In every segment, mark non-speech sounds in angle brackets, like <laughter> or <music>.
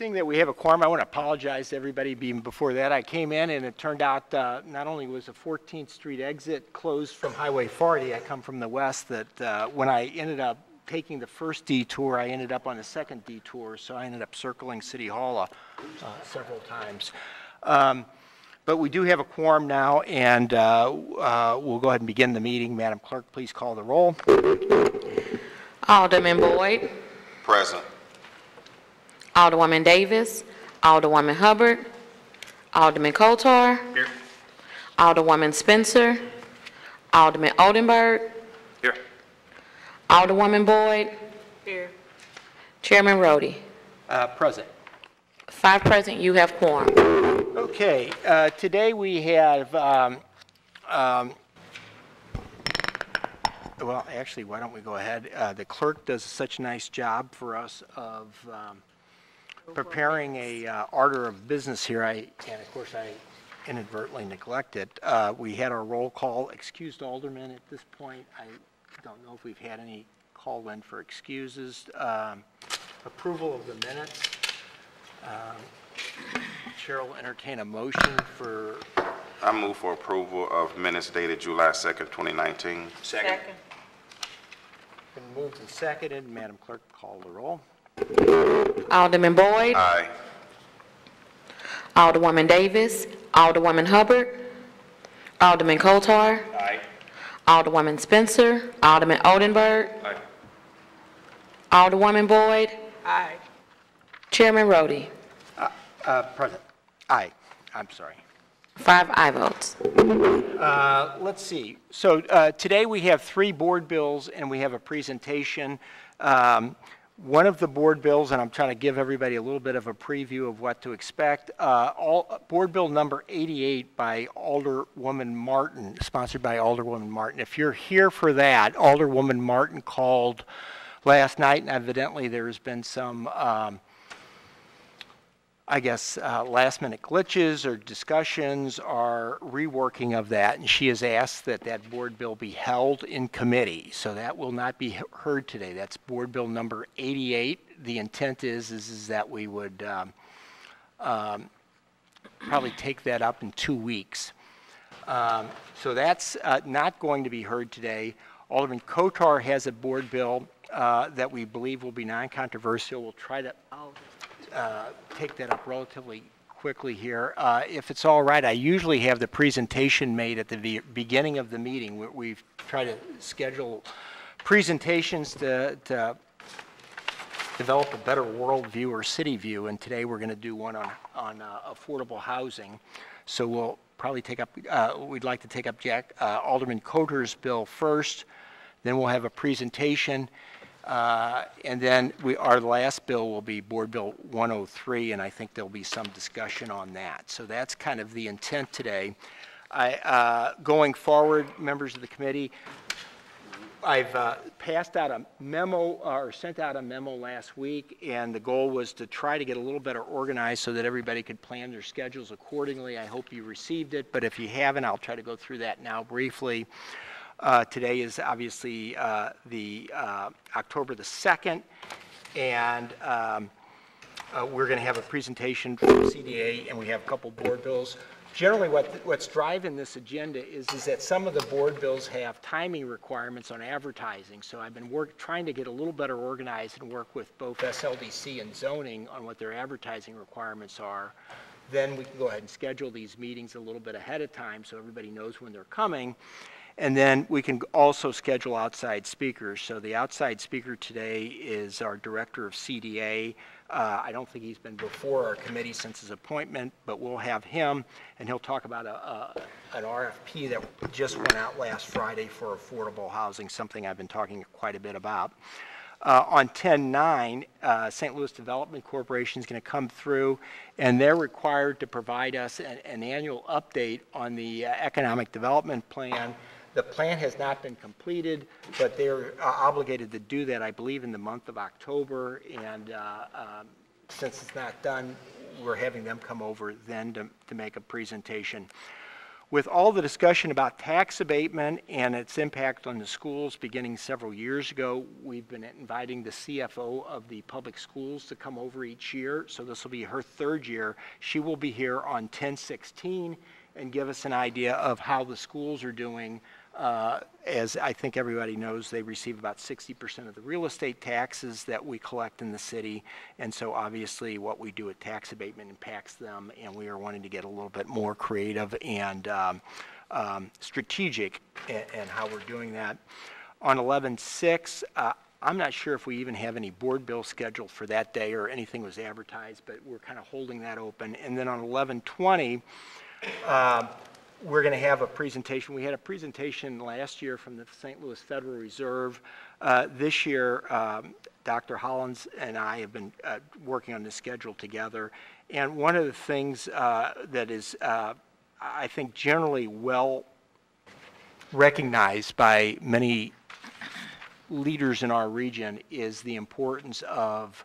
seeing that we have a quorum, I want to apologize to everybody being before that. I came in and it turned out, uh, not only was the 14th Street exit closed from Highway 40, I come from the west, that uh, when I ended up taking the first detour, I ended up on the second detour, so I ended up circling City Hall uh, uh, several times. Um, But we do have a quorum now, and uh, uh, we'll go ahead and begin the meeting. Madam Clerk, please call the roll. Alderman Boyd, Present. Alderwoman Davis, Alderwoman Hubbard, Alderman Coatar, Here. Alderwoman Spencer, Alderman Oldenburg, Here. Alderwoman Boyd. Here. Chairman Roddy. Uh, Present. Five present, you have quorum. Okay, uh, today we have, um, um, well, actually, why don't we go ahead? Uh, The clerk does such a nice job for us of um, preparing a uh, order of business here. I, and of course, I inadvertently neglected. Uh, We had our roll call, excused alderman at this point. I don't know if we've had any call in for excuses. Um, Approval of the minutes. Chair will entertain a motion for, I move for approval of minutes dated July 2nd, 2019. Second. been moved and seconded. Madam Clerk, call the roll. Alderman Boyd, Aye. Alderwoman Davis, Alderwoman Hubbard, Alderman Coatar, Aye. Alderwoman Spencer, Alderman Oldenburg, Aye. Alderwoman Boyd. Aye. Chairman Roddy. Uh, Present. Aye, I'm sorry. Five aye votes. Uh, Let's see. So uh, today we have three board bills and we have a presentation. Um, One of the board bills, and I'm trying to give everybody a little bit of a preview of what to expect, uh, all, Board Bill number 88 by Alderwoman Martin, sponsored by Alderwoman Martin. If you're here for that, Alderwoman Martin called last night, and evidently there's been some um, I guess, uh, last minute glitches or discussions or reworking of that. And she has asked that that board bill be held in committee. So that will not be heard today. That's board bill number 88. The intent is, is, is that we would um, um, probably take that up in two weeks. Um, So that's uh, not going to be heard today. Alderman Coatar has a board bill uh, that we believe will be non-controversial. We'll try to, I'll uh, take that up relatively quickly here. Uh, If it's all right, I usually have the presentation made at the beginning of the meeting. We- We've tried to schedule presentations to to develop a better world view or city view, and today we're going to do one on, on uh, affordable housing. So we'll probably take up, uh, we'd like to take up Jack, uh, Alderman Coatar's bill first, then we'll have a presentation, uh, and then we, our last bill will be Board Bill 103, and I think there'll be some discussion on that. So that's kind of the intent today. I, uh, going forward, members of the committee, I've uh, passed out a memo, or sent out a memo last week, and the goal was to try to get a little better organized so that everybody could plan their schedules accordingly. I hope you received it, but if you haven't, I'll try to go through that now briefly. Uh, Today is obviously uh, the uh, October the 2nd, and um, uh, we're going to have a presentation from CDA, and we have a couple board bills. Generally, what, what's driving this agenda is, is that some of the board bills have timing requirements on advertising. So I've been work, trying to get a little better organized and work with both SLDC and zoning on what their advertising requirements are. Then we can go ahead and schedule these meetings a little bit ahead of time so everybody knows when they're coming. And then we can also schedule outside speakers. So the outside speaker today is our Director of CDA. Uh, I don't think he's been before our committee since his appointment, but we'll have him, and he'll talk about a, a, an RFP that just went out last Friday for affordable housing, something I've been talking quite a bit about. Uh, On 10-9, uh, St. Louis Development Corporation is going to come through, and they're required to provide us an, an annual update on the uh, economic development plan. The plan has not been completed, but they're uh, obligated to do that, I believe, in the month of October, and uh, um, since it's not done, we're having them come over then to, to make a presentation. with all the discussion about tax abatement and its impact on the schools beginning several years ago, we've been inviting the CFO of the public schools to come over each year. So this will be her third year. She will be here on 1016 and give us an idea of how the schools are doing. Uh, As I think everybody knows, they receive about 60% of the real estate taxes that we collect in the city. And so obviously, what we do at tax abatement impacts them, and we are wanting to get a little bit more creative and um, um, strategic in how we're doing that. On 11/6, uh, I'm not sure if we even have any board bill scheduled for that day or anything was advertised, but we're kind of holding that open. And then on 11/20, we're going to have a presentation. We had a presentation last year from the St. Louis Federal Reserve. Uh, This year, um, Dr. Hollins and I have been uh, working on the schedule together. And one of the things uh, that is, uh, I think, generally well recognized by many leaders in our region is the importance of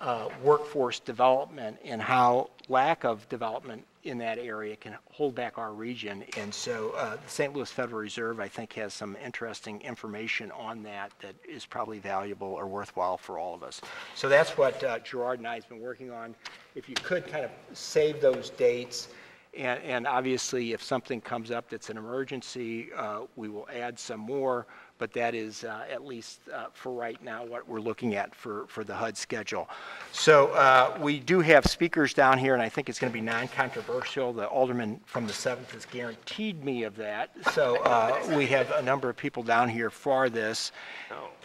uh, workforce development and how lack of development in that area can hold back our region. And so uh, the St. Louis Federal Reserve, I think, has some interesting information on that that is probably valuable or worthwhile for all of us. So that's what uh, Gerard and I have been working on. If you could kind of save those dates, and, and obviously, if something comes up that's an emergency, uh, we will add some more, but that is uh, at least uh, for right now what we're looking at for, for the HUD schedule. So uh, we do have speakers down here, and I think it's going to be non-controversial. The alderman from the 7th has guaranteed me of that. So uh, we have a number of people down here for this.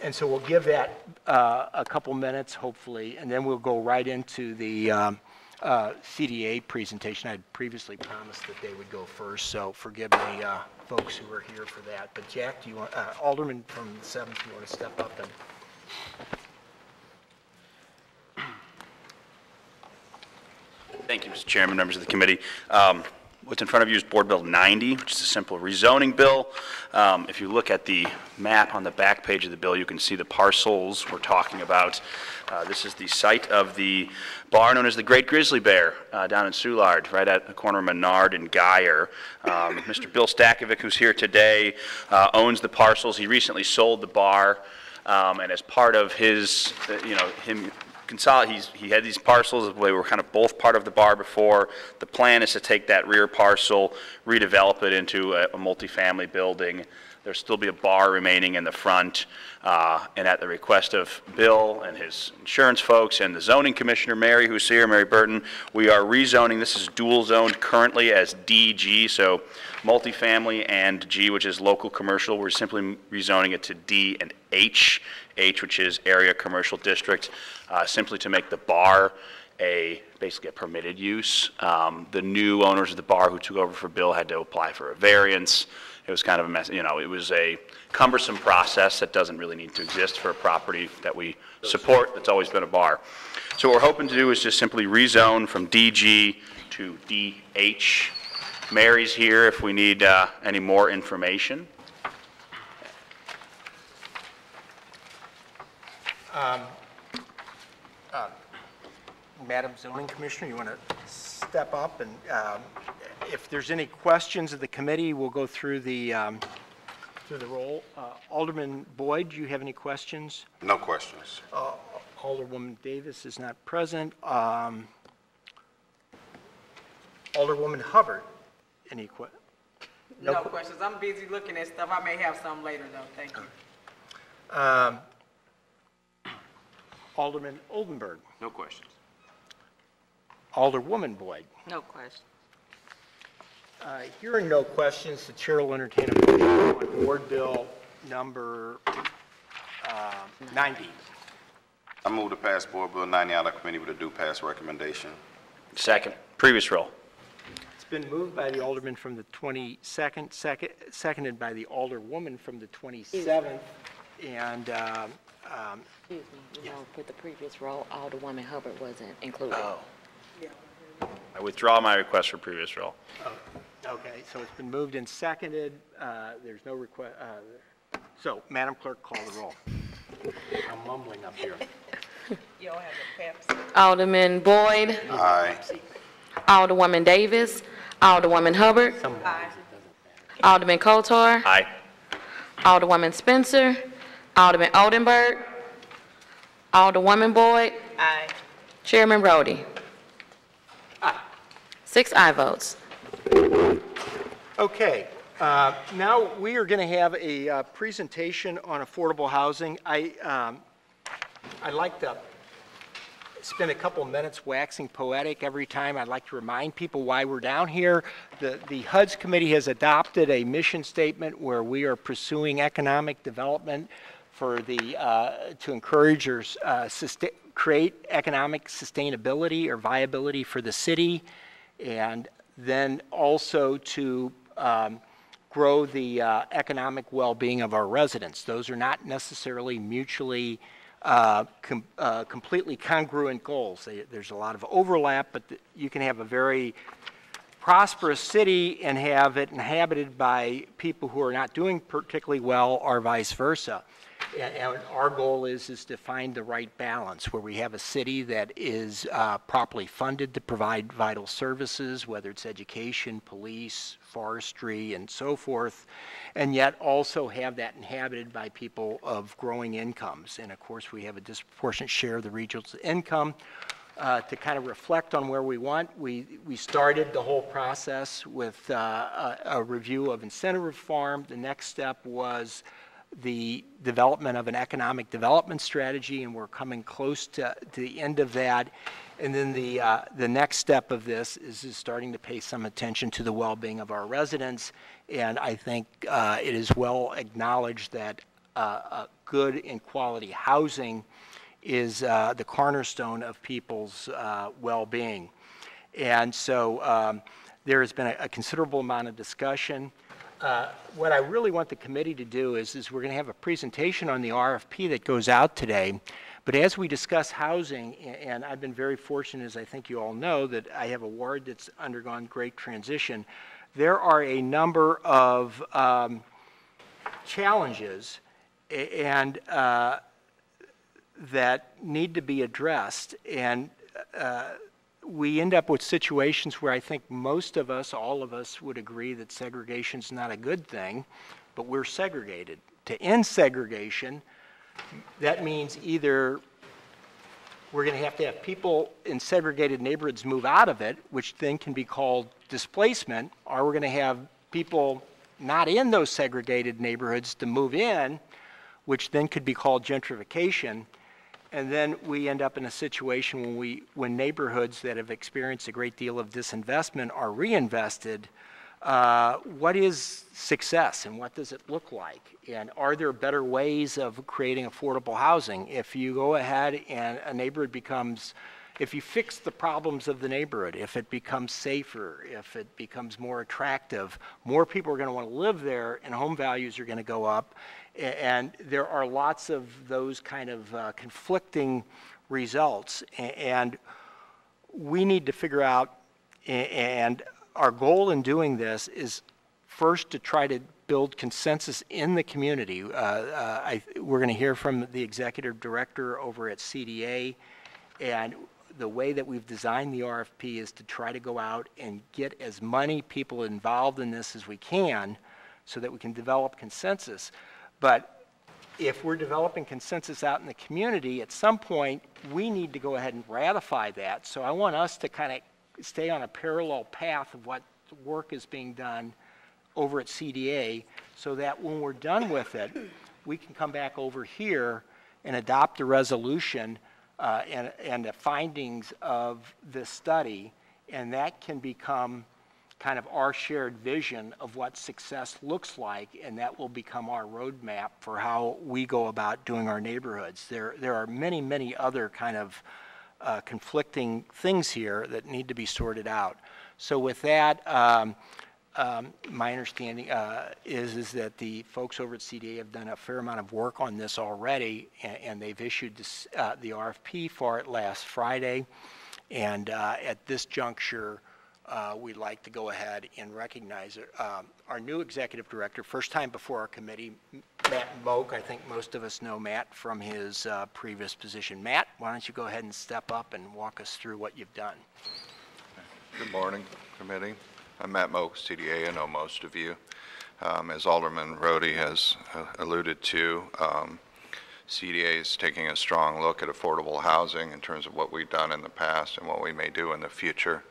And so we'll give that uh, a couple minutes, hopefully, and then we'll go right into the um, uh, CDA presentation. I'd previously promised that they would go first, so forgive me, folks who are here for that. But Jack, do you want, uh, Alderman from the 7th, do you want to step up and? Thank you, Mr. Chairman, members of the committee. Um, What's in front of you is Board Bill 90, which is a simple rezoning bill. Um, If you look at the map on the back page of the bill, you can see the parcels we're talking about. Uh, This is the site of the bar known as the Great Grizzly Bear uh, down in Soulard, right at the corner of Menard and Geyer. Um, <coughs> Mr. Bill Stakovic, who's here today, uh, owns the parcels. He recently sold the bar, um, and as part of his, uh, you know, him consolidate, he had these parcels, they were kind of both part of the bar before. The plan is to take that rear parcel, redevelop it into a, a multifamily building. There'll still be a bar remaining in the front, uh, and at the request of Bill and his insurance folks and the zoning commissioner, Mary, who's here, Mary Burton, we are rezoning, this is dual zoned currently as DG, so multifamily and G, which is local commercial, we're simply rezoning it to D and H, H, which is area commercial district, uh, simply to make the bar a, basically a permitted use. Um, The new owners of the bar who took over for Bill had to apply for a variance. It was kind of a mess, you know, it was a cumbersome process that doesn't really need to exist for a property that we support, that's always been a bar. So what we're hoping to do is just simply rezone from DG to DH. Mary's here if we need uh, any more information. Madam Zoning Commissioner, you want to step up? And um, if there's any questions of the committee, we'll go through the, um, through the roll. Uh, Alderman Boyd, do you have any questions? No questions. Uh, Alderwoman Davis is not present. Um, Alderwoman Hubbard, any que, No No que- questions. I'm busy looking at stuff. I may have some later, though. Thank you. Alderman Oldenburg, No questions. Alderwoman Boyd. No question. Uh, Hearing no questions, the chair will entertain a motion on Board Bill number uh, 90. I move to pass Board Bill 90 out of committee with a due pass recommendation. Second, previous roll. It's been moved by the Alderman from the 22nd, second- seconded by the Alderwoman from the 27th, and um, um, Excuse me, you know, with the previous roll, Alderwoman Hubbard wasn't included. I withdraw my request for previous roll. Okay, so it's been moved and seconded. Uh, There's no request, so Madam Clerk, call the roll. I'm mumbling up here. You don't have the Pepsi. Alderman Boyd, Aye. Alderwoman Davis, Alderwoman Hubbard, Aye. Alderman Coatar, Aye. Alderwoman Spencer, Alderman Oldenburg, Alderwoman Boyd, Aye. Chairman Roddy. Six aye votes. Okay, uh, now we are going to have a uh, presentation on affordable housing. I, um, I'd like to spend a couple minutes waxing poetic every time. I'd like to remind people why we're down here. The, the HUDZ committee has adopted a mission statement where we are pursuing economic development for the, uh, to encourage or uh, create economic sustainability or viability for the city, and then also to um, grow the uh, economic well-being of our residents. Those are not necessarily mutually uh, com- uh, completely congruent goals. They- There's a lot of overlap, but you can have a very prosperous city and have it inhabited by people who are not doing particularly well or vice versa. And, our goal is, is to find the right balance where we have a city that is uh, properly funded to provide vital services, whether it's education, police, forestry, and so forth, and yet also have that inhabited by people of growing incomes. And of course, we have a disproportionate share of the region's income uh, to kind of reflect on where we want. We, we started the whole process with uh, a, a review of incentive reform. The next step was the development of an economic development strategy, and we're coming close to, to the end of that. And then the, uh, the next step of this is, is starting to pay some attention to the well-being of our residents. And I think uh, it is well acknowledged that uh, uh, good and quality housing is uh, the cornerstone of people's uh, well-being. And so um, there has been a, a considerable amount of discussion. Uh, What I really want the committee to do is, is we're going to have a presentation on the RFP that goes out today. But as we discuss housing, and I've been very fortunate, as I think you all know, that I have a ward that's undergone great transition, there are a number of um, challenges and uh, that need to be addressed. And uh, we end up with situations where I think most of us, all of us, would agree that segregation is not a good thing, but we're segregated. To end segregation, that means either we're going to have to have people in segregated neighborhoods move out of it, which then can be called displacement, or we're going to have people not in those segregated neighborhoods to move in, which then could be called gentrification. And then we end up in a situation when we, when neighborhoods that have experienced a great deal of disinvestment are reinvested, uh, what is success and what does it look like? And are there better ways of creating affordable housing? If you go ahead and a neighborhood becomes, if you fix the problems of the neighborhood, if it becomes safer, if it becomes more attractive, more people are going to want to live there and home values are going to go up. And there are lots of those kind of uh, conflicting results. And we need to figure out, and our goal in doing this is first to try to build consensus in the community. Uh, uh, I, we're going to hear from the executive director over at CDA, and the way that we've designed the RFP is to try to go out and get as many people involved in this as we can so that we can develop consensus. But if we're developing consensus out in the community, at some point, we need to go ahead and ratify that. So I want us to kind of stay on a parallel path of what work is being done over at CDA, so that when we're done with it, we can come back over here and adopt a resolution uh, and, and the findings of this study, and that can become kind of our shared vision of what success looks like, and that will become our roadmap for how we go about doing our neighborhoods. There, there are many, many other kind of uh, conflicting things here that need to be sorted out. So with that, um, um, my understanding uh, is, is that the folks over at CDA have done a fair amount of work on this already, and, and they've issued this, uh, the RFP for it last Friday. And uh, at this juncture, uh, we'd like to go ahead and recognize um, our new executive director, first time before our committee, Matt Moak. I think most of us know Matt from his uh, previous position. Matt, why don't you go ahead and step up and walk us through what you've done? Good morning, committee. I'm Matt Moak, CDA. I know most of you. Um, As Alderman Roddy has uh, alluded to, um, CDA is taking a strong look at affordable housing in terms of what we've done in the past and what we may do in the future.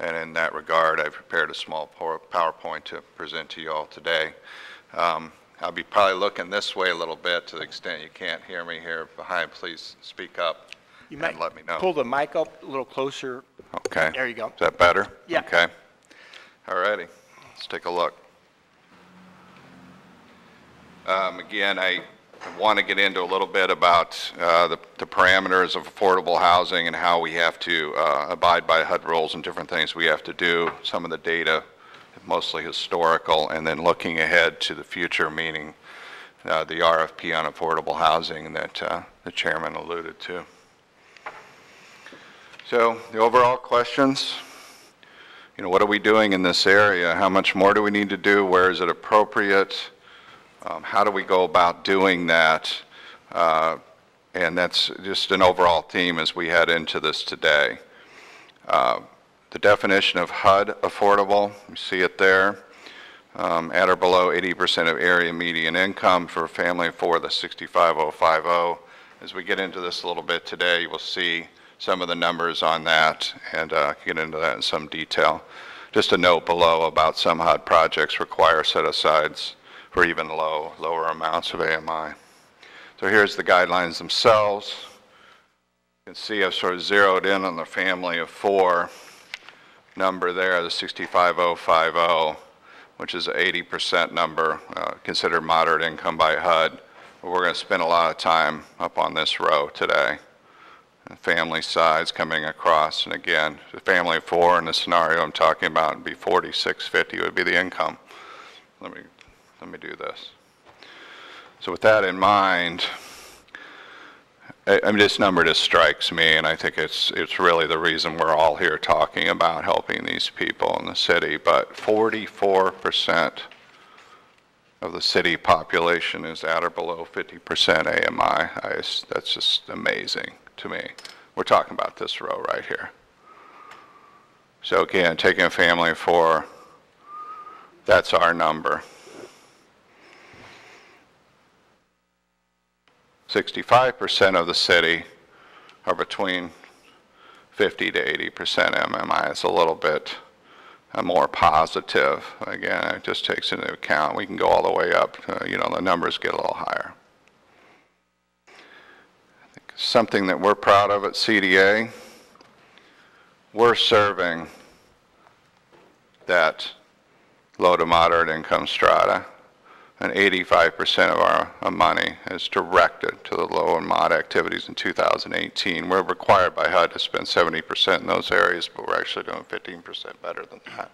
And in that regard, I've prepared a small PowerPoint to present to you all today. Um, I'll be probably looking this way a little bit to the extent you can't hear me here behind. Please speak up You and might let me know. pull the mic up a little closer. Okay. There you go. Is that better? Yeah. Okay. All righty, let's take a look. Um, Again, I want to get into a little bit about uh, the the parameters of affordable housing and how we have to uh, abide by HUD rules and different things we have to do, some of the data, mostly historical, and then looking ahead to the future, meaning uh, the RFP on affordable housing that uh, the chairman alluded to. So the overall questions, you know, what are we doing in this area? How much more do we need to do? Where is it appropriate? Um, How do we go about doing that? Uh, And that's just an overall theme as we head into this today. Uh, The definition of HUD affordable, you see it there, um, at or below 80% of area median income for a family of four, the 65050. As we get into this a little bit today, you will see some of the numbers on that and uh, get into that in some detail. Just a note below about some HUD projects require set-asides for even low, lower amounts of AMI. So here's the guidelines themselves. You can see I've sort of zeroed in on the family of four number there, the 65050, which is an 80% number, uh, considered moderate income by HUD. But We're going to spend a lot of time up on this row today. Family size coming across, and again, the family of four in the scenario I'm talking about would be 4650 would be the income. Let me, let me do this. So with that in mind, I, I mean, this number just strikes me, and I think it's, it's really the reason we're all here talking about helping these people in the city. But 44% of the city population is at or below 50% AMI. I that's just amazing to me. We're talking about this row right here. So again, taking a family of four, that's our number. 65% of the city are between 50 to 80% AMI. It's a little bit uh, more positive. Again, it just takes into account, we can go all the way up, uh, you know, the numbers get a little higher. Something that we're proud of at CDA, we're serving that low to moderate income strata and 85% of our money is directed to the low and mod activities in 2018. We're required by HUD to spend 70% in those areas, but we're actually doing 15% better than that.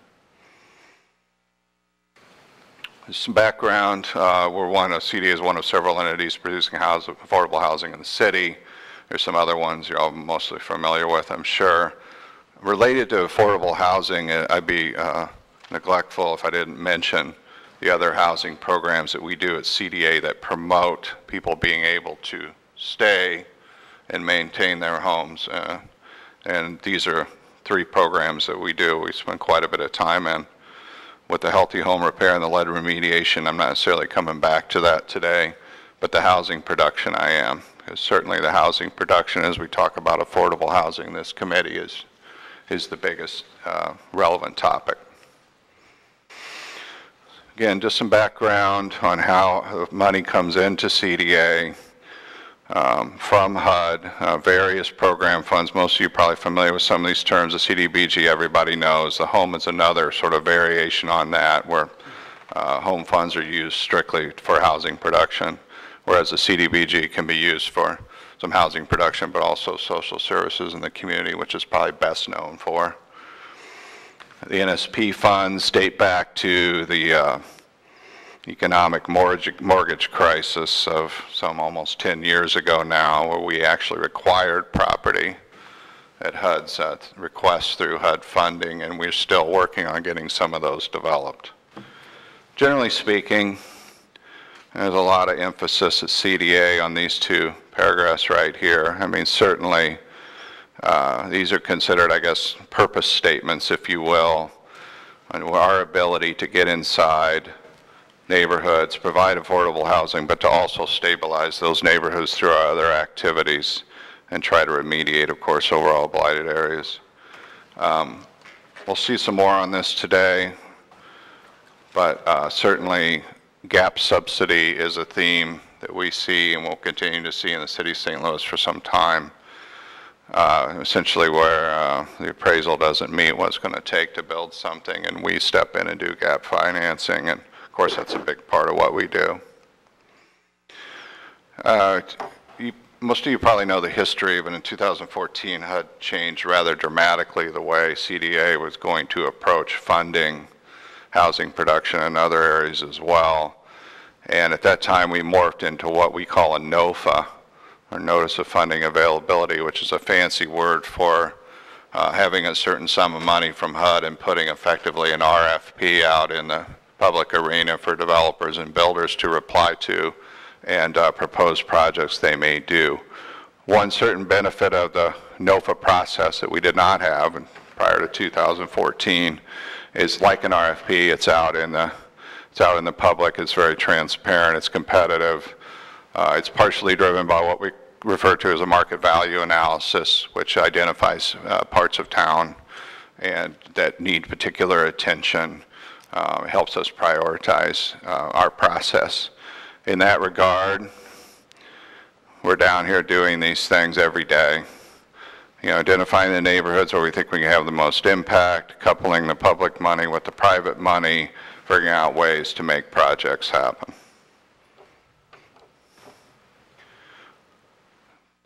Some background, uh, we're one of, CD is one of several entities producing house, affordable housing in the city. There's some other ones you're all mostly familiar with, I'm sure. Related to affordable housing, uh, I'd be uh, neglectful if I didn't mention the other housing programs that we do at CDA that promote people being able to stay and maintain their homes. Uh, And these are three programs that we do, we spend quite a bit of time in. With the healthy home repair and the lead remediation, I'm not necessarily coming back to that today, but the housing production I am. Because certainly the housing production, as we talk about affordable housing, this committee is, is the biggest uh, relevant topic. Again, just some background on how money comes into CDA um, from HUD, uh, various program funds. Most of you probably familiar with some of these terms. The CDBG, everybody knows. The home is another sort of variation on that, where uh, home funds are used strictly for housing production, whereas the CDBG can be used for some housing production, but also social services in the community, which is probably best known for. The NSP funds date back to the uh, economic mortgage, mortgage crisis of some almost 10 years ago now, where we actually required property at HUD's uh, request through HUD funding, and we're still working on getting some of those developed. Generally speaking, there's a lot of emphasis at CDA on these two paragraphs right here. I mean, certainly, uh, These are considered, I guess, purpose statements, if you will, on our ability to get inside neighborhoods, provide affordable housing, but to also stabilize those neighborhoods through our other activities and try to remediate, of course, overall blighted areas. Um, We'll see some more on this today, but uh, certainly gap subsidy is a theme that we see and will continue to see in the city of St. Louis for some time. Uh, Essentially where uh, the appraisal doesn't meet what's going to take to build something, and we step in and do gap financing, and of course, that's a big part of what we do. Uh, you- Most of you probably know the history, but in 2014, HUD changed rather dramatically the way CDA was going to approach funding housing production and other areas as well. And at that time, we morphed into what we call a NOFA, or Notice of Funding Availability, which is a fancy word for uh, having a certain sum of money from HUD and putting effectively an RFP out in the public arena for developers and builders to reply to and uh, propose projects they may do. One certain benefit of the NOFA process that we did not have prior to 2014 is like an RFP, it's out in the, it's out in the public, it's very transparent, it's competitive. Uh, It's partially driven by what we refer to as a market value analysis, which identifies uh, parts of town and that need particular attention, uh, helps us prioritize uh, our process. In that regard, we're down here doing these things every day. You know, identifying the neighborhoods where we think we can have the most impact, coupling the public money with the private money, figuring out ways to make projects happen.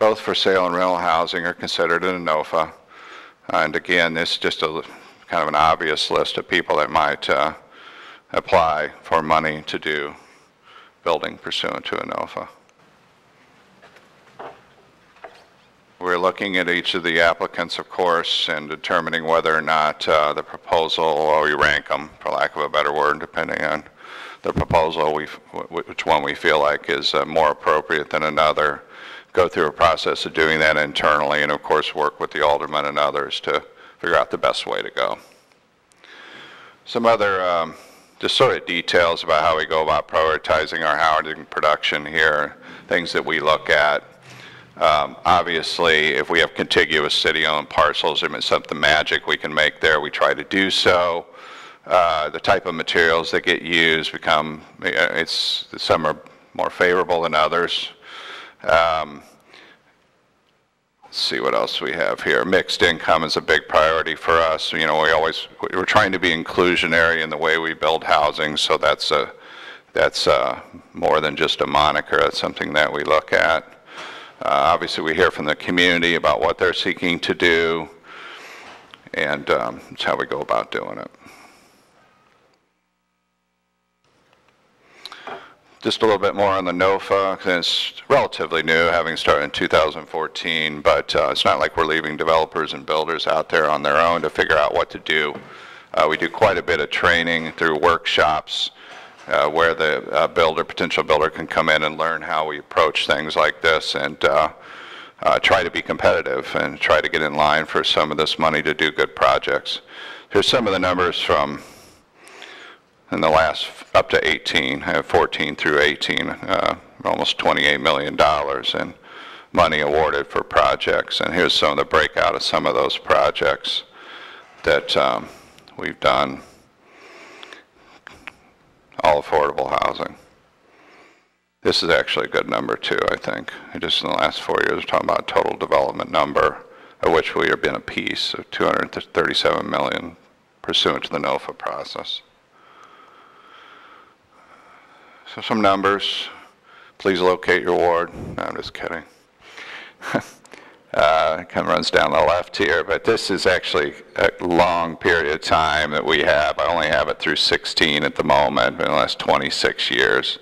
Both for sale and rental housing are considered in a NOFA. And again, this is just a kind of an obvious list of people that might uh, apply for money to do building pursuant to a NOFA. We're looking at each of the applicants, of course, and determining whether or not uh, the proposal, or we rank them, for lack of a better word, depending on the proposal, we, which one we feel like is uh, more appropriate than another go through a process of doing that internally, and of course, work with the aldermen and others to figure out the best way to go. Some other, um, just sort of details about how we go about prioritizing our housing production here, things that we look at. Um, Obviously, if we have contiguous city-owned parcels, if it's something magic we can make there, we try to do so. Uh, The type of materials that get used become, uh, it's, some are more favorable than others. Um, Let's see what else we have here. Mixed income is a big priority for us. You know, we always, we're trying to be inclusionary in the way we build housing, so that's a, that's uh, more than just a moniker. That's something that we look at. Uh, Obviously, we hear from the community about what they're seeking to do, and um, it's how we go about doing it. Just a little bit more on the NOFA, it's relatively new, having started in 2014, but uh, it's not like we're leaving developers and builders out there on their own to figure out what to do. Uh, We do quite a bit of training through workshops uh, where the uh, builder, potential builder can come in and learn how we approach things like this and uh, uh, try to be competitive and try to get in line for some of this money to do good projects. Here's some of the numbers from in the last, up to 18, I have 14 through 18, uh, almost $28 million in money awarded for projects. And here's some of the breakout of some of those projects that um, we've done. All affordable housing. This is actually a good number too, I think. Just in the last four years, we're talking about total development number, of which we have been a piece of 237 million pursuant to the NOFA process. So some numbers. Please locate your ward. No, I'm just kidding. <laughs> Uh, It kind of runs down the left here, but this is actually a long period of time that we have. I only have it through 16 at the moment, in the last 26 years.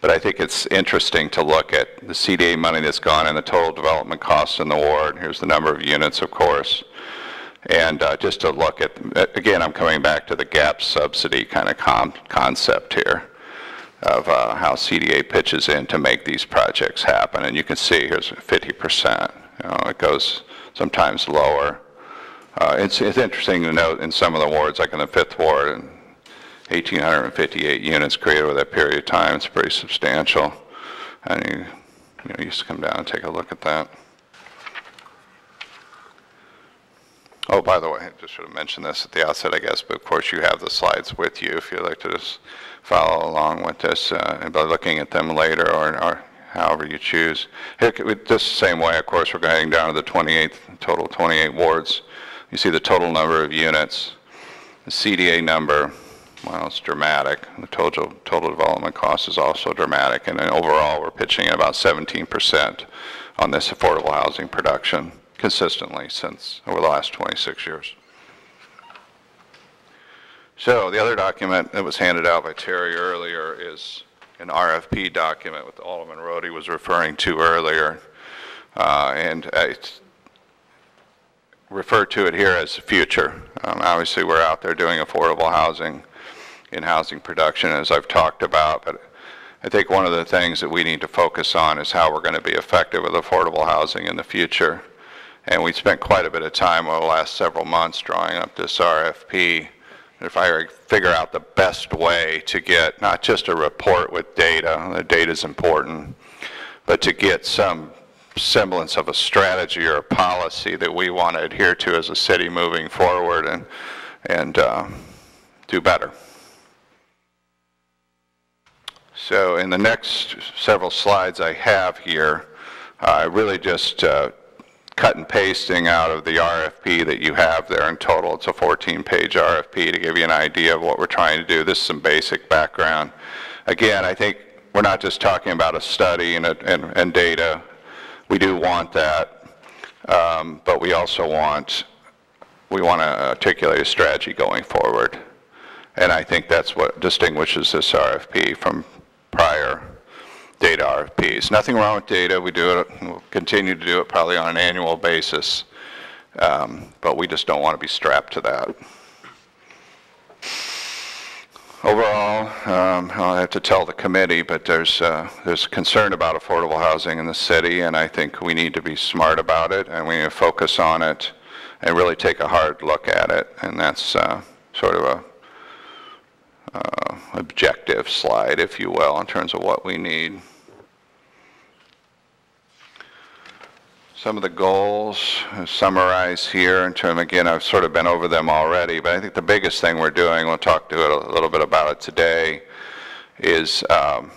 But I think it's interesting to look at the CDA money that's gone and the total development costs in the ward. Here's the number of units, of course. And uh, just to look at, again, I'm coming back to the gap subsidy kind of con- concept here of uh, how CDA pitches in to make these projects happen. And you can see here's 50%. You know, it goes sometimes lower. Uh, It's, it's interesting to note in some of the wards, like in the fifth ward, 1,858 units created over that period of time. It's pretty substantial. And you, you know, used to come down and take a look at that. Oh, by the way, I just should have mentioned this at the outset, I guess, but of course you have the slides with you if you'd like to just follow along with this uh, by looking at them later or, or however you choose. Here, with this same way, of course, we're going down to the 28th, total 28 wards. You see the total number of units, the CDA number, well, it's dramatic. The total, total development cost is also dramatic. And overall, we're pitching at about 17% on this affordable housing production consistently since over the last 26 years. So the other document that was handed out by Terry earlier is an RFP document what Alderman Roddy was referring to earlier. Uh, and I refer to it here as the future. Um, obviously, we're out there doing affordable housing in housing production, as I've talked about, but I think one of the things that we need to focus on is how we're going to be effective with affordable housing in the future. And we spent quite a bit of time over the last several months drawing up this RFP. If I figure out the best way to get not just a report with data, the data is important, but to get some semblance of a strategy or a policy that we want to adhere to as a city moving forward and, and uh, do better. So in the next several slides I have here, I really just uh, cut and pasting out of the RFP that you have there in total. It's a 14-page RFP to give you an idea of what we're trying to do. This is some basic background. Again, I think we're not just talking about a study and, a, and, and data. We do want that, um, but we also want we want to articulate a strategy going forward. And I think that's what distinguishes this RFP from prior data RFPs. Nothing wrong with data. We do it, we'll continue to do it probably on an annual basis, um, but we just don't want to be strapped to that. Overall, um, I'll have to tell the committee, but there's uh, there's concern about affordable housing in the city, and I think we need to be smart about it, and we need to focus on it, and really take a hard look at it, and that's uh, sort of a uh, objective slide, if you will, in terms of what we need. Some of the goals summarized here in terms, again, I've sort of been over them already, but I think the biggest thing we're doing, we'll talk to it a little bit about it today, is um,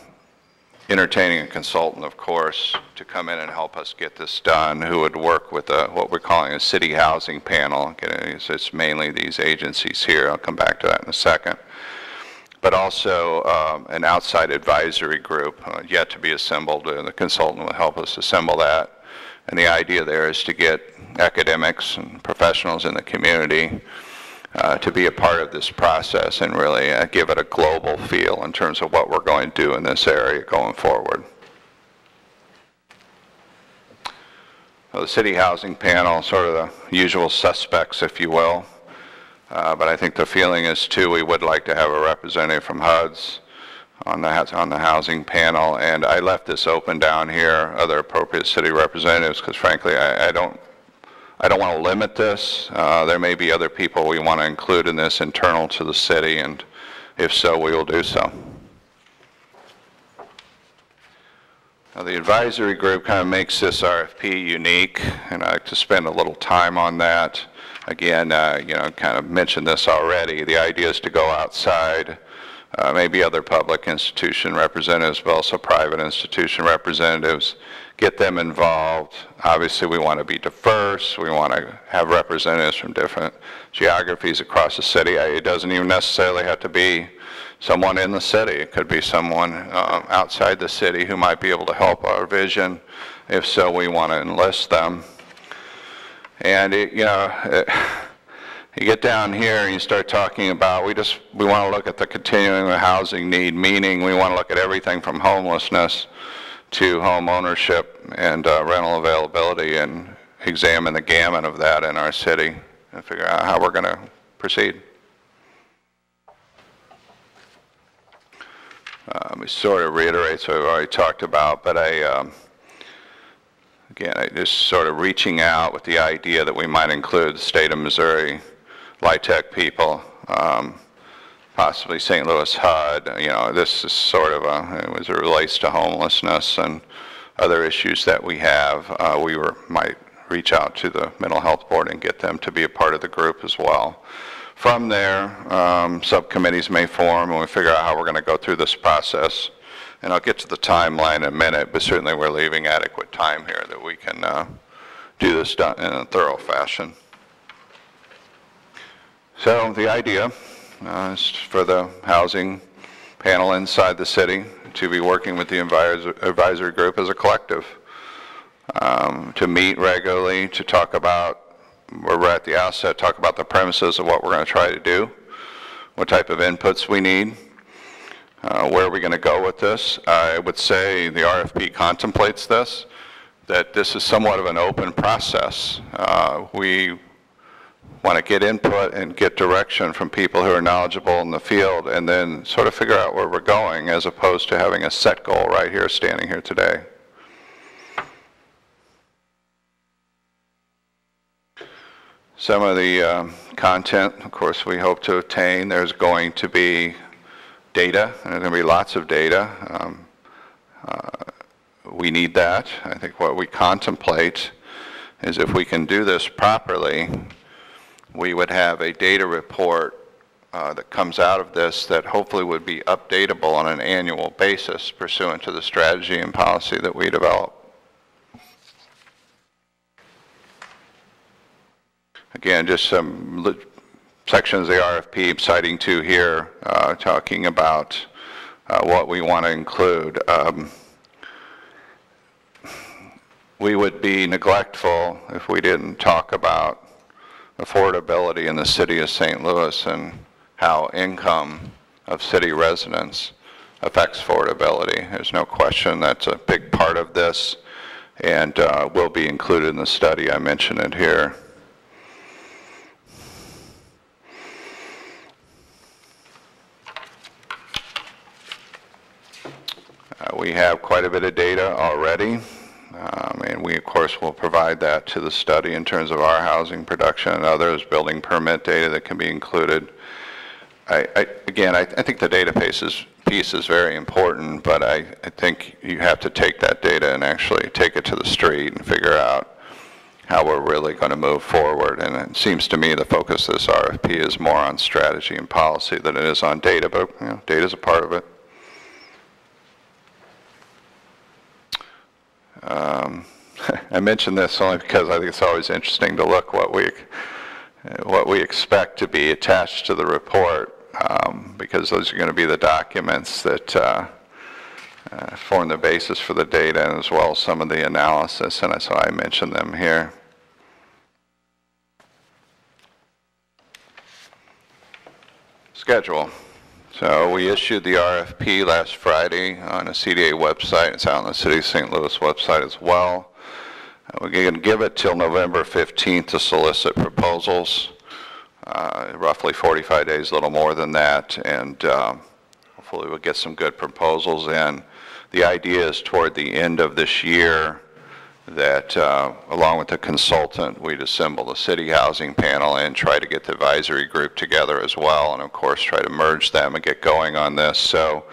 entertaining a consultant, of course, to come in and help us get this done, who would work with a, what we're calling a city housing panel. It's, it's mainly these agencies here. I'll come back to that in a second but also um, an outside advisory group uh, yet to be assembled. And the consultant will help us assemble that. And the idea there is to get academics and professionals in the community uh, to be a part of this process and really uh, give it a global feel in terms of what we're going to do in this area going forward. Well, the city housing panel, sort of the usual suspects, if you will. Uh, but I think the feeling is too, we would like to have a representative from HUD's on the, on the housing panel. And I left this open down here, other appropriate city representatives, because frankly, I, I don't, I don't want to limit this. Uh, there may be other people we want to include in this internal to the city, and if so, we will do so. Now, the advisory group kind of makes this RFP unique, and I like to spend a little time on that. Again, uh, you know, kind of mentioned this already. The idea is to go outside, uh, maybe other public institution representatives, but also private institution representatives, get them involved. Obviously, we want to be diverse. We want to have representatives from different geographies across the city. It doesn't even necessarily have to be someone in the city. It could be someone uh, outside the city who might be able to help our vision. If so, we want to enlist them. And, it, you know, it, you get down here and you start talking about, we just, we want to look at the continuing housing need, meaning we want to look at everything from homelessness to home ownership and uh, rental availability and examine the gamut of that in our city and figure out how we're going to proceed. Um, it sort of reiterates what we've already talked about, but I, um, again, I just sort of reaching out with the idea that we might include the state of Missouri LIHTC people, um, possibly St. Louis HUD. You know, this is sort of a, was it relates to homelessness and other issues that we have. Uh, We were, might reach out to the mental health board and get them to be a part of the group as well. From there, um, subcommittees may form, and we figure out how we're going to go through this process. And I'll get to the timeline in a minute, but certainly we're leaving adequate time here that we can uh, do this in a thorough fashion. So the idea uh, is for the housing panel inside the city to be working with the advisor- advisory group as a collective, um, to meet regularly, to talk about, where we're at the outset, talk about the premises of what we're going to try to do, what type of inputs we need, uh, where are we going to go with this? I would say the RFP contemplates this, that this is somewhat of an open process. Uh, We want to get input and get direction from people who are knowledgeable in the field, and then sort of figure out where we're going, as opposed to having a set goal right here, standing here today. Some of the um, content, of course, we hope to obtain, there's going to be data, and there's going to be lots of data. Um, uh, We need that. I think what we contemplate is if we can do this properly, we would have a data report uh, that comes out of this that hopefully would be updatable on an annual basis pursuant to the strategy and policy that we develop. Again, just some sections of the RFP citing two here, uh, talking about uh, what we want to include. Um, We would be neglectful if we didn't talk about affordability in the city of St. Louis and how income of city residents affects affordability. There's no question that's a big part of this and uh, will be included in the study. I mentioned it here. Uh, We have quite a bit of data already, um, and we, of course, will provide that to the study in terms of our housing production and others, building permit data that can be included. I, I- again, I I think the data piece is, piece is very important, but I, think you have to take that data and actually take it to the street and figure out how we're really going to move forward. And it seems to me the focus of this RFP is more on strategy and policy than it is on data, but, you know, data's a part of it. Um, <laughs> I mention this only because I think it's always interesting to look what we, what we expect to be attached to the report, um, because those are going to be the documents that uh, uh, form the basis for the data as well as some of the analysis, and so I mentioned them here. Schedule. So we issued the RFP last Friday on a CDA website. It's out on the City of St. Louis website as well. We're going to give it till November 15th to solicit proposals, uh, roughly 45 days, a little more than that, and um, hopefully we'll get some good proposals in. The idea is toward the end of this year that, uh, along with the consultant, we'd assemble the city housing panel and try to get the advisory group together as well, and of course, try to merge them and get going on this. So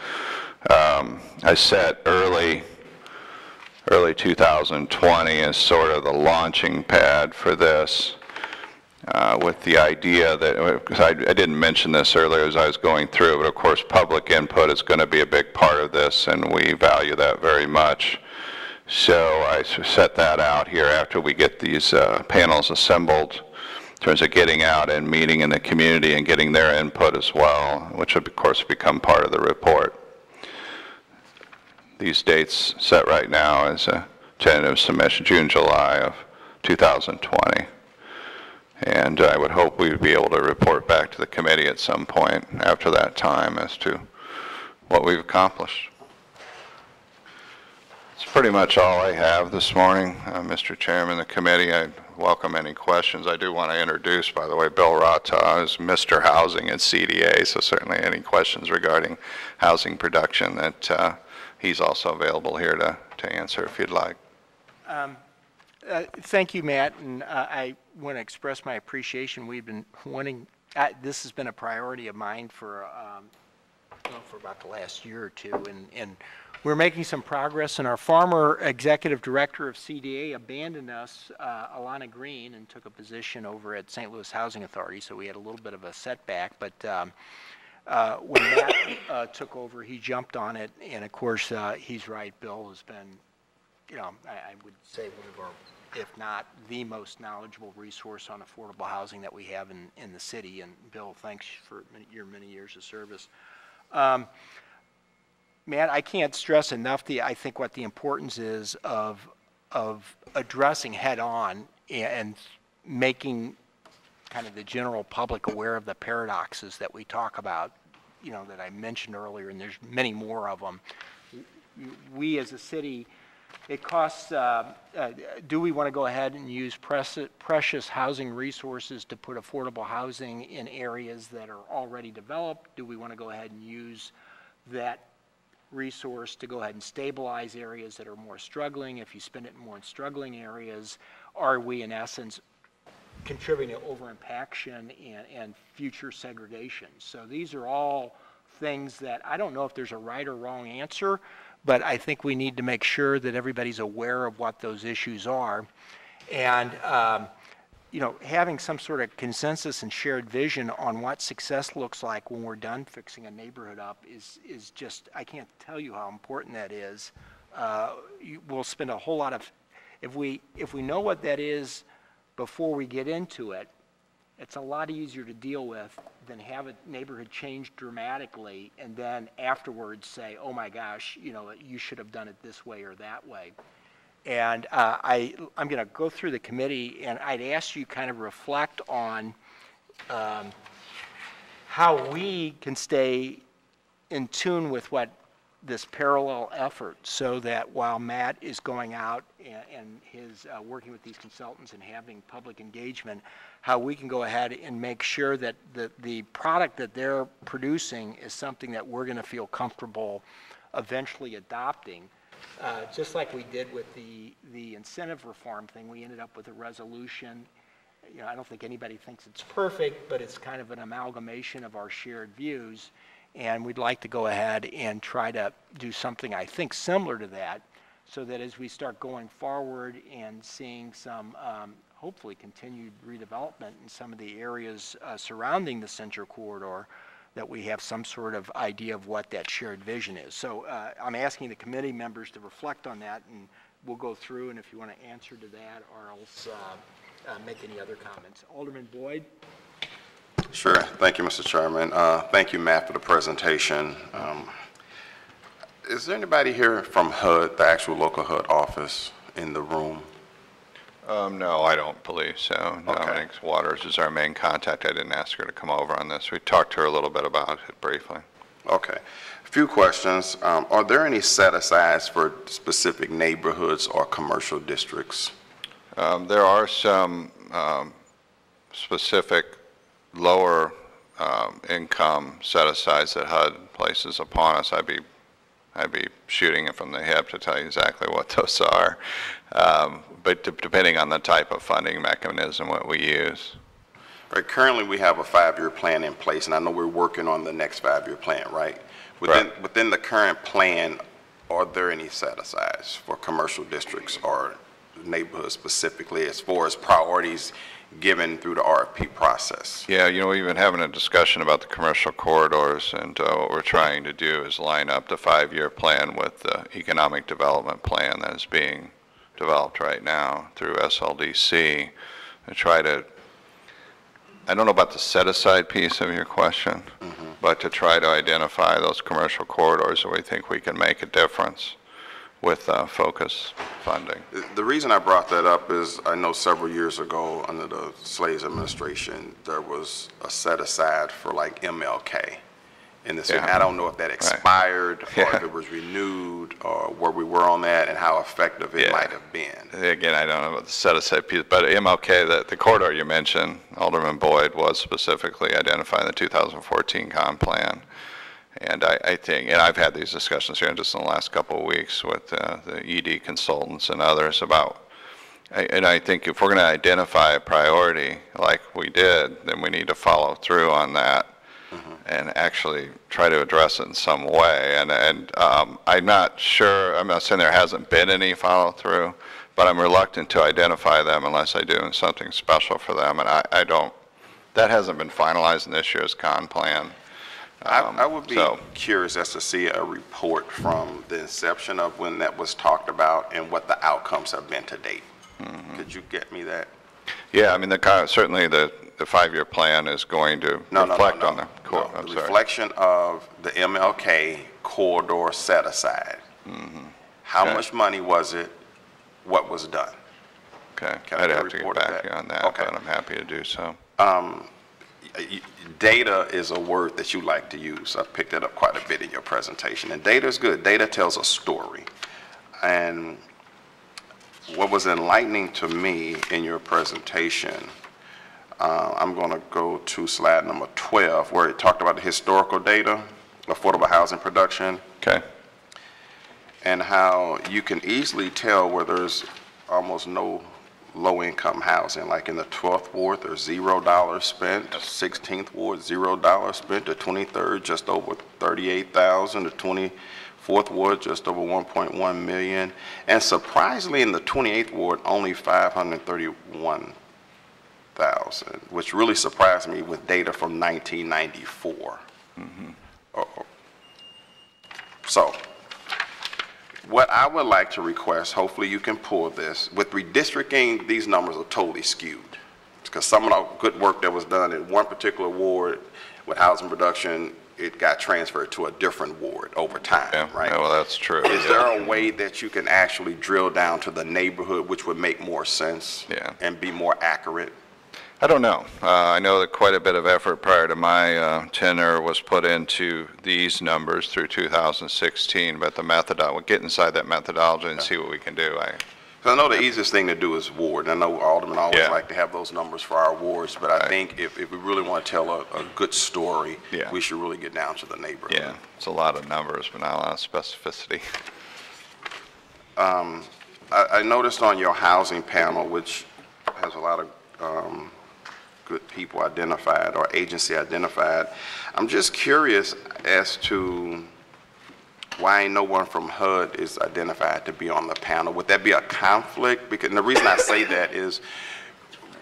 um, I set early, early 2020 as sort of the launching pad for this, uh, with the idea that, because I I didn't mention this earlier as I was going through, but of course, public input is going to be a big part of this, and we value that very much. So I set that out here after we get these uh, panels assembled, in terms of getting out and meeting in the community and getting their input as well, which would, of course, become part of the report. These dates set right now as a tentative submission, June, July of 2020. And I would hope we would be able to report back to the committee at some point after that time as to what we've accomplished. That's pretty much all I have this morning, uh, Mr. Chairman, the committee. I welcome any questions. I do want to introduce, by the way, Bill Rata is Mr. Housing at CDA, so certainly any questions regarding housing production that uh, he's also available here to, to answer if you'd like. Uh, Thank you, Matt, and uh, I want to express my appreciation. We've been wanting uh, this has been a priority of mine for, um, well, for about the last year or two, and, and we're making some progress, and our former executive director of CDA abandoned us, uh, Alana Green, and took a position over at St. Louis Housing Authority, so we had a little bit of a setback, but um, uh, when Matt uh, took over, he jumped on it, and of course, uh, he's right, Bill has been, you know, I, I would say one of our, if not the most knowledgeable resource on affordable housing that we have in, in the city, and Bill, thanks for your many years of service. Um, Matt, I can't stress enough the, I think what the importance is of, of addressing head-on and making kind of the general public aware of the paradoxes that we talk about, you know, that I mentioned earlier, and there's many more of them. We, as a city, it costs, uh, uh, do we want to go ahead and use preci- precious housing resources to put affordable housing in areas that are already developed? Do we want to go ahead and use that resource to go ahead and stabilize areas that are more struggling? If you spend it more in struggling areas, are we in essence contributing to overimpaction and, and future segregation. So these are all things that, I don't know if there's a right or wrong answer, but I think we need to make sure that everybody's aware of what those issues are. And, um, you know, having some sort of consensus and shared vision on what success looks like when we're done fixing a neighborhood up is, is just, I can't tell you how important that is. Uh, you- We'll spend a whole lot of, if we, if we know what that is before we get into it, it's a lot easier to deal with than have a neighborhood change dramatically and then afterwards say, oh my gosh, you know, you should have done it this way or that way. And uh, I, I'm going to go through the committee, and I'd ask you kind of reflect on um, how we can stay in tune with what this parallel effort, so that while Matt is going out and, and his, uh, working with these consultants and having public engagement, how we can go ahead and make sure that the, the product that they're producing is something that we're going to feel comfortable eventually adopting. Uh, Just like we did with the, the incentive reform thing, we ended up with a resolution. You know, I don't think anybody thinks it's perfect, but it's kind of an amalgamation of our shared views. And we'd like to go ahead and try to do something, I think, similar to that, so that as we start going forward and seeing some, um, hopefully, continued redevelopment in some of the areas uh, surrounding the Central Corridor, that we have some sort of idea of what that shared vision is. So uh, I'm asking the committee members to reflect on that, and we'll go through, and if you want to answer to that, or else uh, uh, make any other comments. Alderman Boyd? Sure. Thank you, Mr. Chairman. Uh, Thank you, Matt, for the presentation. Um, Is there anybody here from HUD, the actual local HUD office, in the room? Um, no, I don't believe so. Okay. Dominic Waters is our main contact. I didn't ask her to come over on this. We talked to her a little bit about it briefly. Okay. A few questions. Um, Are there any set-asides for specific neighborhoods or commercial districts? Um, There are some um, specific lower um, income set-asides that HUD places upon us. I'd be, I'd be shooting it from the hip to tell you exactly what those are, Um, but depending on the type of funding mechanism what we use. Right, currently, we have a five-year plan in place, and I know we're working on the next five-year plan, right? Within, Right. within the current plan, are there any set-asides for commercial districts or neighborhoods specifically as far as priorities given through the RFP process? Yeah, you know, we've been having a discussion about the commercial corridors, and uh, what we're trying to do is line up the five-year plan with the economic development plan that is being developed right now through SLDC, and try to, I don't know about the set-aside piece of your question, but to try to identify those commercial corridors where we think we can make a difference with uh, focus funding. The- reason I brought that up is I know several years ago, under the Slay's administration, there was a set-aside for like MLK in this, Yeah. I don't know if that expired, or Yeah. if it was renewed, or where we were on that, and how effective it Yeah. might have been. Again, I don't know about the set-aside piece, but MLK, the, the corridor you mentioned, Alderman Boyd, was specifically identified in the 2014 comp plan. And I, I think, and I've had these discussions here just in the last couple of weeks with uh, the ED consultants and others about And I think if we're going to identify a priority like we did, then we need to follow through on that and actually try to address it in some way. And, and um, I'm not sure, I'm not saying there hasn't been any follow-through, but I'm reluctant to identify them unless I do something special for them. And I, I don't, that hasn't been finalized in this year's con plan. I, Um, I would be so- curious as to see a report from the inception of when that was talked about and what the outcomes have been to date. Mm-hmm. Could you get me that? Yeah, I mean, the, co- certainly the, the five-year plan is going to No, no, no, reflect no. on the core, No, I'm The reflection of the MLK corridor set aside. How Mm-hmm. Okay. much money was it? What was done? Okay, Can I I'd get a have to get report of back that? to you on that, Okay. but I'm happy to do so. Y- y- Data is a word that you like to use. I picked it up quite a bit in your presentation. And data is good. Data tells a story. And what was enlightening to me in your presentation, uh, I'm going to go to slide number 12, where it talked about the historical data, affordable housing production, Okay, and how you can easily tell where there's almost no low-income housing. Like in the 12th ward, there's zero dollars spent. 16th ward, zero dollars spent. The 23rd, just over 38,000. The 24th ward, just over 1.1 million. And surprisingly, in the 28th ward, only 531,000, which really surprised me with data from 1994. Uh-oh. So, what I would like to request, hopefully you can pull this, with redistricting, these numbers are totally skewed. Because some of the good work that was done in one particular ward with housing production, it got transferred to a different ward over time, yeah, right? yeah, well, that's true. Is yeah. there a way that you can actually drill down to the neighborhood, which would make more sense? Yeah. And be more accurate? I don't know. Uh, I know that quite a bit of effort prior to my uh, tenure was put into these numbers through 2016, but the method, we'll get inside that methodology and see what we can do. I, I know the easiest thing to do is ward. and I know aldermen always Yeah. like to have those numbers for our wards, but I Right. think if, if we really want to tell a, a good story, Yeah. we should really get down to the neighborhood. yeah, it's a lot of numbers, but not a lot of specificity. I, I noticed on your housing panel, which has a lot of, um, good people identified or agency identified, I'm just curious as to why no one from HUD is identified to be on the panel. Would that be a conflict? Because, the reason I say that is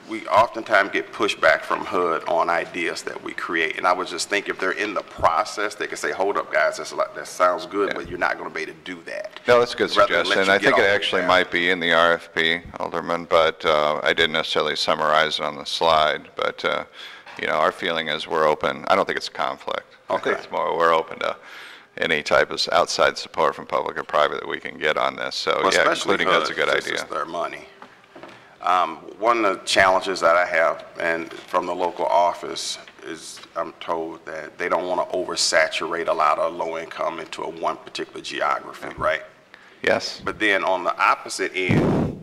we oftentimes get pushback from HUD on ideas that we create. And I would just think if they're in the process, they could say, hold up, guys, that's a lot, that sounds good, but you're not going to be able to do that. No, that's a good Rather suggestion. I think it actually might be in the RFP, Alderman, but uh, I didn't necessarily summarize it on the slide. But, uh, you know, our feeling is we're open. I don't think it's a conflict. I Okay. think it's more, we're open to any type of outside support from public or private that we can get on this. So, Well, yeah, including that's a good idea. it's their money. Um, One of the challenges that I have, and from the local office, is I'm told that they don't want to oversaturate a lot of low income into a one particular geography, right? Yes, But then on the opposite end,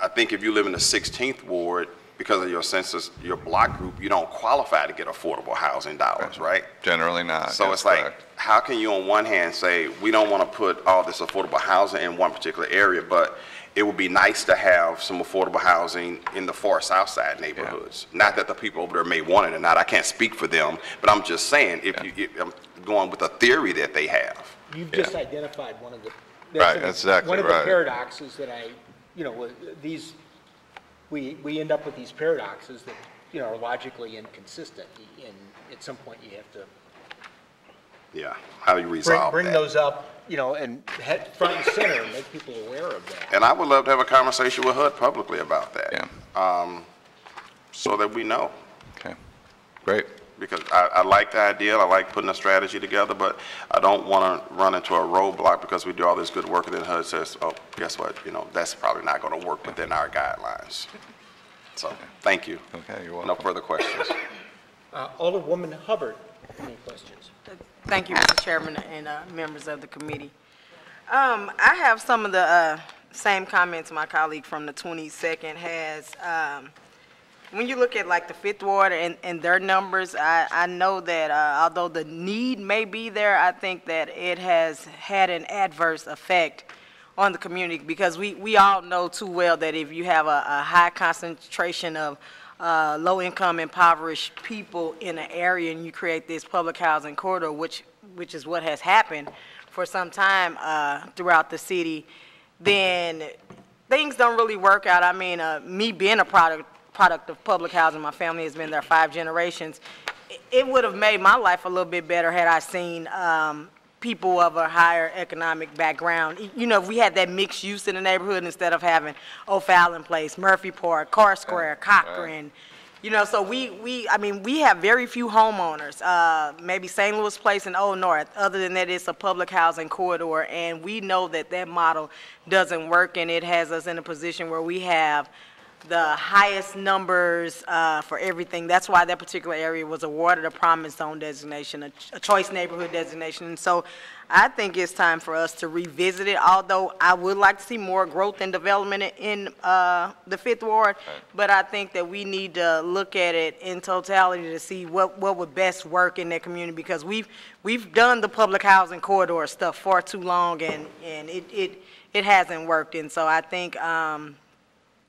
I think if you live in the 16th ward, because of your census, your block group, you don't qualify to get affordable housing dollars, right? generally not. So it's like, correct. how can you on one hand say, we don't want to put all this affordable housing in one particular area, but it would be nice to have some affordable housing in the far south side neighborhoods? Not that the people over there may want it or not, I can't speak for them, but I'm just saying, if you, if- I'm going with a theory that they have. You've just identified one of the. Right, an- that's exactly One of right. the paradoxes that I, you know, these, we, we end up with these paradoxes that, you know, are logically inconsistent. And at some point, you have to Yeah, how do you bring, resolve bring that? those up, you know, and head front and center and make people aware of that. And I would love to have a conversation with HUD publicly about that. Yeah. So that we know. Okay, great. because I, I like the idea, I like putting a strategy together, but I don't want to run into a roadblock because we do all this good work and then HUD says, oh, guess what, you know, that's probably not going to work within our guidelines. So, thank you. Okay, you're welcome. No further questions. Uh, Alderwoman Hubbard, any questions? Thank you, Mr. Chairman and uh, members of the committee. Um, I have some of the uh, same comments my colleague from the 22nd has. Um, When you look at like the Fifth Ward and, and their numbers, I, I know that uh, although the need may be there, I think that it has had an adverse effect on the community, because we, we all know too well that if you have a, a high concentration of uh, low-income impoverished people in an area and you create this public housing corridor, which, which is what has happened for some time uh, throughout the city, then things don't really work out. I mean, uh, me being a product, product of public housing, my family has been there five generations, it- would have made my life a little bit better had I seen um, people of a higher economic background. You know, if we had that mixed use in the neighborhood instead of having O'Fallon Place, Murphy Park, Carr Square, Cochran. You know, so we, we, I mean, we have very few homeowners, uh, maybe St. Louis Place and Old North. Other than that, it's a public housing corridor, and we know that that model doesn't work, and it has us in a position where we have the highest numbers uh, for everything. That's why that particular area was awarded a promise zone designation, a ch- a choice neighborhood designation. And so I think it's time for us to revisit it, although I would like to see more growth and development in uh, the Fifth Ward. But I think that we need to look at it in totality to see what, what would best work in that community, because we've, we've done the public housing corridor stuff far too long, and, and it, it, it hasn't worked. And so I think, um,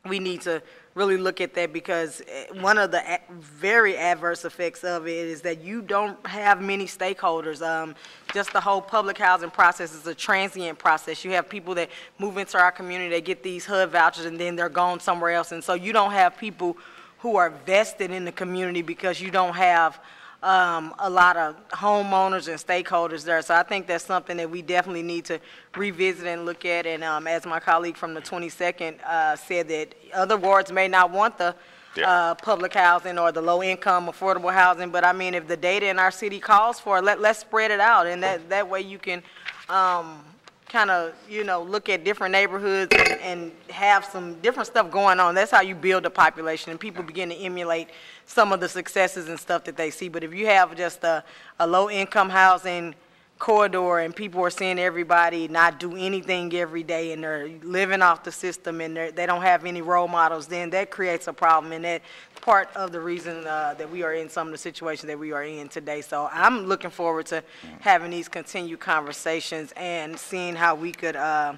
we need to really look at that because eh, one of the very adverse effects of it is that you don't have many stakeholders. Um, just the whole public housing process is a transient process. You have people that move into our community, they get these HUD vouchers, and then they're gone somewhere else. And so you don't have people who are vested in the community because you don't have um, a lot of homeowners and stakeholders there. So I think that's something that we definitely need to revisit and look at. And um, as my colleague from the 22nd uh, said, that other wards may not want the Yeah. uh, public housing or the low-income affordable housing, but I mean, if the data in our city calls for it, let, let's spread it out. And that, that way you can um, kind of, you know, look at different neighborhoods and, and have some different stuff going on. That's how you build a population, and people begin to emulate some of the successes and stuff that they see. But if you have just a, a low-income housing corridor and people are seeing everybody not do anything every day and they're living off the system and they're, don't have any role models, then that creates a problem. And that's part of the reason uh, that we are in some of the situations that we are in today. So I'm looking forward to having these continued conversations and seeing how we could uh,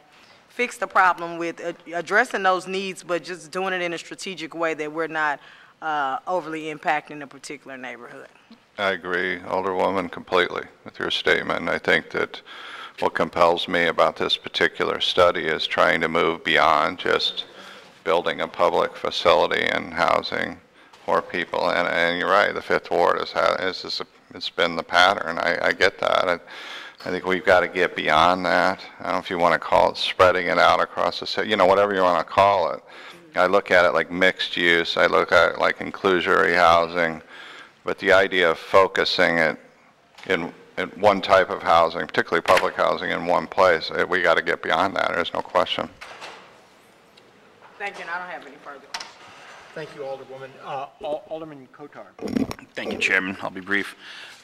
fix the problem with addressing those needs, but just doing it in a strategic way that we're not uh, overly impacting a particular neighborhood. I agree, Alderwoman, completely with your statement. I think that what compels me about this particular study is trying to move beyond just building a public facility and housing more people. And, and you're right, the Fifth Ward has had, is, is, it's been the pattern. I, I get that. I, I think we've got to get beyond that. I don't know if you want to call it spreading it out across the city, you know, whatever you want to call it. I look at it like mixed use. I look at it like inclusionary housing. But the idea of focusing it in, in one type of housing, particularly public housing in one place, eh, we got to get beyond that, there's no question. Thank you, and I don't have any further questions. Thank you, Alderwoman. Uh, Al- Alderman Coatar. Thank you, Chairman. I'll be brief.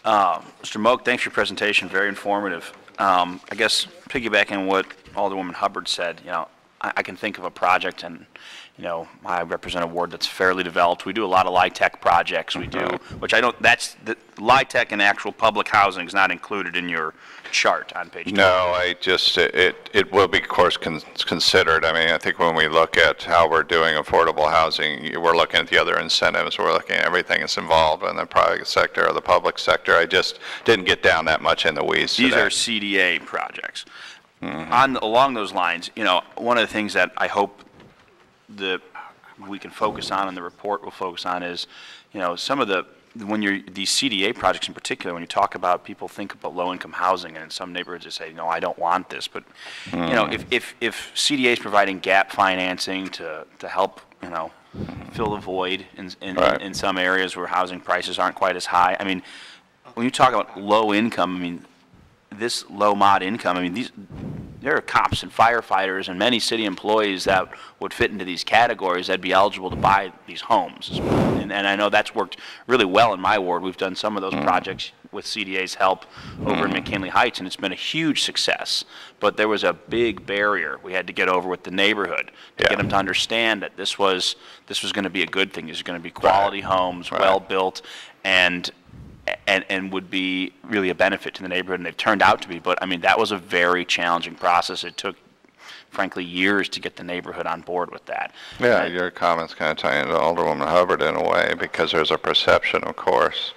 Uh, Mr. Moak, thanks for your presentation, very informative. Um, I guess piggybacking on what Alderwoman Hubbard said, you know, I I can think of a project, and, you know, I represent a ward that's fairly developed. We do a lot of LIHTC projects, we do, which I don't, that's, the LIHTC and actual public housing is not included in your chart on page 12. No, I just, it, it will be, of course, con- considered. I mean, I think when we look at how we're doing affordable housing, we're looking at the other incentives, we're looking at everything that's involved in the private sector or the public sector. I just didn't get down that much in the weeds These today. are CDA projects. Mm-hmm. On, along those lines, you know, one of the things that I hope that we can focus on and the report will focus on is, you know, some of the, when you're, these CDA projects in particular, when you talk about, people think about low-income housing, and in some neighborhoods they say, no, I don't want this, but, you know, if, if, if CDA is providing gap financing to, to help, you know, fill the void in, in, Right. in some areas where housing prices aren't quite as high, I mean, when you talk about low income, I mean, this low mod income, I mean, these, there are cops and firefighters and many city employees that would fit into these categories that'd be eligible to buy these homes. And, and I know that's worked really well in my ward. We've done some of those mm. projects with CDA's help over in mm. McKinley Heights, and it's been a huge success. But there was a big barrier we had to get over with the neighborhood to Yeah. get them to understand that this was, this was gonna be a good thing. These are gonna be quality homes, Right. well-built, and and, and would be really a benefit to the neighborhood, and they've turned out to be. But, I mean, that was a very challenging process. It took frankly, years to get the neighborhood on board with that. Yeah, Uh, your comments kind of tie into Alderwoman Hubbard in a way, because there's a perception, of course,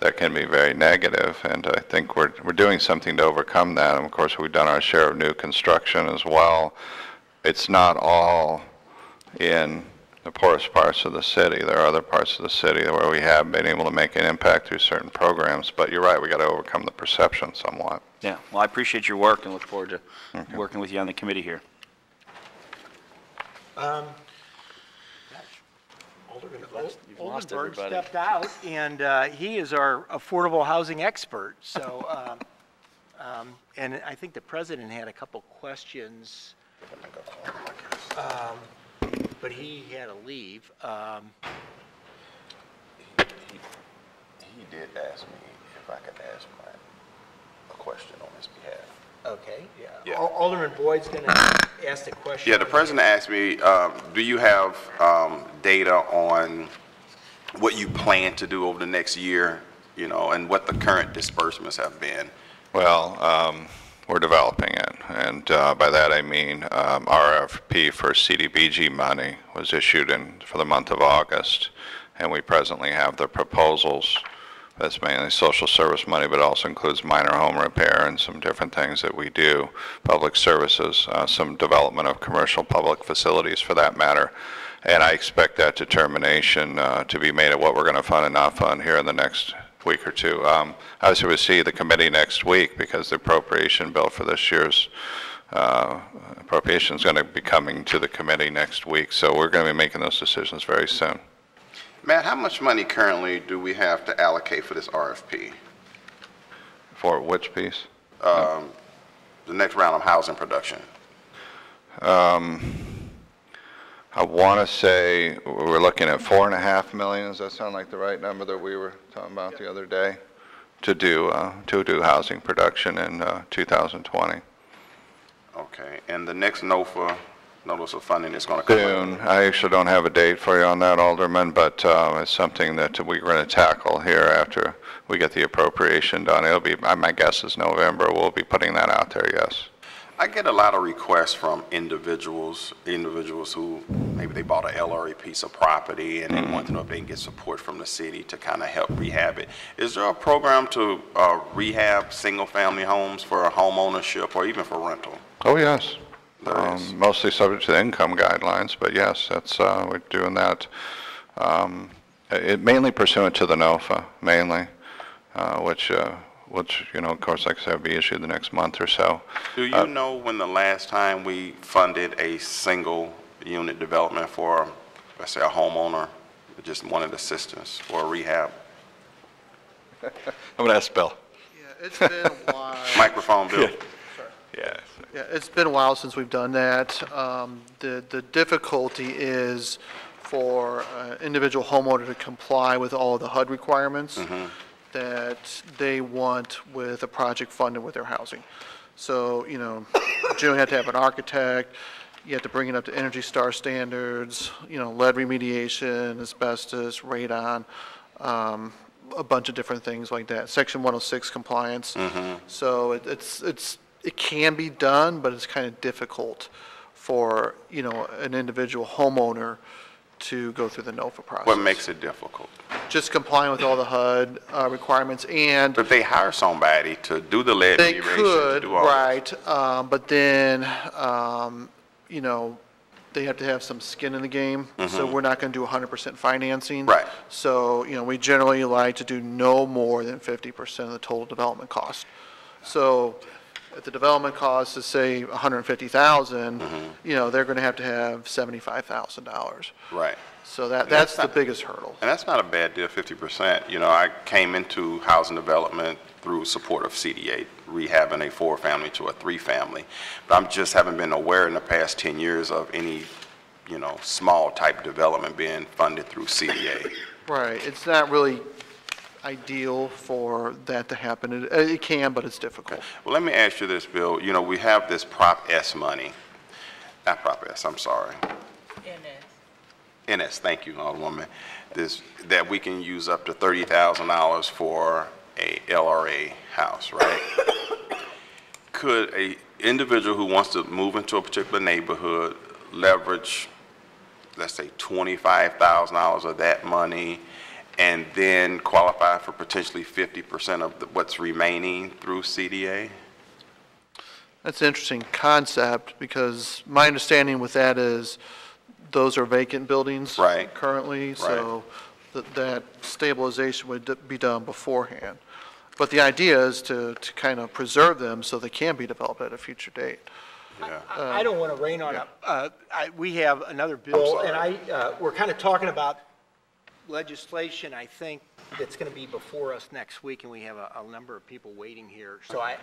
that can be very negative, and I think we're, we're doing something to overcome that. And of course, we've done our share of new construction as well. It's not all in the poorest parts of the city. There are other parts of the city where we have been able to make an impact through certain programs, but you're right, we got to overcome the perception somewhat. Yeah, well, I appreciate your work and look forward to working with you on the committee here. Alderman You've lost Oldenburg stepped out, and uh, he is our affordable housing expert, so, <laughs> um, um, and I think the president had a couple questions, um, but he had to leave. Um, He did ask me if I could ask my, a question on his behalf. Okay, yeah. Yeah. Al- Alderman Boyd's going to ask the question. Yeah, the president asked me, um, do you have um, data on what you plan to do over the next year, you know, and what the current disbursements have been? Well, um, we're developing it, and uh, by that I mean um, RFP for CDBG money was issued in, for the month of August, and we presently have the proposals. That's mainly social service money, but also includes minor home repair and some different things that we do, public services, uh, some development of commercial public facilities for that matter. And I expect that determination uh, to be made of what we're going to fund and not fund here in the next week or two. Um, Obviously, we'll see the committee next week because the appropriation bill for this year's uh, appropriation is going to be coming to the committee next week. So we're going to be making those decisions very soon. Matt, how much money currently do we have to allocate for this RFP? For which piece? The next round of housing production? I want to say we're looking at four and a half million. Does that sound like the right number that we were talking about the other day? To do, uh, to do housing production in uh, 2020. Okay, and the next NOFA, notice of funding is going to come? Soon. I actually don't have a date for you on that, Alderman, but uh, it's something that we're going to tackle here after we get the appropriation done. It'll be, my guess is November, we'll be putting that out there, yes. I get a lot of requests from individuals, individuals who, maybe they bought a LRA piece of property and they want to know if they can get support from the city to kind of help rehab it. Is there a program to uh, rehab single-family homes for home ownership or even for rental? Oh, yes. There Um. Mostly subject to the income guidelines, but yes, that's, uh, we're doing that. Um, It mainly pursuant to the NOFA, mainly, uh, which, uh, which, you know, of course, like I said, will be issued the next month or so. Do you uh, know when the last time we funded a single-unit development for, let's say, a homeowner, that just wanted assistance for a rehab? <laughs> I'm going to ask Bill. Yeah, it's been a <laughs> while. Microphone, Bill? Yes. Yeah, it's been a while since we've done that. Um, The, the difficulty is for an individual homeowner to comply with all the HUD requirements mm-hmm. That they want with a project funded with their housing. So, you know, generally have to have an architect, you have to bring it up to Energy Star standards, you know, lead remediation, asbestos, radon, um, a bunch of different things like that. Section 106 compliance. So it- it's, it's, it can be done, but it's kind of difficult for, you know, an individual homeowner to go through the NOFA process. What makes it difficult? Just complying with all the HUD uh, requirements and But if they hire somebody to do the lead they to could, do all right, um, but then, um, you know, they have to have some skin in the game, so we're not going to do 100% financing. Mm-hmm. Right. So, you know, we generally like to do no more than 50% of the total development cost. So if the development cost is, say, 150,000, Mm-hmm. you know, they're going to have to have $75,000. Right. So that, that's the biggest hurdle. And that's not a bad deal, fifty percent. You know, I came into housing development through support of CDA, rehabbing a four-family to a three-family. But I'm just haven't been aware in the past ten years of any, you know, small-type development being funded through CDA. Right, it's not really ideal for that to happen. It, uh, it can, but it's difficult. Well, let me ask you this, Bill. You know, we have this Prop S money, not Prop S, I'm sorry. NS. NS, thank you, Alderwoman. This, that we can use up to $30,000 for a LRA house, right? <coughs> Could a, individual who wants to move into a particular neighborhood leverage, let's say $25,000 of that money, and then qualify for potentially 50% of the- what's remaining through CDA? That's an interesting concept, because my understanding with that is, those are vacant buildings. Right. Currently, so that, that stabilization would d- be done beforehand. But the idea is to, to kind of preserve them so they can be developed at a future date. Yeah. I I don't want to rain on, a- uh, I- we have another bill, and I, uh, we're kind of talking about legislation, I think, that's going to be before us next week, and we have a, a number of people waiting here, so I,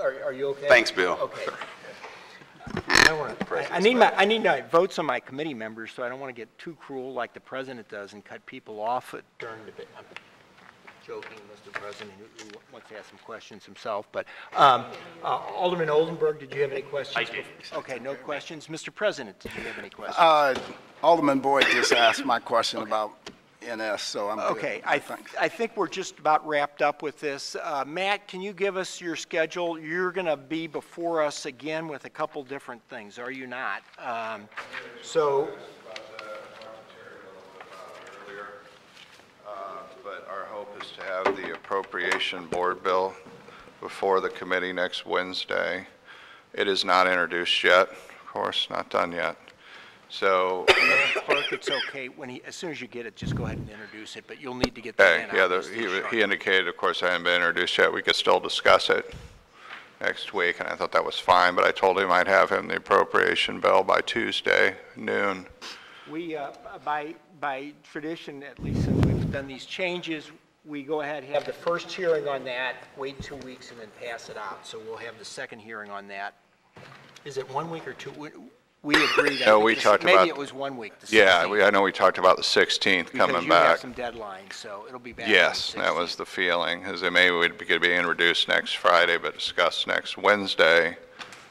are, are you okay? Thanks, Bill. Okay. I want to, I need my, I need my votes on my committee members, so I don't want to get too cruel like the president does and cut people off at- during the, I'm joking, Mr. President, who who wants to ask some questions himself, but, um, uh, Alderman Oldenburg, did you have any questions? I did. Okay, no questions. Mr. President, did you have any questions? Uh, Alderman Boyd just asked my question about NS, so I'm good. Okay, I, th- Thanks. I think we're just about wrapped up with this. Uh, Matt, can you give us your schedule? You're going to be before us again with a couple different things, are you not? Um, So, But our hope is to have the appropriation board bill before the committee next Wednesday. It is not introduced yet, of course, not done yet. So, Madam Clerk, it's okay, when he, as soon as you get it, just go ahead and introduce it, but you'll need to get that okay, in. yeah, obviously, he shortly. he indicated, of course, I hadn't been introduced yet, we could still discuss it next week, and I thought that was fine, but I told him I'd have him the appropriation bill by Tuesday noon. We, uh, by, by tradition, at least since we've done these changes, we go ahead, have the first hearing on that, wait two weeks, and then pass it out. So we'll have the second hearing on that. Is it one week or two? We- We agreed. I No, think we talked about- Maybe it was one week, the Yeah, 16th, we- I know we talked about the 16th coming Because you have back. some deadlines, so it'll be back on the Yes, that was the feeling, is it maybe would be could be introduced next Friday, but discussed next Wednesday,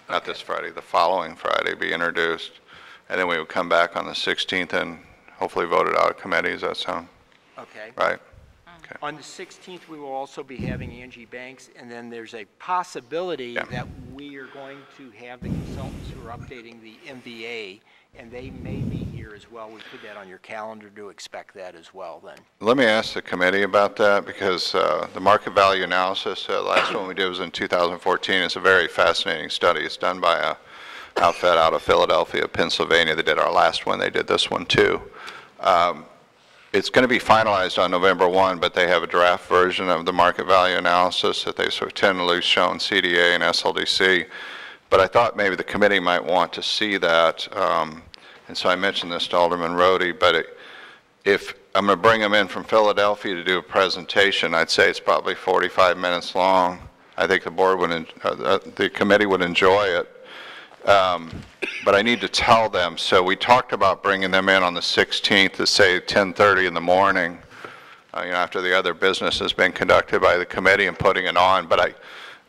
not this Friday, the following Friday be introduced, and then we would come back on the 16th and hopefully vote it out of committee, does that sound Okay. right? Okay. On the 16th, we will also be having Angie Banks, and then there's a possibility Yeah. that we are going to have the consultants who are updating the MVA, and they may be here as well. We put that on your calendar to expect that as well then. Let me ask the committee about that, because uh, the market value analysis, uh, last one we did was in 2014, it's a very fascinating study. It's done by a outfit out of Philadelphia, Pennsylvania. They did our last one, they did this one too. Um, It's going to be finalized on November 1, but they have a draft version of the market value analysis that they sort of tentatively shown CDA and SLDC. But I thought maybe the committee might want to see that, um, and so I mentioned this to Alderman Roddy, but it- if I'm going to bring them in from Philadelphia to do a presentation, I'd say it's probably 45 minutes long. I think the board would, uh, the the committee would enjoy it. Um, But I need to tell them, so we talked about bringing them in on the 16th to say 10:30 in the morning, uh, you know, after the other business has been conducted by the committee and putting it on. But I,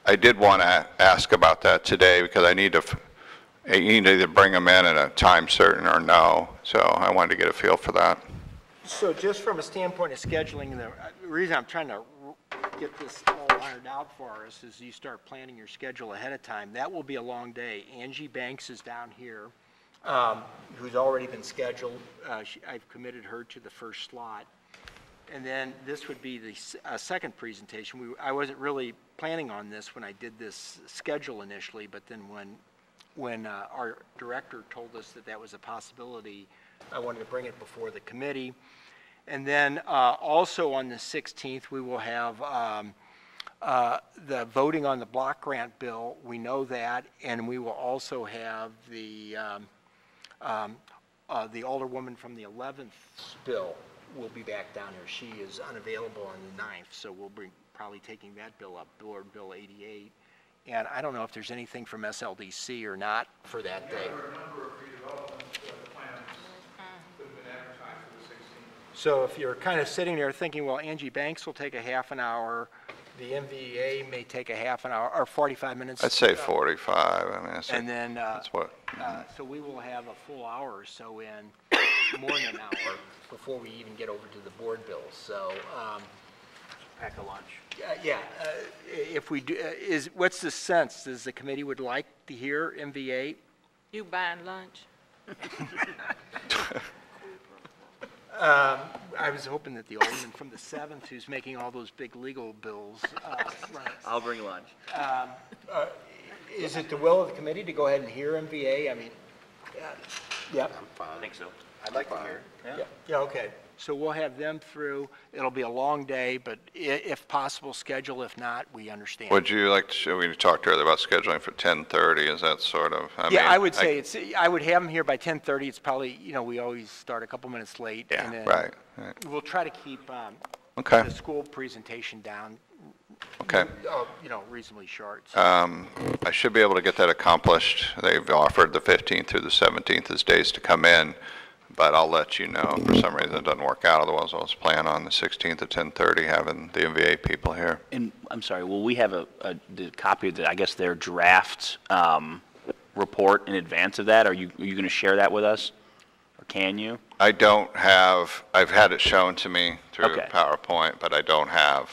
I did want to ask about that today because I need to, I need to either bring them in at a time certain or no. So I wanted to get a feel for that. So just from a standpoint of scheduling, uh, the reason I'm trying to get this all ironed out for us is you start planning your schedule ahead of time. That will be a long day. Angie Banks is down here, um, who's already been scheduled. Uh, she- I've committed her to the first slot. And then this would be the uh, second presentation. We- I wasn't really planning on this when I did this schedule initially, but then when, when uh, our director told us that that was a possibility, I wanted to bring it before the committee. And then uh, also on the 16th, we will have um, uh, the voting on the block grant bill. We know that, and we will also have the, um, um, uh, the alderwoman from the 11th bill will be back down here. She is unavailable on the 9th, so we'll be probably taking that bill up, Board Bill 88. And I don't know if there's anything from SLDC or not for that day. So if you're kind of sitting there thinking, well, Angie Banks will take a half an hour, the MVA may take a half an hour, or 45 minutes. I'd say uh, 45, I mean, that's, And then, uh, that's what, uh, so we will have a full hour or so in, <coughs> more than an hour, before we even get over to the board bills. So, um, pack a lunch. Uh, Yeah, uh, if we do, uh, is, what's the sense? Does the committee would like to hear MVA? You buying lunch? <laughs> Um, I was hoping that the alderman from the 7th, who's making all those big legal bills, uh. <laughs> I'll bring lunch. Um, uh, is it the will of the committee to go ahead and hear MVA? I mean, yeah, I think so. I'd like to hear. yeah, yeah, okay. So we'll have them through. It'll be a long day, but i- if possible, schedule. If not, we understand. Would you like, to? we talked earlier about scheduling for 10:30, is that sort of, I mean... Yeah, I would say it's, I would have them here by 10:30. It's probably, you know, we always start a couple minutes late. Yeah, and then right, right. We'll try to keep um, Okay, the school presentation down, okay. uh, you know, reasonably short. So- I should be able to get that accomplished. They've offered the 15th through the 17th as days to come in, but I'll let you know if for some reason it doesn't work out. Otherwise, I was planning on the 16th at 10:30, having the MVA people here. And, I'm sorry, will we have a, a, the copy of the, I guess, their draft, um, report in advance of that? Are you, are you gonna share that with us? Or can you? I don't have, I've had it shown to me through Okay. PowerPoint, but I don't have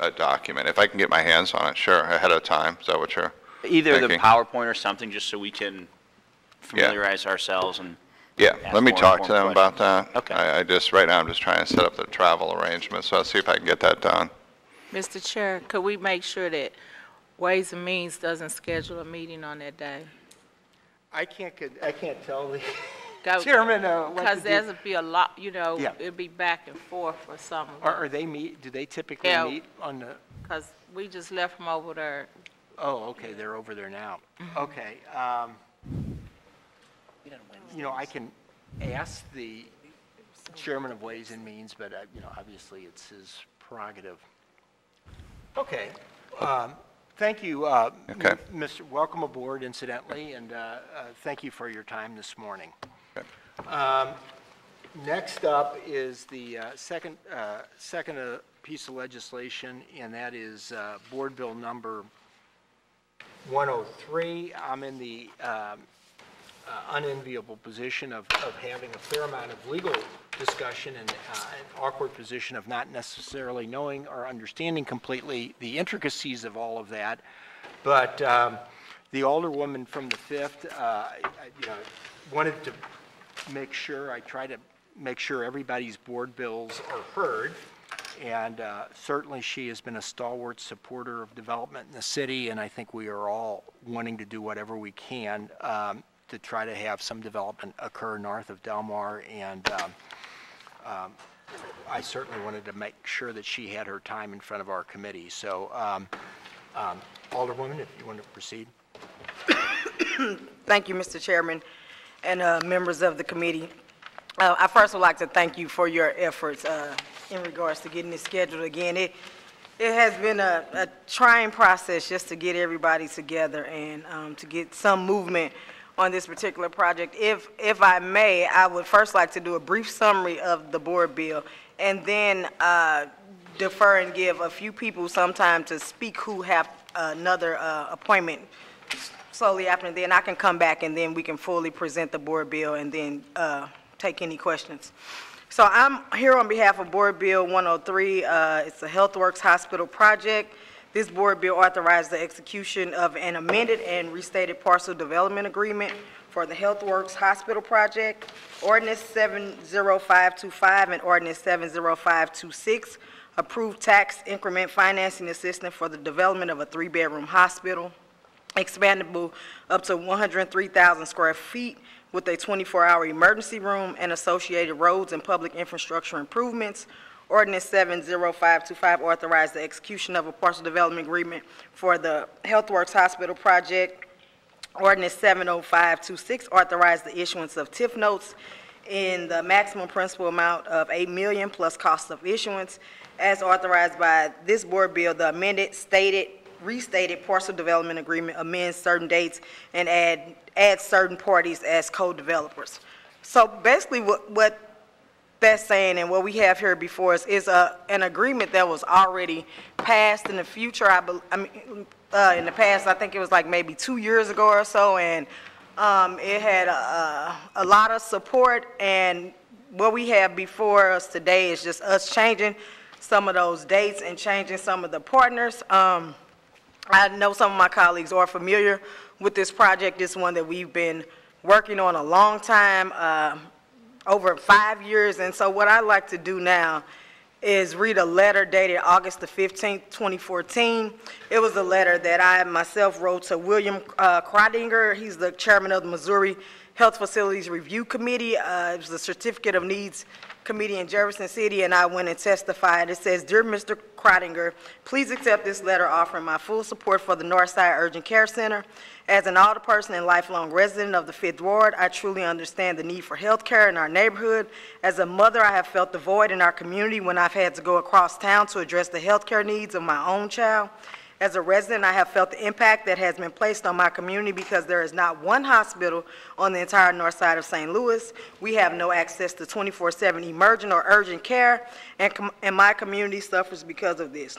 a document. If I can get my hands on it, sure, ahead of time. Is that what you're? Either the PowerPoint or something, just so we can familiarize ourselves and, Yeah, let me talk to them about that. Okay. I I just, right now, I'm just trying to set up the travel arrangements, so I'll see if I can get that done. Mr. Chair, could we make sure that Ways and Means doesn't schedule a meeting on that day? I can't, con- I can't tell the Go- <laughs> chairman uh, what Because to do. there'd be a lot, you know, Yeah. it'd be back and forth for some of Are, them. are they meet, do they typically Yeah. meet on the, Because we just left them over there. oh, okay, they're over there now. Okay, um, you know, I can ask the chairman of Ways and Means, but, uh, you know, obviously it's his prerogative. Okay, um, thank you, uh, Okay. Mr., welcome aboard incidentally, and, uh, uh, thank you for your time this morning. Okay. Um, Next up is the uh, second, uh, second uh, piece of legislation, and that is uh, Board Bill Number 103. I'm in the um, uh, unenviable position of, of having a fair amount of legal discussion and uh, an awkward position of not necessarily knowing or understanding completely the intricacies of all of that. But um, the Alderwoman from the 5th, uh, you know, wanted to make sure, I try to make sure everybody's board bills are heard. And uh, certainly, she has been a stalwart supporter of development in the city, and I think we are all wanting to do whatever we can um, to try to have some development occur north of Delmar. And um, um, I certainly wanted to make sure that she had her time in front of our committee. So um, um, Alderwoman, if you want to proceed. Thank you, Mr. Chairman, and uh, members of the committee. Uh, I first would like to thank you for your efforts uh, in regards to getting this scheduled again. It it has been a a trying process just to get everybody together and um, to get some movement on this particular project. If if I may, I would first like to do a brief summary of the board bill, and then uh, defer and give a few people some time to speak who have another uh, appointment slowly after, and then I can come back, and then we can fully present the board bill and then uh, take any questions. So I'm here on behalf of Board Bill 103. Uh, It's a HealthWorks Hospital project. This board bill authorized the execution of an amended and restated parcel development agreement for the HealthWorks Hospital project, ordinance 70525 and ordinance 70526, approved tax increment financing assistance for the development of a three-bedroom hospital expandable up to 103,000 square feet with a 24-hour emergency room and associated roads and public infrastructure improvements. Ordinance 70525 authorized the execution of a parcel development agreement for the HealthWorks Hospital project. Ordinance 70526 authorized the issuance of TIF notes in the maximum principal amount of 8 million plus cost of issuance. As authorized by this board bill, the amended stated, restated parcel development agreement amends certain dates and add, adds certain parties as co-developers. So basically, what, what that's saying and what we have here before us is a, an agreement that was already passed in the future, I bel, I mean, uh, in the past, I think it was like maybe two years ago or so, and, um, it had a, a lot of support, and what we have before us today is just us changing some of those dates and changing some of the partners. Um, I know some of my colleagues are familiar with this project. It's one that we've been working on a long time, uh, over five years. And so what I'd like to do now is read a letter dated August the 15th, 2014. It was a letter that I myself wrote to William uh, Crodinger. He's the chairman of the Missouri Health Facilities Review Committee. Uh, It was the Certificate of Needs In Jefferson City, and I went and testified. It says, "Dear Mr. Crodinger, please accept this letter offering my full support for the Northside Urgent Care Center. As an older person and lifelong resident of the Fifth Ward, I truly understand the need for health care in our neighborhood. As a mother, I have felt the void in our community when I've had to go across town to address the health care needs of my own child. As a resident, I have felt the impact that has been placed on my community because there is not one hospital on the entire north side of St. Louis. We have no access to 24/7 emergent or urgent care, and and my community suffers because of this.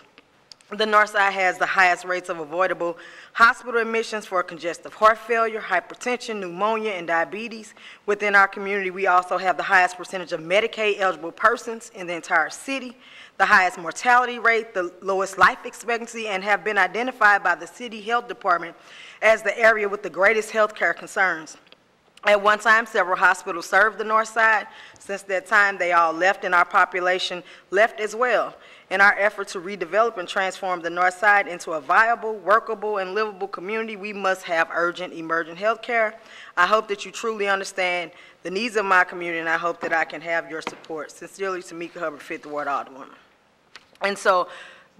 The north side has the highest rates of avoidable hospital admissions for congestive heart failure, hypertension, pneumonia, and diabetes. Within our community, we also have the highest percentage of Medicaid-eligible persons in the entire city, the highest mortality rate, the lowest life expectancy, and have been identified by the city health department as the area with the greatest health care concerns. At one time, several hospitals served the north side. Since that time, they all left, and our population left as well. In our effort to redevelop and transform the north side into a viable, workable, and livable community, we must have urgent, emergent health care. I hope that you truly understand the needs of my community, and I hope that I can have your support. Sincerely, Tamika Hubbard, Fifth Ward Alderwoman. And so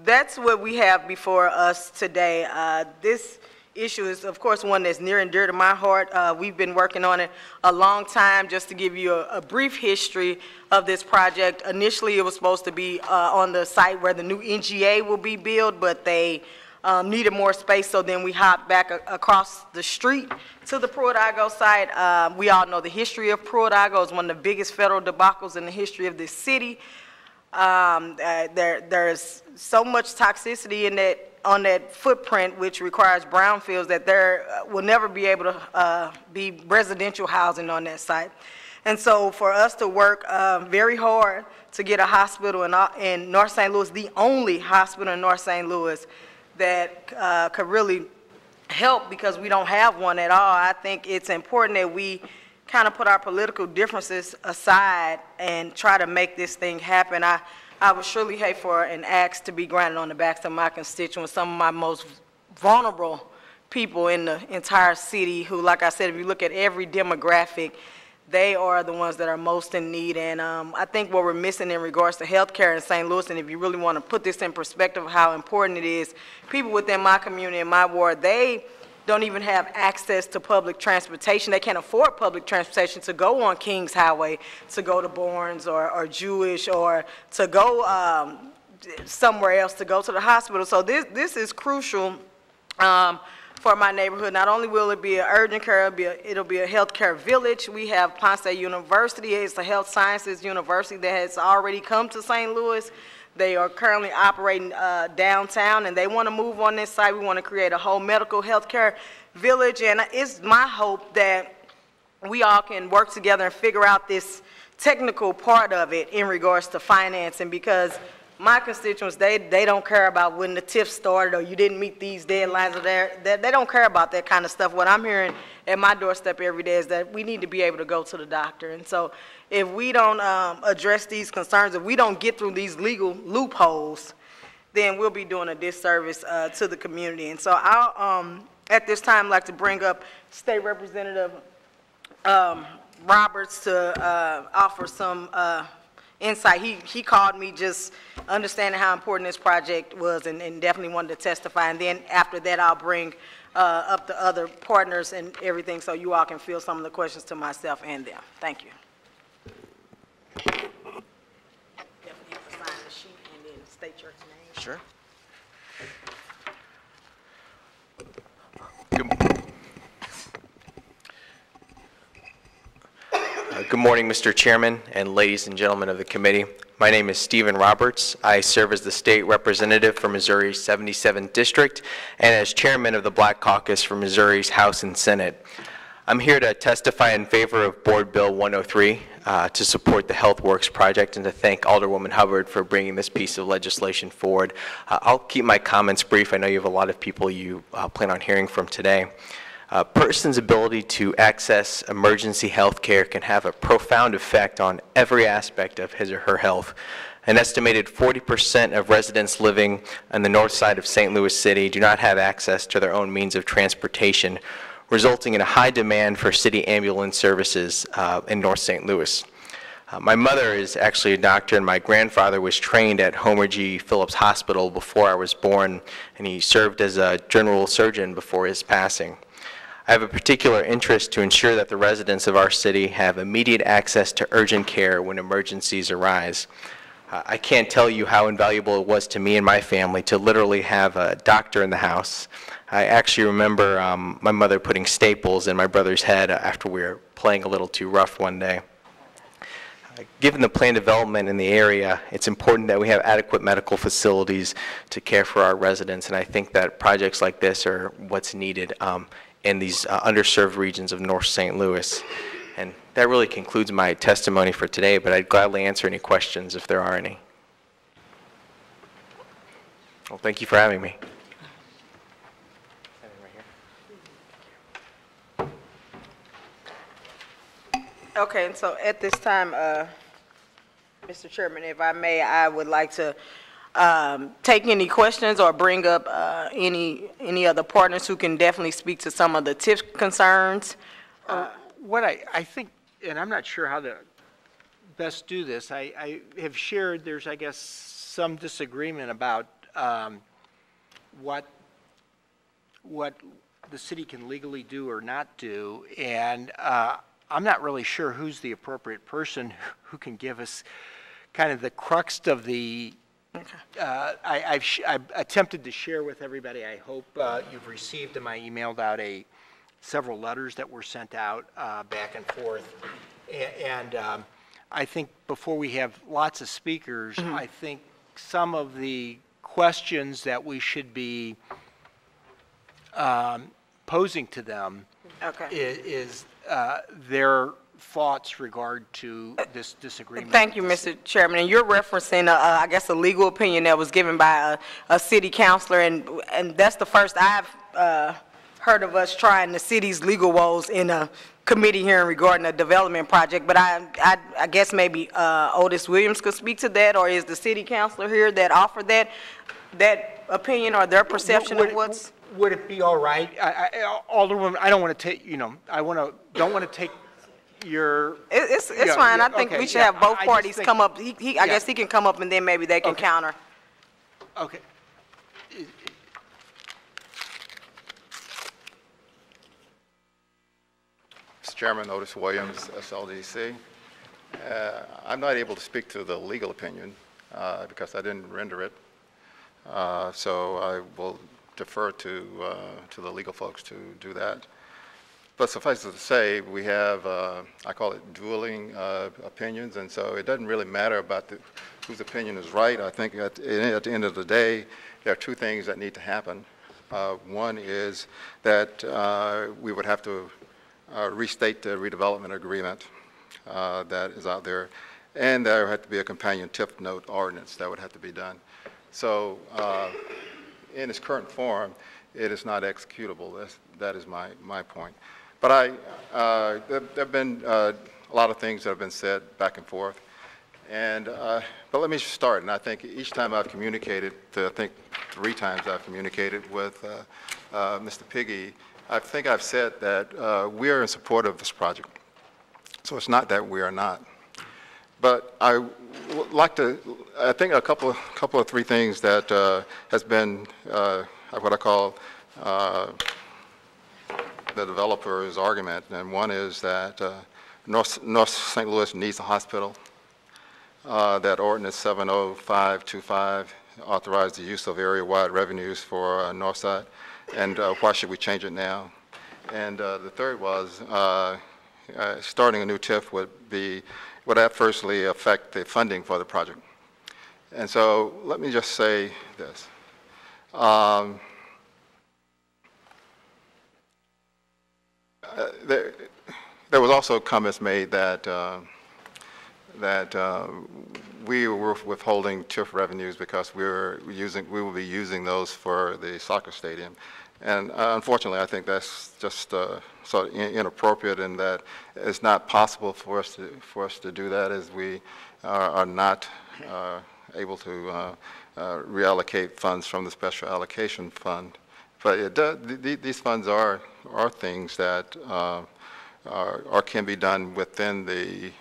that's what we have before us today. Uh, This issue is, of course, one that's near and dear to my heart. Uh, We've been working on it a long time. Just to give you a a brief history of this project, initially, it was supposed to be uh, on the site where the new NGA will be built, but they um, needed more space, so then we hopped back across the street to the Pruitt-Igoe site. Uh, We all know the history of Pruitt-Igoe. is one of the biggest federal debacles in the history of this city. Um, uh, there, there's so much toxicity in that, on that footprint, which requires brownfields, that there uh, will never be able to, uh, be residential housing on that site. And so for us to work, uh, very hard to get a hospital in, uh, in North St. Louis, the only hospital in North St. Louis that, uh, could really help because we don't have one at all. I think it's important that we kind of put our political differences aside and try to make this thing happen. I, I would surely hate for an axe to be granted on the backs of my constituents, some of my most vulnerable people in the entire city who, like I said, if you look at every demographic, they are the ones that are most in need. And um, I think what we're missing in regards to healthcare in St. Louis, and if you really want to put this in perspective of how important it is, people within my community and my ward, they don't even have access to public transportation. They can't afford public transportation to go on Kingshighway, to go to Barnes or, or Jewish, or to go um, somewhere else to go to the hospital. So this, this is crucial um, for my neighborhood. Not only will it be an urgent care, it'll be a, it'll be a healthcare village. We have Ponce University. It's a health sciences university that has already come to St. Louis. They are currently operating uh, downtown, and they want to move on this site. We want to create a whole medical healthcare village, and it's my hope that we all can work together and figure out this technical part of it in regards to financing, because my constituents, they, they don't care about when the TIF started, or you didn't meet these deadlines, or they're- they, they don't care about that kind of stuff. What I'm hearing at my doorstep every day is that we need to be able to go to the doctor. And so if we don't um, address these concerns, if we don't get through these legal loopholes, then we'll be doing a disservice uh, to the community. And so I'll, um, at this time, like to bring up State Representative um, Roberts to uh, offer some uh, insight. He, he called me just understanding how important this project was and and definitely wanted to testify. And then after that, I'll bring uh, up the other partners and everything so you all can field some of the questions to myself and them. Thank you. Definitely have to sign the sheet and then state your name. Sure. Uh, Good morning, Mr. Chairman and ladies and gentlemen of the committee. My name is Steven Roberts. I serve as the state representative for Missouri's 77th District and as chairman of the Black Caucus for Missouri's House and Senate. I'm here to testify in favor of Board Bill 103 uh, to support the Health Works project and to thank Alderwoman Hubbard for bringing this piece of legislation forward. Uh, I'll keep my comments brief. I know you have a lot of people you uh, plan on hearing from today. A person's ability to access emergency health care can have a profound effect on every aspect of his or her health. An estimated 40% of residents living on the north side of St. Louis City do not have access to their own means of transportation, resulting in a high demand for city ambulance services uh, in North St. Louis. Uh, my mother is actually a doctor, and my grandfather was trained at Homer G. Phillips Hospital before I was born, and he served as a general surgeon before his passing. I have a particular interest to ensure that the residents of our city have immediate access to urgent care when emergencies arise. Uh, I can't tell you how invaluable it was to me and my family to literally have a doctor in the house. I actually remember um, my mother putting staples in my brother's head after we were playing a little too rough one day. Given the planned development in the area, it's important that we have adequate medical facilities to care for our residents, and I think that projects like this are what's needed um, in these uh, underserved regions of North St. Louis. And that really concludes my testimony for today, but I'd gladly answer any questions if there are any. Well, thank you for having me. Okay, and so at this time, uh, Mr. Chairman, if I may, I would like to um, take any questions or bring up uh, any, any other partners who can definitely speak to some of the TIF concerns. Uh, What I, I think, and I'm not sure how to best do this, I, I have shared, there's, I guess, some disagreement about um, what, what the city can legally do or not do, and uh, I'm not really sure who's the appropriate person <laughs> who can give us kind of the crux of the, uh, I, I've, sh- I've attempted to share with everybody, I hope uh, you've received, and I emailed out a, several letters that were sent out uh, back and forth. A- And um, I think before we have lots of speakers, I think some of the questions that we should be um, posing to them Okay. is uh, their thoughts regard to this disagreement. Thank you, Mr. Chairman. And you're referencing, uh, I guess, a legal opinion that was given by a, a city counselor, and, and that's the first I've uh, heard of us trying the city's legal woes in a committee hearing regarding a development project. But I, I, I guess maybe uh, Otis Williams could speak to that, or is the city counselor here that offered that, that opinion or their perception Would of it- what's? Would it be all right, I- I- Alderwoman, I don't want to take, you know, I want to, don't want to take your, It- It's, it's Yeah, fine. I think okay, we should yeah, have both I just parties think- come up. He, he, I Yeah. guess he can come up and then maybe they can Okay. counter. okay. Mr. Chairman, Otis Williams, SLDC. Uh, I'm not able to speak to the legal opinion uh, because I didn't render it. Uh, So I will defer to, uh, to the legal folks to do that. But suffice it to say, we have, uh, I call it dueling uh, opinions, and so it doesn't really matter about the- whose opinion is right. I think at, at the end of the day, there are two things that need to happen. Uh, One is that uh, we would have to uh, restate the redevelopment agreement uh, that is out there, and there would have to be a companion TIF note ordinance that would have to be done. So in its current form, it is not executable. That's- That is my, my point. But I, uh, there have been uh, a lot of things that have been said back and forth, and, uh, but let me start, and I think each time I've communicated, I think three times I've communicated with uh, uh, Mr. Piggy, I think I've said that uh, we are in support of this project. So it's not that we are not. But I would like to, I think a couple, couple of three things that uh, has been uh, what I call uh, the developer's argument, and one is that uh, North, North St. Louis needs a hospital, uh, that ordinance 70525 authorized the use of area-wide revenues for uh, North Side, and uh, why should we change it now? And the third was, starting a new TIF would be, would adversely affect the funding for the project. And so, let me just say this. Um, Uh, There there was also comments made that, uh, that uh, we were withholding TIF revenues because we were using, we will be using those for the soccer stadium. And uh, unfortunately, I think that's just uh, sort of in- inappropriate in that it's not possible for us to, for us to do that as we are are not uh, able to uh, uh, reallocate funds from the special allocation fund. But does, th- th- these funds are, are things that uh, are, or can be done within the,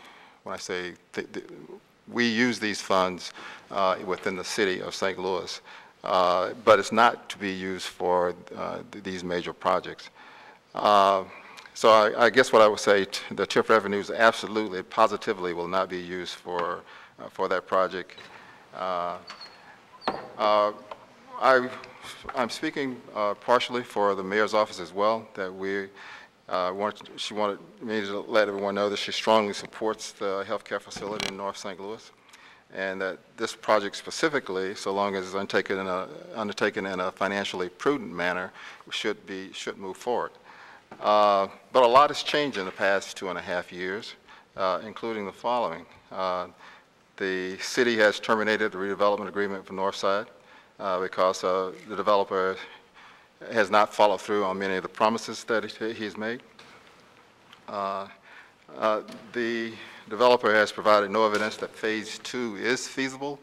when I say, th- th- we use these funds uh, within the city of St. Louis, uh, but it's not to be used for uh, th- these major projects. Uh, So I, I guess what I would say, the TIF revenues absolutely, positively will not be used for, uh, for that project. Uh, uh, I, I'm speaking uh, partially for the mayor's office as well, that we uh, want, she wanted me to let everyone know that she strongly supports the healthcare facility in North St. Louis, and that this project specifically, so long as it's undertaken in a, undertaken in a financially prudent manner, should be, should move forward. Uh, But a lot has changed in the past two and a half years, uh, including the following. Uh, The city has terminated the redevelopment agreement for Northside uh, because uh, the developer has not followed through on many of the promises that he- he's made. The developer has provided no evidence that Phase Two is feasible,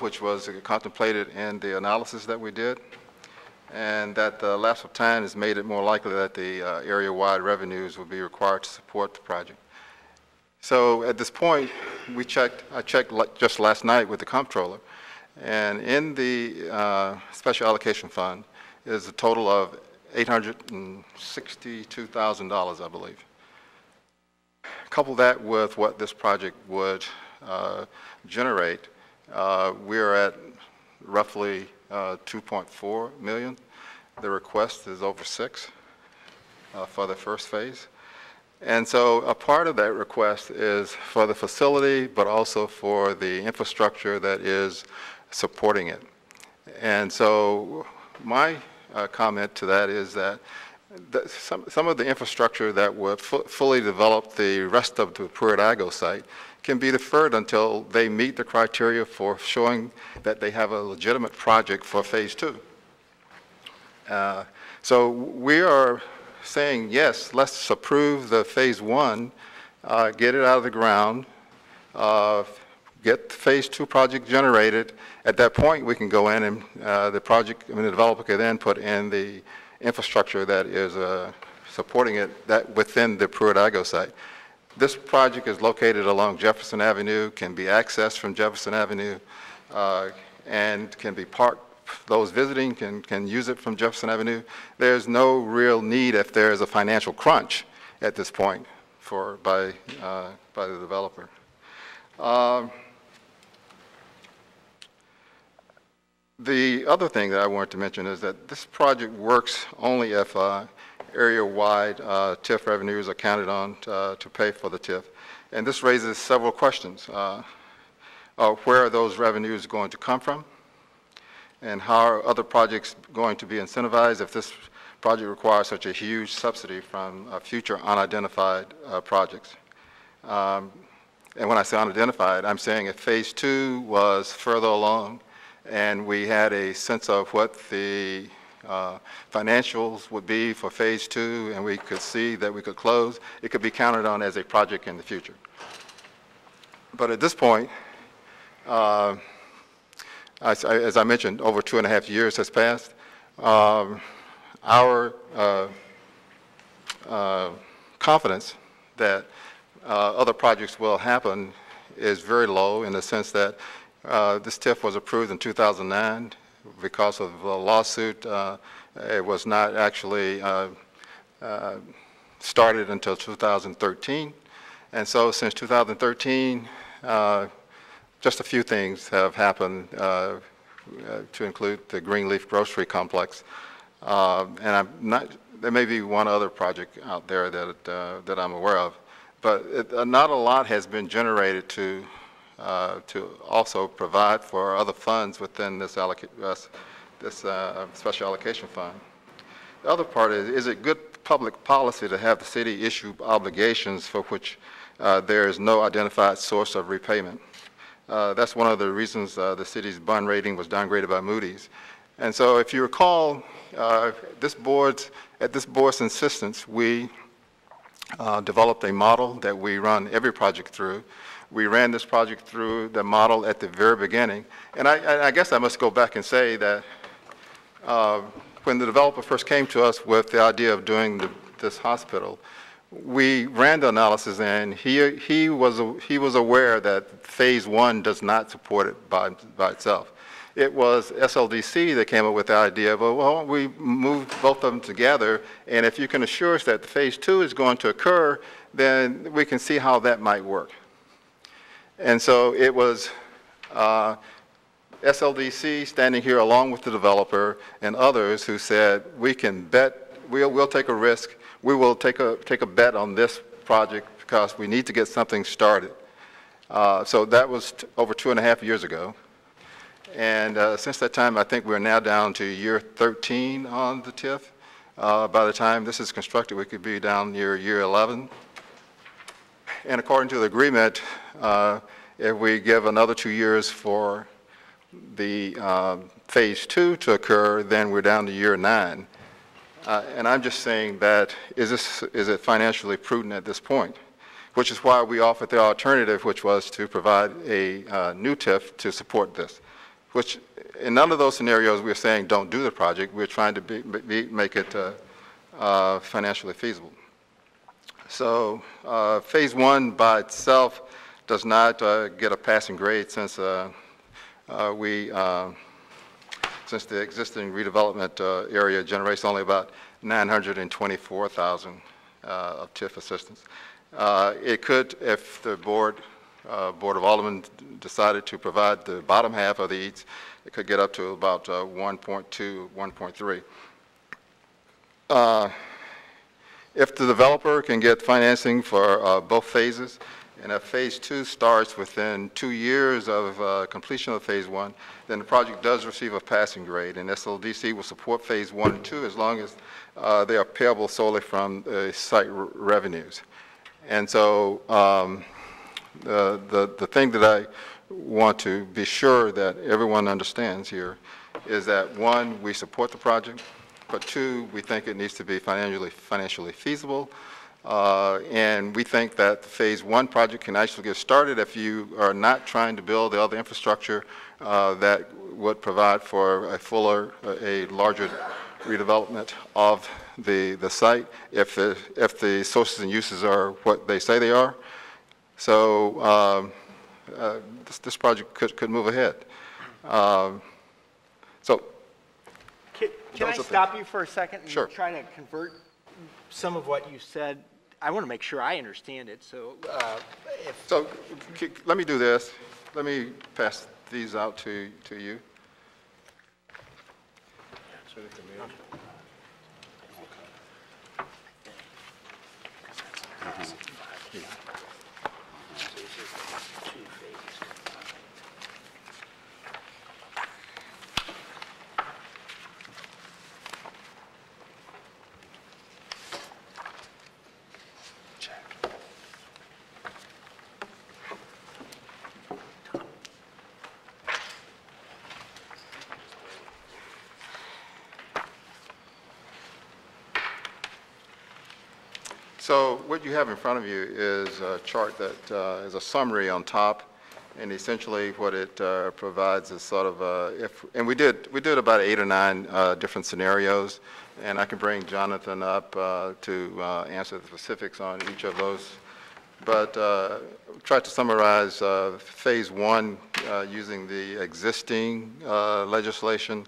which was contemplated in the analysis that we did, and that the lapse of time has made it more likely that the uh, area-wide revenues will be required to support the project. So at this point, we checked, I checked just last night with the comptroller, and in the uh, special allocation fund is a total of $862,000, I believe. Couple that with what this project would uh, generate, uh, we're at roughly uh, 2.4 million. The request is over six uh, for the first phase. And so a part of that request is for the facility, but also for the infrastructure that is supporting it. And so my uh, comment to that is that that some, some of the infrastructure that would fully develop the rest of the Pruitt-Igoe site can be deferred until they meet the criteria for showing that they have a legitimate project for Phase Two. Uh, So we are saying, yes, let's approve the Phase One, uh, get it out of the ground, uh, get the Phase Two project generated. At that point, we can go in and uh, the project, I mean, the developer can then put in the infrastructure that is uh, supporting it, that within the Pruitt-Igoe site. This project is located along Jefferson Avenue, can be accessed from Jefferson Avenue, uh, and can be parked, those visiting can, can use it from Jefferson Avenue. There's no real need if there is a financial crunch at this point for, by, uh, by the developer. Um, The other thing that I wanted to mention is that this project works only if uh, area-wide uh, TIF revenues are counted on uh, to pay for the TIF. And this raises several questions. Uh, uh, Where are those revenues going to come from? And how are other projects going to be incentivized if this project requires such a huge subsidy from future unidentified projects? Um, And when I say unidentified, I'm saying if Phase Two was further along and we had a sense of what the uh, financials would be for Phase Two, and we could see that we could close, it could be counted on as a project in the future. But at this point, uh, as I as I mentioned, over two and a half years has passed. Um, Our uh, uh, confidence that uh, other projects will happen is very low in the sense that uh, this TIF was approved in 2009 because of the lawsuit. uh, It was not actually uh, uh, started until 2013. And so since 2013, uh, just a few things have happened, to include the Greenleaf Grocery Complex. And I'm not, there may be one other project out there that, that I'm aware of, but it- uh, not a lot has been generated to, uh, to also provide for other funds within this this uh, special allocation fund. The other part is, is it good public policy to have the city issue obligations for which uh, there is no identified source of repayment. That's one of the reasons the city's bond rating was downgraded by Moody's. And so if you recall, uh, this board's, at this board's insistence, we uh, developed a model that we run every project through. We ran this project through the model at the very beginning. And I- I, guess I must go back and say that uh, when the developer first came to us with the idea of doing the- this hospital, we ran the analysis and he, he was, he was aware that Phase One does not support it by, by itself. It was SLDC that came up with the idea of, well, we move both of them together, and if you can assure us that Phase Two is going to occur, then we can see how that might work. And so it was uh, SLDC standing here along with the developer and others who said, we can bet, we'll, we'll take a risk, we will take a, take a bet on this project because we need to get something started. Uh, So that was over two and a half years ago. And uh, since that time, I think we're now down to year 13 on the TIF. Uh, By the time this is constructed, we could be down near year 11. And according to the agreement, uh, if we give another two years for the um, Phase Two to occur, then we're down to year nine. Uh, And I'm just saying that, is this, is it financially prudent at this point? Which is why we offered the alternative, which was to provide a uh, new TIF to support this, which, in none of those scenarios, we're saying, don't do the project. We're trying to be, be- make it uh, uh, financially feasible. So uh, Phase One by itself does not uh, get a passing grade since uh, uh, we, uh, since the existing redevelopment area generates only about 924,000 uh, of TIF assistance. It could, if the board, Board of Aldermen decided to provide the bottom half of the EATS, it could get up to about uh, 1.2, 1.3. If the developer can get financing for uh, both phases, and if Phase Two starts within two years of uh, completion of Phase One, then the project does receive a passing grade, and SLDC will support Phase One and Two as long as uh, they are payable solely from uh, site revenues. And so um, the the the thing that I want to be sure that everyone understands here is that, one, we support the project, but two, we think it needs to be financially, financially feasible. Uh, And we think that the Phase One project can actually get started if you are not trying to build the other infrastructure uh, that would provide for a fuller, a larger redevelopment of the, the site, if the, if the sources and uses are what they say they are. So um, uh, this, this project could, could move ahead. Um, So Can can I Those are stop you for a second? and Sure. Try to convert some of what you said. I want to make sure I understand it, so uh, if, So, let me do this. Let me pass these out to, to you. So what you have in front of you is a chart that uh, is a summary on top, and essentially what it uh, provides is sort of a, if, and we did, we did about eight or nine uh, different scenarios, and I can bring Jonathan up uh, to uh, answer the specifics on each of those. But uh, try to summarize uh, Phase One using the existing legislation,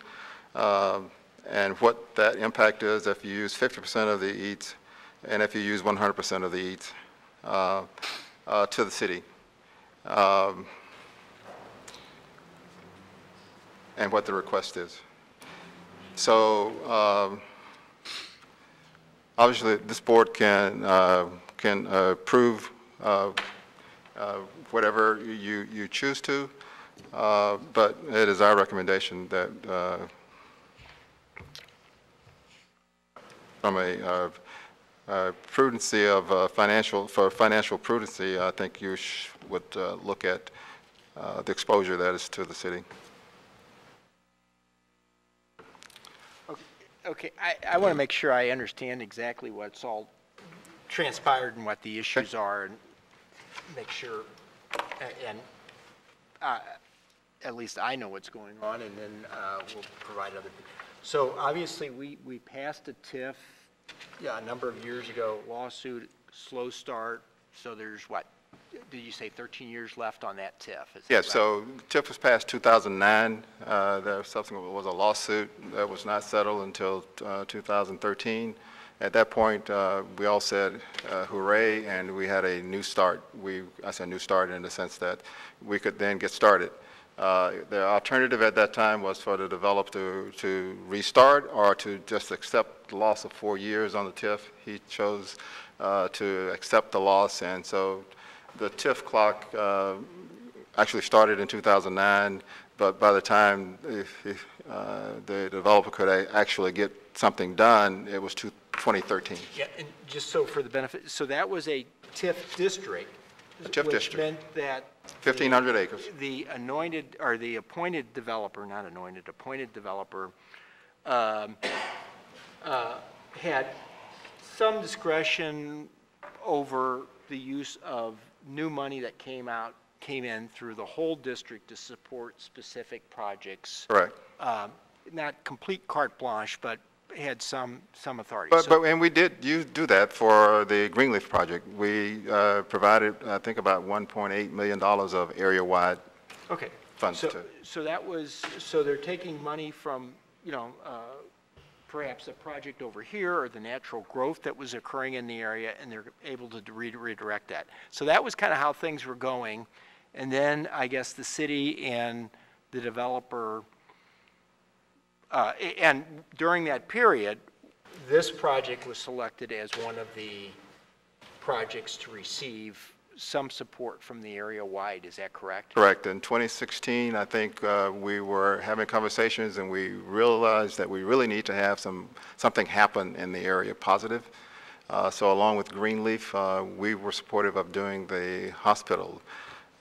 um, and what that impact is if you use 50% of the EATS and if you use 100% of the EATS uh, uh, to the city. Um, And what the request is. So um, obviously, this board can, uh, can approve uh, uh, whatever you, you choose to, uh, but it is our recommendation that from a uh, prudency of uh, financial, for financial prudency, I think you sh- would uh, look at uh, the exposure that is to the city. Okay, I, I want to make sure I understand exactly what's all transpired and what the issues are, and make sure, and, uh, at least I know what's going on, and then, uh, we'll provide other. So obviously, we, we passed a TIF, yeah, a number of years ago, lawsuit, slow start, so there's what, did you say 13 years left on that TIF? Is that Yes, right? so TIF was passed 2009. Uh, There subsequently was a lawsuit that was not settled until uh, 2013. At that point, uh, we all said uh, hooray, and we had a new start. We, I said new start in the sense that we could then get started. Uh, The alternative at that time was for the developer to to restart or to just accept the loss of four years on the TIF. He chose uh, to accept the loss, and so the TIF clock uh, actually started in 2009, but by the time if- if, uh, the developer could actually get something done, it was two- 2013. Yeah, and just so for the benefit, so that was a TIF district. A TIF Which district. meant that. 1,500 acres. The anointed, or the appointed developer, not anointed, appointed developer, um, uh, had some discretion over the use of new money that came out, came in through the whole district to support specific projects. Correct. Um, Not complete carte blanche, but had some, some authority. But, So- but, and we did, you do that for the Greenleaf project. We uh, provided, I think, about $1.8 million of area-wide Okay. funds So- to. So that was, so they're taking money from, you know, uh, perhaps a project over here or the natural growth that was occurring in the area, and they're able to re- redirect that. So that was kind of how things were going. And then I guess the city and the developer, uh, and during that period, this project was selected as one of the projects to receive some support from the area wide. Is that correct? Correct. In 2016, I think uh, we were having conversations, and we realized that we really need to have some, something happen in the area positive. Uh, So along with Greenleaf, uh, we were supportive of doing the hospital.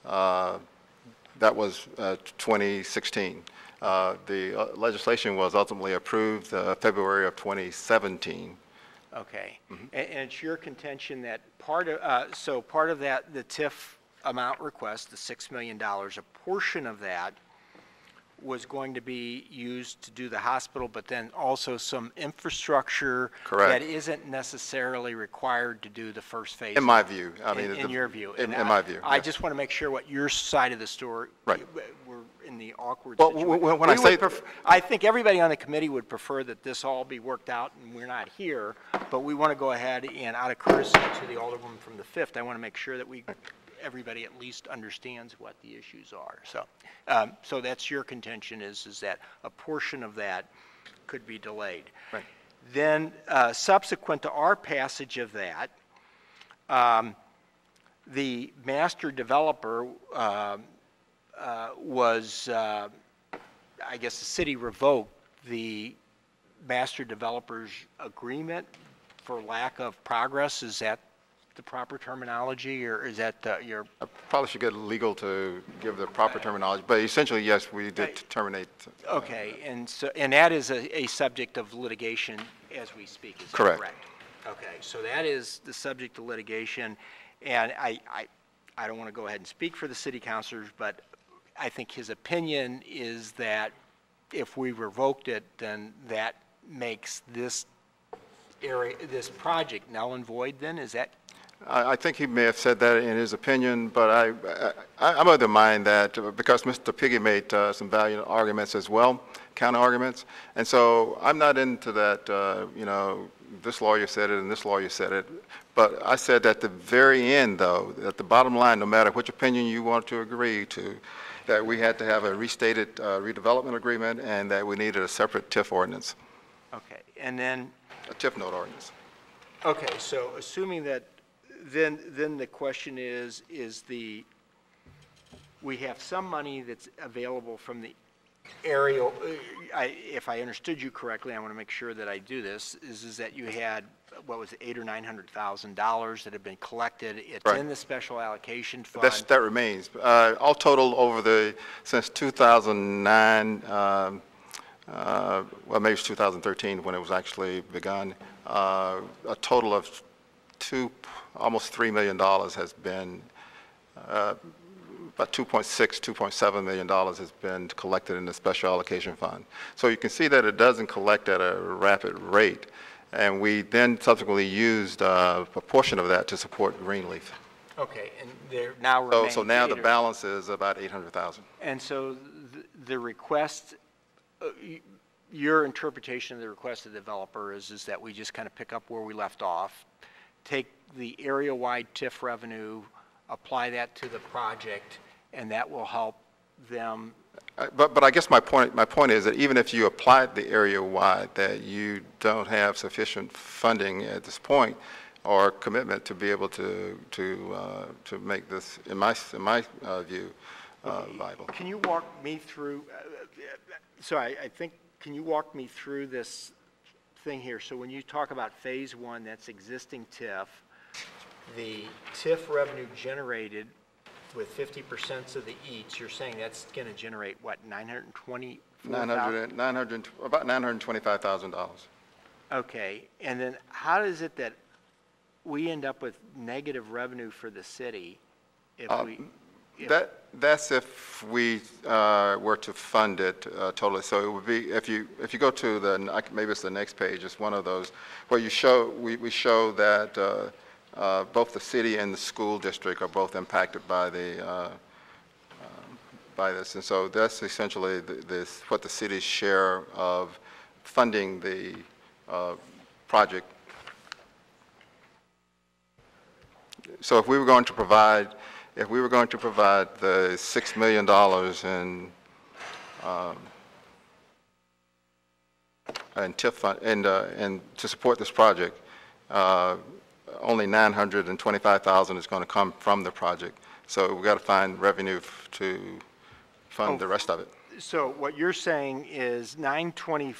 Uh, That was uh, 2016. Uh, The uh, legislation was ultimately approved uh, February of 2017. Okay. And and it's your contention that part of, uh, so part of that, the TIF amount request, the $6 million, a portion of that was going to be used to do the hospital, but then also some infrastructure Correct. that isn't necessarily required to do the first phase? In my view, I mean. In, in the- your view? In in I- my view. I just want to make sure what your side of the story. Right. We're in the awkward Well, situation. when I We would say- pref- I think everybody on the committee would prefer that this all be worked out, and we're not here, but we want to go ahead and out of courtesy to the Alderwoman from the 5th, I want to make sure that we, everybody at least understands what the issues are. So, um, so that's your contention is, is that a portion of that could be delayed. Right. Then uh, subsequent to our passage of that, um, the master developer um, uh, was, uh, I guess the city revoked the master developer's agreement for lack of progress. Is that the proper terminology, or is that uh, your, I probably should get legal to give the proper terminology, but essentially, yes, we did terminate. okay, and so, and that is a, a subject of litigation as we speak, is that Correct. correct? Okay, so that is the subject of litigation, and I, I, I don't want to go ahead and speak for the city counselors, but I think his opinion is that if we revoked it, then that makes this area, this project null and void then, is that I, I think he may have said that in his opinion, but I, I, I'm of the mind that, uh, because Mr. Piggy made uh, some valiant arguments as well, counter arguments, and so I'm not into that, uh, you know, this lawyer said it and this lawyer said it, but I said at the very end, though, at the bottom line, no matter which opinion you want to agree to, that we had to have a restated uh, redevelopment agreement and that we needed a separate TIF ordinance, Okay, and then, a TIF note ordinance. okay, so assuming that, then, then the question is, is the, we have some money that's available from the Ariel, uh, I, if I understood you correctly, I want to make sure that I do this, is, is that you had, what was it, eight or nine hundred thousand dollars that had been collected? It's Right. in the special allocation That's, fund. that remains. Uh, All total over the, since 2009, um, uh, well, maybe it's 2013 when it was actually begun, uh, a total of two, almost $3 million has been, uh, about 2.6, 2.7 million dollars has been collected in the special allocation fund. So you can see that it doesn't collect at a rapid rate. And we then subsequently used uh, a portion of that to support Greenleaf. Okay, and there now So, so now the balance is about 800,000. And so th- the request, uh, your interpretation of the request of the developer is, is that we just kind of pick up where we left off, take the area-wide TIF revenue, apply that to the project, and that will help them, Uh, But, but I guess my point, my point is that even if you applied the area-wide, that you don't have sufficient funding at this point or commitment to be able to, to, uh, to make this, in my, in my uh, view, uh, viable. can you walk me through, uh, so I, I think, can you walk me through this thing here? So when you talk about Phase One, that's existing TIF, the TIF revenue generated with 50% of the EATs, you're saying that's going to generate, what, 920? 900, 900, about $925,000. Okay, and then how is it that we end up with negative revenue for the city if Uh, we? That, that's if we uh, were to fund it uh, totally. So it would be, if you, if you go to the, maybe it's the next page, it's one of those, where you show, we, we show that uh, uh, both the city and the school district are both impacted by the, uh, um, by this. And so that's essentially the- this, what the city's share of funding the uh, project So if we were going to provide, if we were going to provide the $6 million in, um, in TIF fund, and, uh, and to support this project, uh, only 925,000 is going to come from the project. So we've got to find revenue to fund the rest of it. So what you're saying is 920,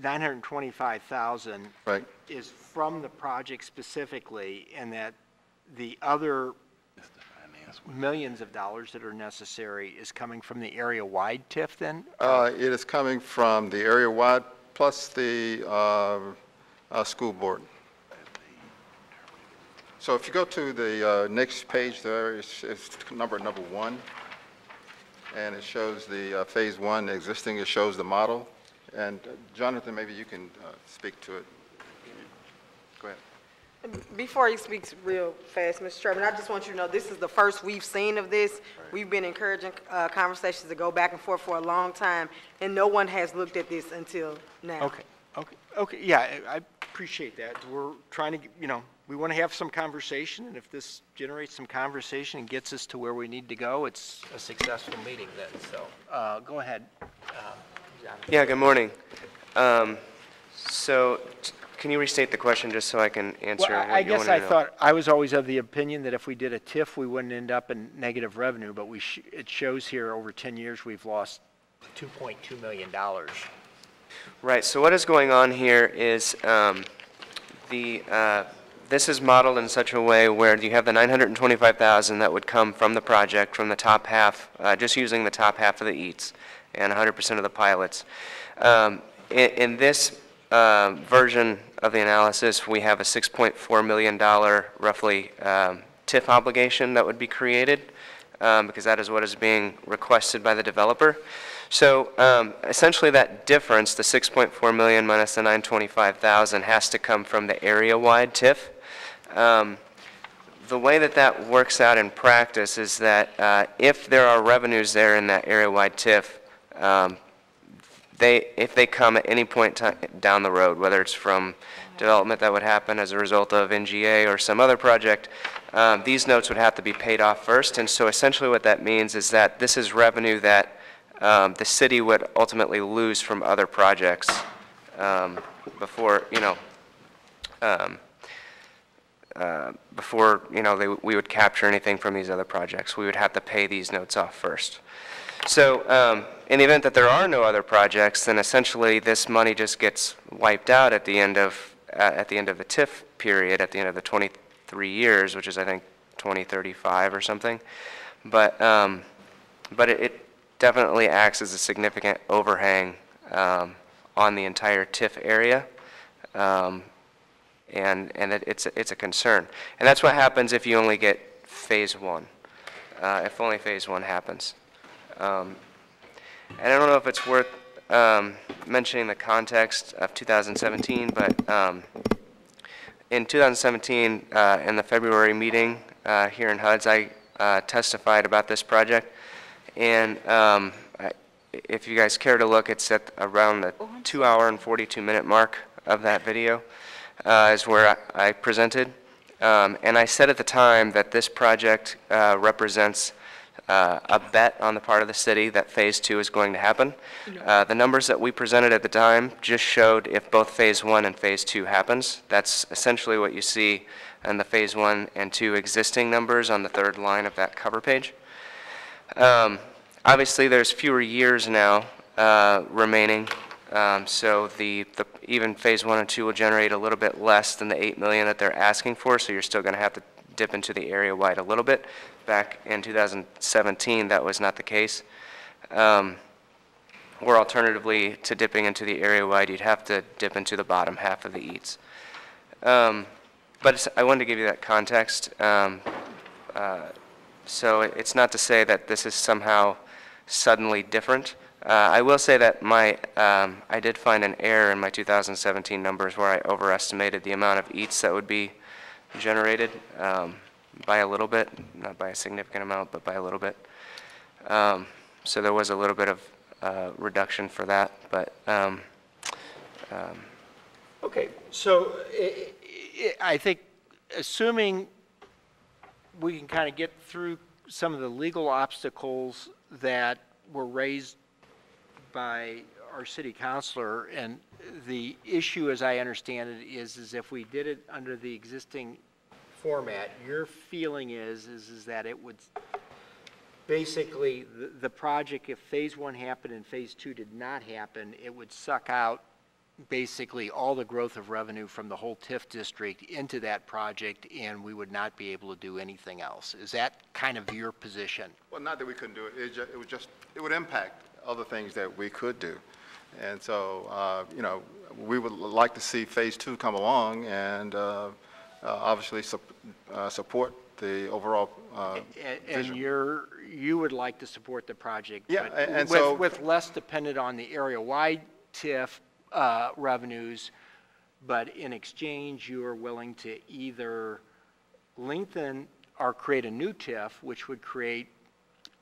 925,000 Right. is from the project specifically, and that the other millions of dollars that are necessary is coming from the area-wide TIF then? Uh, It is coming from the area-wide plus the uh, uh, school board. So if you go to the uh, next page there, it's it's number, number one, and it shows the uh, Phase One existing, it shows the model. And uh, Jonathan, maybe you can speak to it. Go ahead. Before he speaks real fast, Mr. Chairman, I just want you to know, this is the first we've seen of this. We've been encouraging uh, conversations to go back and forth for a long time, and no one has looked at this until now. Okay, okay, okay, yeah, I I appreciate that. We're trying to, you know, we want to have some conversation, and if this generates some conversation and gets us to where we need to go, it's a successful meeting then, so, uh, go ahead. um, Jonathan. Yeah, good morning. Um, So, t- can you restate the question just so I can answer Well, I- I what you guess want I thought, I was always of the opinion that if we did a TIF, we wouldn't end up in negative revenue, but we, sh- it shows here over 10 years, we've lost $2.2 million. Right, so what is going on here is um, the, uh, this is modeled in such a way where you have the 925,000 that would come from the project, from the top half, uh, just using the top half of the EATs and 100% of the pilots. Um, In in this uh, version of the analysis, we have a $6.4 million roughly um, TIF obligation that would be created, um, because that is what is being requested by the developer. So um, essentially, that difference, the 6.4 million minus the 925,000, has to come from the area-wide TIF. Um, The way that that works out in practice is that uh, if there are revenues there in that area-wide TIF, um, they, if they come at any point down the road, whether it's from development that would happen as a result of NGA or some other project, um, these notes would have to be paid off first. And so essentially what that means is that this is revenue that um, the city would ultimately lose from other projects um, before, you know, um, uh, before, you know, they- we would capture anything from these other projects. We would have to pay these notes off first. So, um, in the event that there are no other projects, then essentially this money just gets wiped out at the end of, uh, at the end of the TIF period, at the end of the 23 years, which is, I think, 2035 or something. But, um, but it- it definitely acts as a significant overhang um, on the entire TIF area. Um, And, and it- it's, a- it's a concern. And that's what happens if you only get Phase One, uh, if only Phase One happens. Um, And I don't know if it's worth um, mentioning the context of 2017, but um, in 2017, uh, in the February meeting uh, here in HUDZ, I uh, testified about this project. And um, I- if you guys care to look, it's at around the two-hour and 42-minute mark of that video uh, is where I I presented. Um, And I said at the time that this project uh, represents uh, a bet on the part of the city that Phase Two is going to happen. Uh, The numbers that we presented at the time just showed if both Phase One and Phase Two happens. That's essentially what you see in the Phase One and Two existing numbers on the third line of that cover page. Um, Obviously, there's fewer years now uh, remaining, um, so the, the- even Phase 1 and 2 will generate a little bit less than the 8 million that they're asking for, so you're still going to have to dip into the area-wide a little bit. Back in 2017, that was not the case. Um, Or alternatively, to dipping into the area-wide, you'd have to dip into the bottom half of the EATs. Um, But it's- I wanted to give you that context. Um, uh, So it- it's not to say that this is somehow suddenly different. Uh, I will say that my, um, I did find an error in my 2017 numbers where I overestimated the amount of EATs that would be generated um, by a little bit, not by a significant amount, but by a little bit. Um, So there was a little bit of uh, reduction for that, but um, um, Okay, so I- I I think, assuming we can kind of get through some of the legal obstacles that were raised by our city councilor, and the issue, as I understand it, is, is if we did it under the existing format, your feeling is, is, is that it would, basically, the, the project, if phase one happened and phase two did not happen, it would suck out basically all the growth of revenue from the whole TIF district into that project, and we would not be able to do anything else. Is that kind of your position? Well, not that we couldn't do it, it it would just, it would impact other things that we could do. And so, uh, you know, we would like to see Phase Two come along and uh, obviously sup- uh, support the overall uh, A- vision. And you're, you would like to support the project? Yeah, but a- and with- so- With less dependent on the area-wide TIF uh, revenues, but in exchange, you are willing to either lengthen or create a new TIF, which would create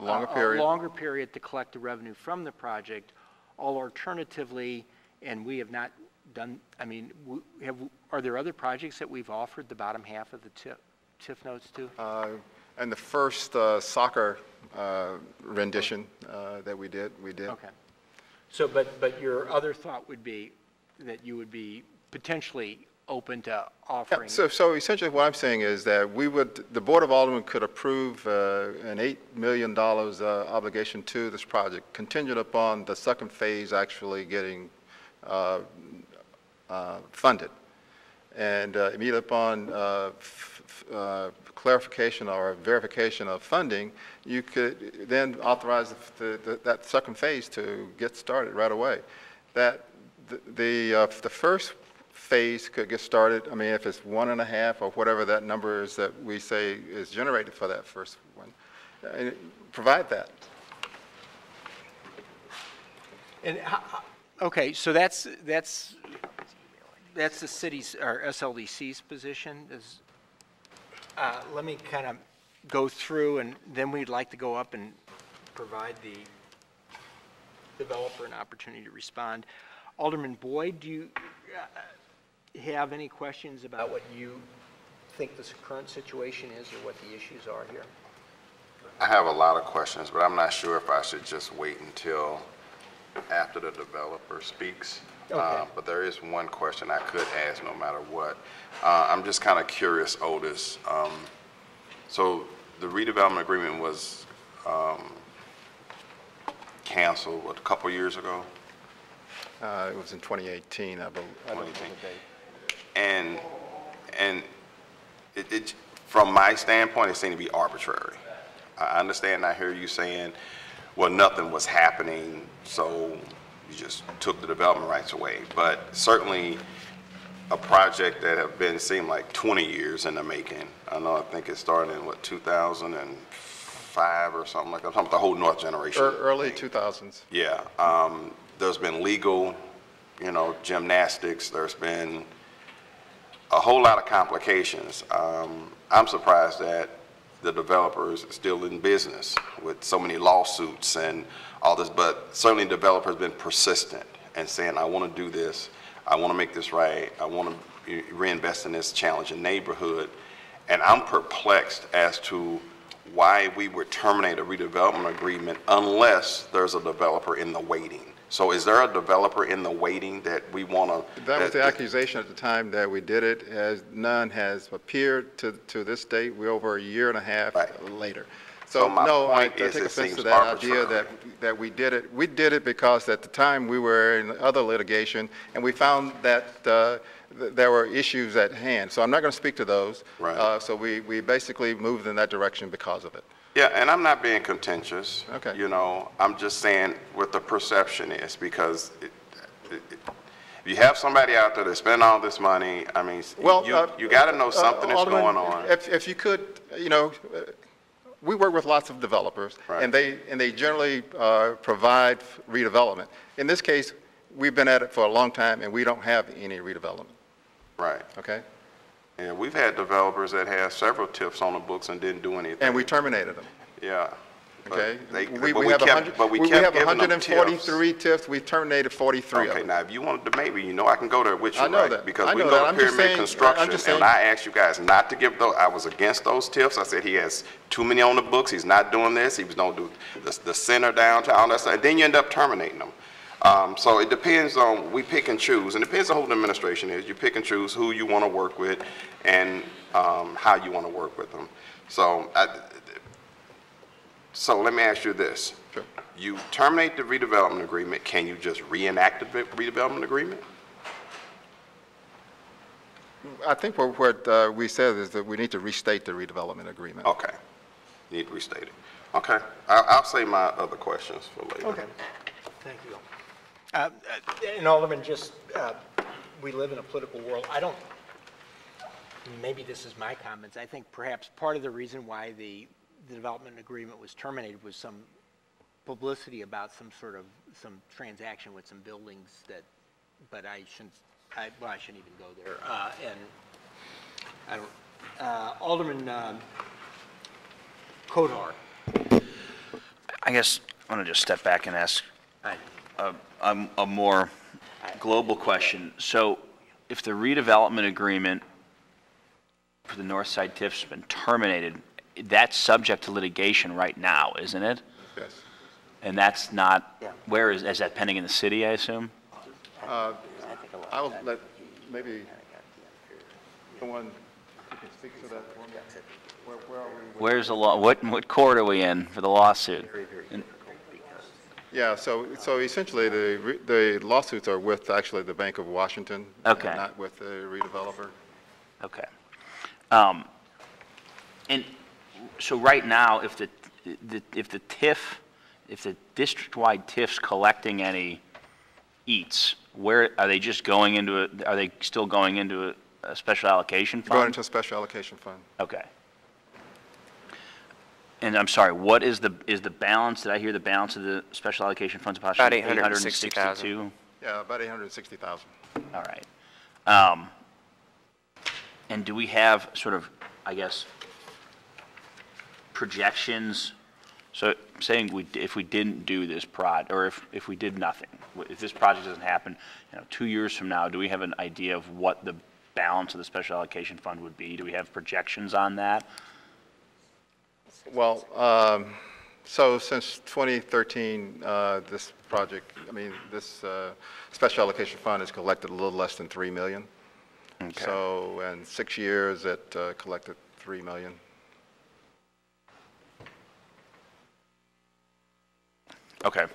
a- Longer period. A longer period to collect the revenue from the project, all alternatively, and we have not done, I mean, w- have, are there other projects that we've offered the bottom half of the TIF, TIF notes to? Uh, And the first uh, soccer uh, rendition uh, that we did, we did. Okay. So, but, but your other thought would be that you would be potentially open to Yeah, offering? So, so essentially what I'm saying is that we would, the Board of Aldermen could approve uh, an $8 million uh, obligation to this project contingent upon the second phase actually getting uh, uh, funded. And uh, immediately upon uh, uh, clarification or verification of funding, you could then authorize the- the- that second phase to get started right away. That, the- the, uh, the first phase could get started, I mean, if it's one and a half or whatever that number is that we say is generated for that first one, provide that. And, ho- ho- okay, so that's, that's, that's the city's, or SLDC's position, is, uh, let me kind of go through, and then we'd like to go up and provide the developer an opportunity to respond. Alderman Boyd, do you uh, have any questions about what you think the current situation is, or what the issues are here? I have a lot of questions, but I'm not sure if I should just wait until after the developer speaks. Uh, But there is one question I could ask no matter what. Uh, I'm just kind of curious, Otis. um, So the redevelopment agreement was um, canceled, what, a couple years ago? Uh, It was in 2018, I believe. I don't know the 2018. date. And, and it, it, from my standpoint, it seemed to be arbitrary. I understand, I hear you saying, well, nothing was happening, so you just took the development rights away. But certainly, a project that have been, seemed like 20 years in the making. I know, I think it started in, what, 2005 or something like that, something, the whole North Generation. Ear- Early 2000s. Yeah, um, there's been legal, you know, gymnastics, there's been a whole lot of complications. Um, I'm surprised that the developers still in business with so many lawsuits and all this, but certainly developers been persistent and saying, I want to do this, I want to make this right, I want to reinvest in this challenging neighborhood. And I'm perplexed as to why we would terminate a redevelopment agreement unless there's a developer in the waiting. So is there a developer in the waiting that we want to? That was the accusation at the time that we did it, as none has appeared to, to this date. We're over a year and a half later. So, So my no, I I take offense to that idea that, that we did it. We did it because at the time, we were in other litigation, and we found that uh, th- there were issues at hand. So I'm not going to speak to those. Right. Uh, So we, we basically moved in that direction because of it. Yeah, and I'm not being contentious. Okay. You know, I'm just saying what the perception is, because it, it, it- if you have somebody out there that's spending all this money, I mean, Well, you, uh, you gotta know uh, something is Alderman, going on. If, if you could, you know, uh, we work with lots of developers, and they, and they generally uh, provide redevelopment. In this case, we've been at it for a long time, and we don't have any redevelopment, Right. okay? And we've had developers that had several TIFs on the books and didn't do anything. And we terminated them, Yeah. But okay? they- We, but we we have a kept- hundred, but we we we kept have giving 143 TIFs, we've terminated 43 of Okay, them. now, if you wanted to, maybe, you know, I can go there with you, I know right? that. Because I we know know that. I'm just pyramid saying- I'm construction, just and I asked you guys not to give those, I was against those TIFs. I said he has too many on the books, he's not doing this, he was gonna do the, the center downtown, that and then you end up terminating them. Um, so it depends on, we pick and choose, and it depends on who the administration is. You pick and choose who you wanna work with and, um, how you wanna work with them. So, I, so let me ask you this. Sure. You terminate the redevelopment agreement, can you just reenact the redevelopment agreement? I think what, what uh, we said is that we need to restate the redevelopment agreement. Okay, need to restate it. Okay, I'll, I'll save my other questions for later. Okay. Thank you. Uh, uh, And Alderman, just, uh, we live in a political world. I don't, maybe this is my comments. I think perhaps part of the reason why the, the development agreement was terminated was some publicity about some sort of, some transaction with some buildings that, but I shouldn't, I, well, I shouldn't even go there. Uh, And I don't, uh, Alderman um, Coatar. I guess I want to just step back and ask a, a, a more global question. So if the redevelopment agreement for the North Side TIF's been terminated, that's subject to litigation right now, isn't it? Yes. And that's not, where is, is that pending in the city, I assume? Uh, I'll let, maybe, someone who can speak to that for me. Where, where are we? Where's the law, what, what court are we in for the lawsuit? And- Yeah, so, so essentially, the, re- the lawsuits are with actually the Bank of Washington. and Okay. Not with the redeveloper. Okay. Um, And so right now, if the, the- if the TIF, if the district-wide TIF's collecting any EATs, where, are they just going into, a? are they still going into a, a special allocation fund? Going into a special allocation fund. Okay. And I'm sorry, what is the, is the balance, did I hear the balance of the special allocation funds About approximately 860,000. 862? Yeah, about 860,000. All right. Um, And do we have sort of, I guess, projections? So saying we, if we didn't do this prod, or if, if we did nothing, if this project doesn't happen, you know, two years from now, do we have an idea of what the balance of the special allocation fund would be? Do we have projections on that? Well, um, so since 2013, uh, this project, I mean, this uh, special allocation fund has collected a little less than 3 million. Okay. So in six years, it uh, collected 3 million. Okay.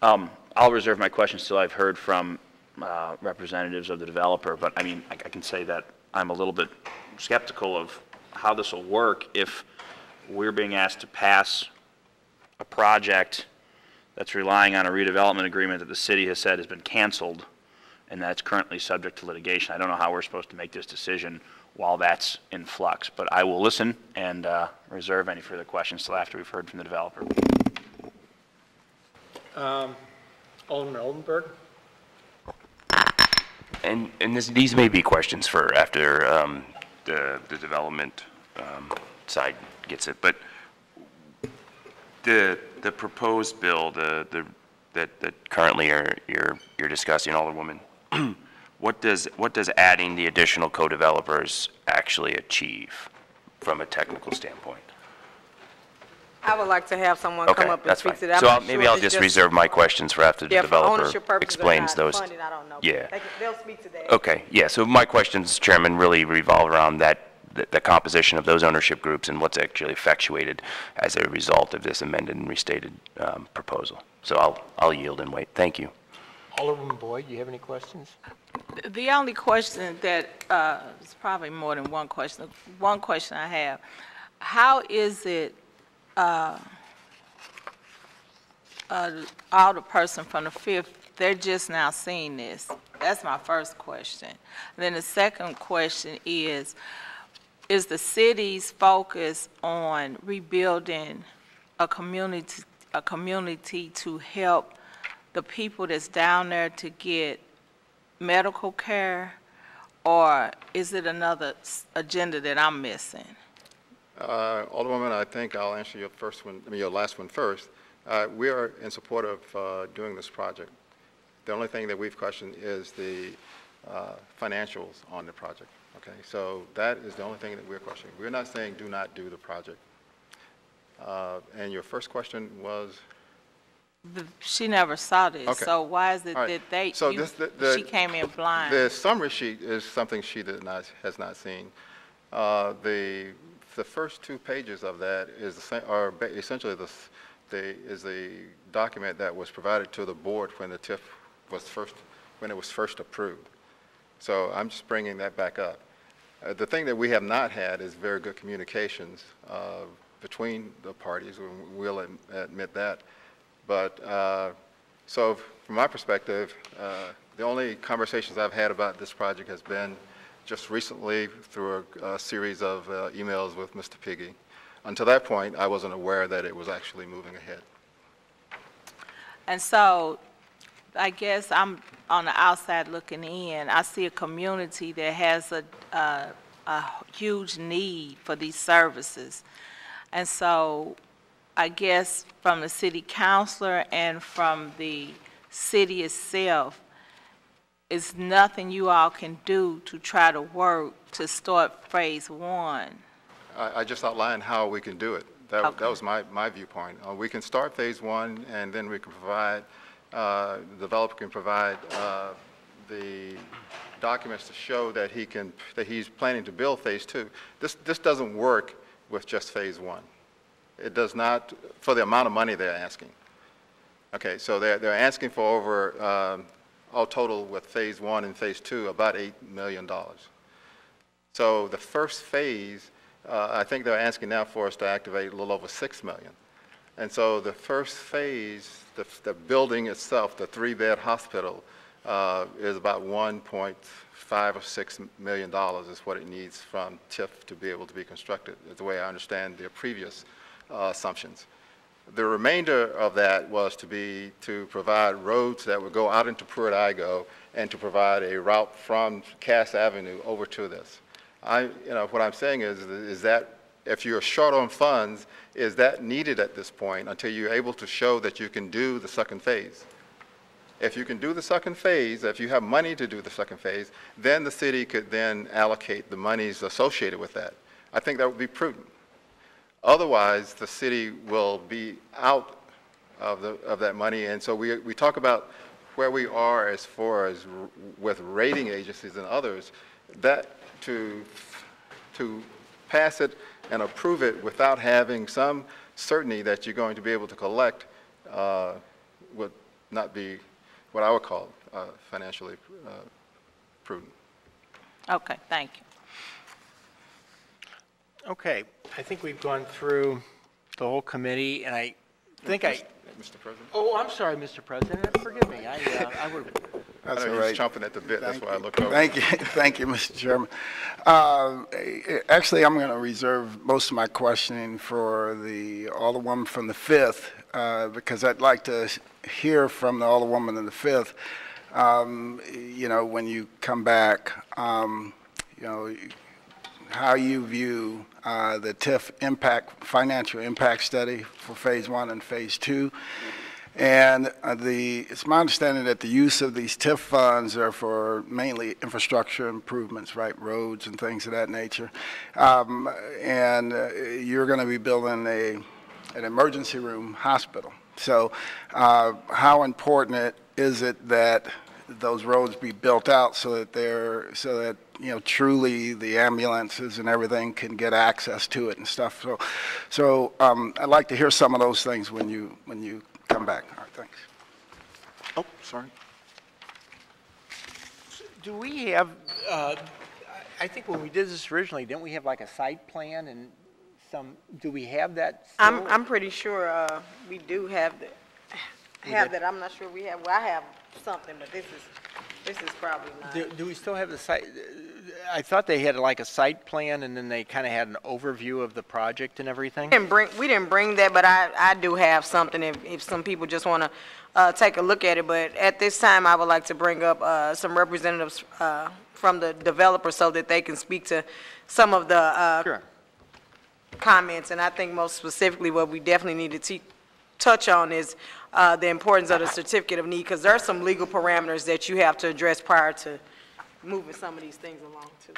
Um, I'll reserve my questions till I've heard from uh, representatives of the developer, but I mean, I I can say that I'm a little bit skeptical of how this will work if we're being asked to pass a project that's relying on a redevelopment agreement that the city has said has been canceled, and that's currently subject to litigation. I don't know how we're supposed to make this decision while that's in flux, but I will listen and uh, reserve any further questions till after we've heard from the developer. Um, Alderman Oldenburg? And, and this, these may be questions for after um, the, the development um, side gets it, but the, the proposed bill, the, the, that, that currently are, you're, you're discussing, Alderwoman, <clears throat> what does, what does adding the additional co-developers actually achieve from a technical standpoint? I would like to have someone come Okay, up and that's fine. speak to that. So I'll- maybe sure I'll just reserve my questions for after the Yeah, developer ownership purposes or explains those. funding, I don't know. Yeah. They They'll speak to that. Okay, yeah, so my questions, Chairman, really revolve around that, the- the composition of those ownership groups and what's actually effectuated as a result of this amended and restated um, proposal. So I'll, I'll yield and wait. Thank you. Alderman Boyd, do you have any questions? The only question that, uh, is probably more than one question, one question I have, how is it, uh, uh, all the person from the fifth, they're just now seeing this? That's my first question. Then the second question is, is the city's focus on rebuilding a community, a community to help the people that's down there to get medical care? Or is it another agenda that I'm missing? Uh, Alderwoman, I think I'll answer your first one, I mean, your last one first. Uh, We are in support of uh, doing this project. The only thing that we've questioned is the uh, financials on the project, okay? So that is the only thing that we're questioning. We're not saying do not do the project. Uh, And your first question was? The- She never saw this, Okay. so why is it right. that they, So you- this- the- the- she came in blind? The summary sheet is something she did not, has not seen. Uh, The, the first two pages of that is, the are ba- essentially the, the, is the document that was provided to the board when the TIF was first, when it was first approved. So I'm just bringing that back up. Uh, The thing that we have not had is very good communications uh, between the parties, we'll admit that. But, uh, so from my perspective, uh, the only conversations I've had about this project has been just recently through a a series of uh, emails with Mr. Piggy. Until that point, I wasn't aware that it was actually moving ahead. And so, I guess I'm on the outside looking in, I see a community that has a, a, a huge need for these services. And so, I guess from the city councilor and from the city itself, is nothing you all can do to try to work to start phase one? I, I just outlined how we can do it. That, Okay. that was my, my viewpoint. Uh, we can start phase one, and then we can provide, uh, the developer can provide, uh, the documents to show that he can, that he's planning to build phase two. This, this doesn't work with just phase one. It does not, for the amount of money they're asking. Okay, so they're, they're asking for over, um, all total with phase one and phase two, about $8 million. So the first phase, uh, I think they're asking now for us to activate a little over 6 million. And so the first phase, the, the building itself, the three-bed hospital, uh, is about 1.5 or 6 million dollars is what it needs from TIF to be able to be constructed, the way I understand their previous uh, assumptions. The remainder of that was to be, to provide roads that would go out into Pruitt-Igoe and to provide a route from Cass Avenue over to this. I, you know, what I'm saying is, is that if you're short on funds, is that needed at this point until you're able to show that you can do the second phase? If you can do the second phase, if you have money to do the second phase, then the city could then allocate the monies associated with that. I think that would be prudent. Otherwise, the city will be out of the, of that money. And so we, we talk about where we are as far as with rating agencies and others, that to, to pass it and approve it without having some certainty that you're going to be able to collect uh, would not be what I would call uh, financially uh, prudent. Okay, thank you. Okay, I think we've gone through the whole committee, and I think I, Mr. President? oh, I'm sorry, Mr. President, forgive me, I, uh, I would, I That's all he's right. chomping at the bit, that's why I looked over. Thank you, <laughs> thank you, Mr. Chairman. Uh, Actually, I'm going to reserve most of my questioning for the all the Alderwoman from the 5th, uh, because I'd like to hear from the all the Alderwoman in the 5th, um, you know, when you come back, um, you know, how you view uh, the TIF impact, financial impact study for Phase 1 and Phase 2, and uh, the, it's my understanding that the use of these TIF funds are for mainly infrastructure improvements, right, roads and things of that nature. Um, And uh, you're going to be building a, an emergency room hospital. So uh, how important it- is it that those roads be built out so that they're, so that, you know, truly the ambulances and everything can get access to it and stuff? So, so um, I'd like to hear some of those things when you, when you come back. All right, thanks. oh, sorry. Do we have, uh, I I think when we did this originally, didn't we have like a site plan and some, do we have that I'm. I'm pretty sure, uh, we do have the, have that, I'm not sure we have, well, I have something, but this is, this is probably not. Do, do we still have the site, I thought they had like a site plan and then they kind of had an overview of the project and everything? We didn't bring, we didn't bring that, but I, I do have something if, if some people just want to, uh, take a look at it. But at this time, I would like to bring up, uh, some representatives, uh, from the developer so that they can speak to some of the, uh, Sure. comments. And I think most specifically, what we definitely need to te- touch on is, uh, the importance of the certificate of need, because there are some legal parameters that you have to address prior to moving some of these things along too.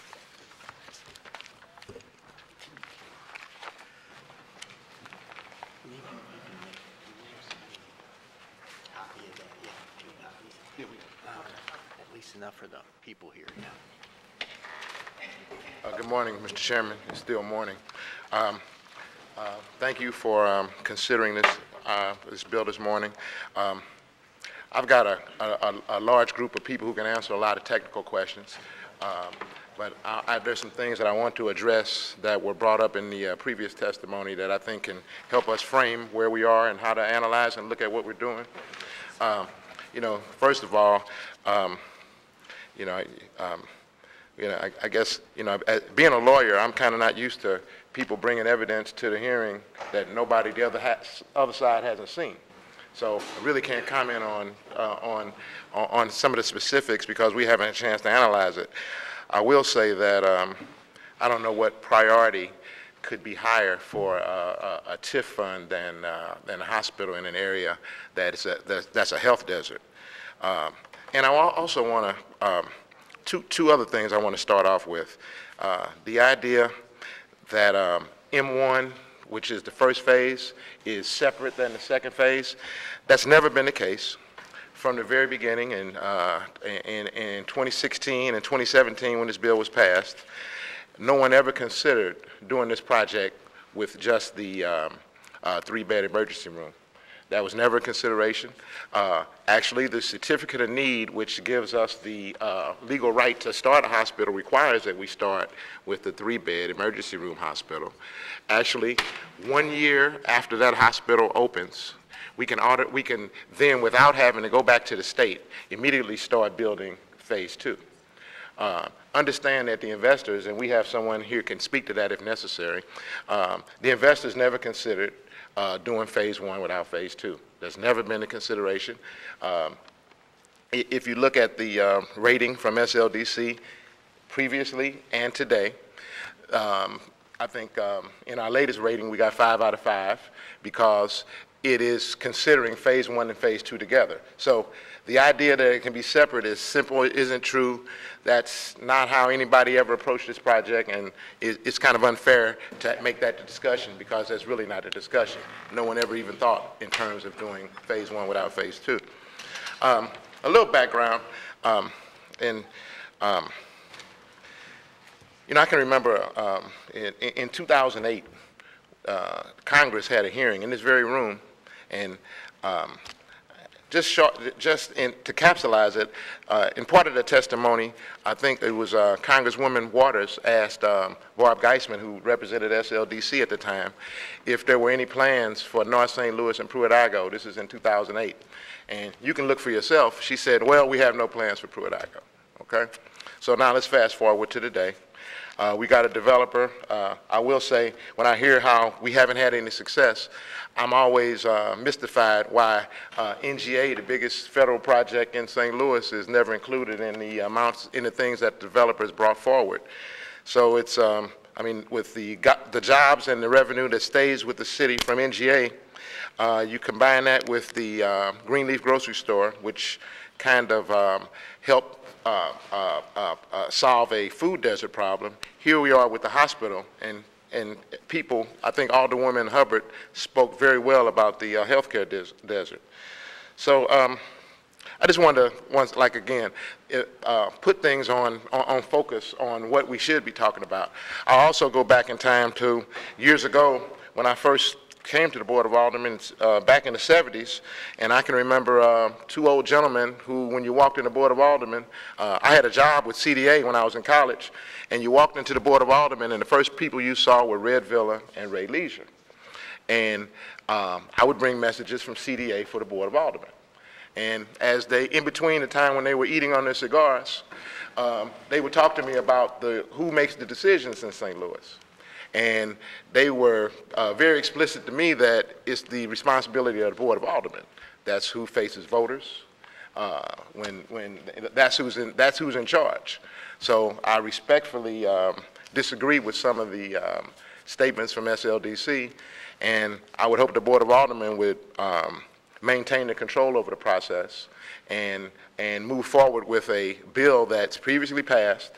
At least enough for the people here, yeah. Uh, Good morning, Mr. Chairman. It's still morning. Um, uh, Thank you for um, considering this, uh, this bill this morning. Um, I've got a, a, a large group of people who can answer a lot of technical questions, Um, but I, I- there's some things that I want to address that were brought up in the uh, previous testimony that I think can help us frame where we are and how to analyze and look at what we're doing. Um, You know, first of all, um, you know, um, you know, I, I guess, you know, being a lawyer, I'm kind of not used to people bringing evidence to the hearing that nobody, the other, other side hasn't seen. So I really can't comment on, uh, on, on some of the specifics because we haven't had a chance to analyze it. I will say that, um, I don't know what priority could be higher for a, a, a TIF fund than, uh, than a hospital in an area that's a, that's, that's a health desert. Um, and I also want to, um, two, two other things I want to start off with. Uh, the idea that um, M1, which is the first phase, is separate than the second phase. That's never been the case. From the very beginning, in, uh, in, in 2016 and 2017, when this bill was passed, no one ever considered doing this project with just the um, uh, three-bed emergency room. That was never a consideration. Uh, Actually, the certificate of need, which gives us the uh, legal right to start a hospital, requires that we start with the three-bed emergency room hospital. Actually, one year after that hospital opens, we can order, we can then, without having to go back to the state, immediately start building Phase Two. Uh, Understand that the investors, and we have someone here can speak to that if necessary, um, the investors never considered uh, doing Phase One without Phase Two. That's never been a consideration. Um, If you look at the uh, rating from SLDC previously and today, um, I think um, in our latest rating, we got five out of five because it is considering Phase One and Phase Two together. So the idea that it can be separate is simple, isn't true. That's not how anybody ever approached this project, and it, it's kind of unfair to make that the discussion because that's really not a discussion. No one ever even thought in terms of doing Phase One without Phase Two. Um, a little background, um, and um, you know, I can remember um, in, in 2008, uh, Congress had a hearing in this very room, and um, just short, just in, to capsulize it, uh, in part of the testimony, I think it was uh, Congresswoman Waters asked um, Barb Geisman, who represented SLDC at the time, if there were any plans for North St. Louis and Pruitt-Igoe. This is in 2008. And you can look for yourself. She said, well, we have no plans for Pruitt-Igoe, okay? So now let's fast forward to today. Uh, we got a developer. Uh, I will say, when I hear how we haven't had any success, I'm always uh, mystified why uh, NGA, the biggest federal project in St. Louis, is never included in the amounts, in the things that developers brought forward. So it's, um, I mean, with the, the jobs and the revenue that stays with the city from NGA, uh, you combine that with the uh, Greenleaf Grocery Store, which kind of um, helped uh, uh, uh, uh, solve a food desert problem. Here we are with the hospital, and, and people, I think Alderwoman Hubbard spoke very well about the uh, healthcare des desert. So um, I just wanted to, once, like again, it, put things on, on, on, focus on what we should be talking about. I also go back in time to years ago when I first came to the Board of Aldermen uh, back in the 70s, and I can remember uh, two old gentlemen who, when you walked in the Board of Aldermen, uh, I had a job with CDA when I was in college, and you walked into the Board of Aldermen, and the first people you saw were Red Villa and Ray Leisure. And um, I would bring messages from CDA for the Board of Aldermen. And as they, in between the time when they were eating on their cigars, um, they would talk to me about the, who makes the decisions in St. Louis. And they were uh, very explicit to me that it's the responsibility of the Board of Aldermen. That's who faces voters. Uh, when, when that's who's in, that's who's in charge. So I respectfully um, disagree with some of the um, statements from SLDC, and I would hope the Board of Aldermen would um, maintain the control over the process and, and move forward with a bill that's previously passed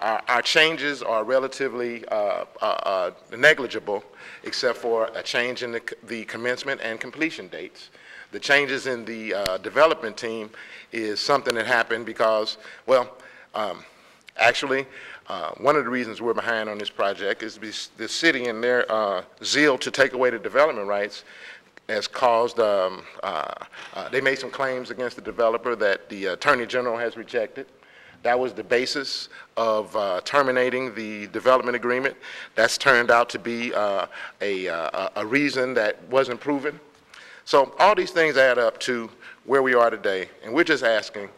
our, our changes are relatively uh, uh, uh, negligible, except for a change in the, the, commencement and completion dates. The changes in the uh, development team is something that happened because, well, um, actually, uh, one of the reasons we're behind on this project is the city and their uh, zeal to take away the development rights has caused, um, uh, uh, they made some claims against the developer that the Attorney General has rejected. That was the basis of uh, terminating the development agreement. That's turned out to be uh, a, uh, a reason that wasn't proven. So all these things add up to where we are today, and we're just asking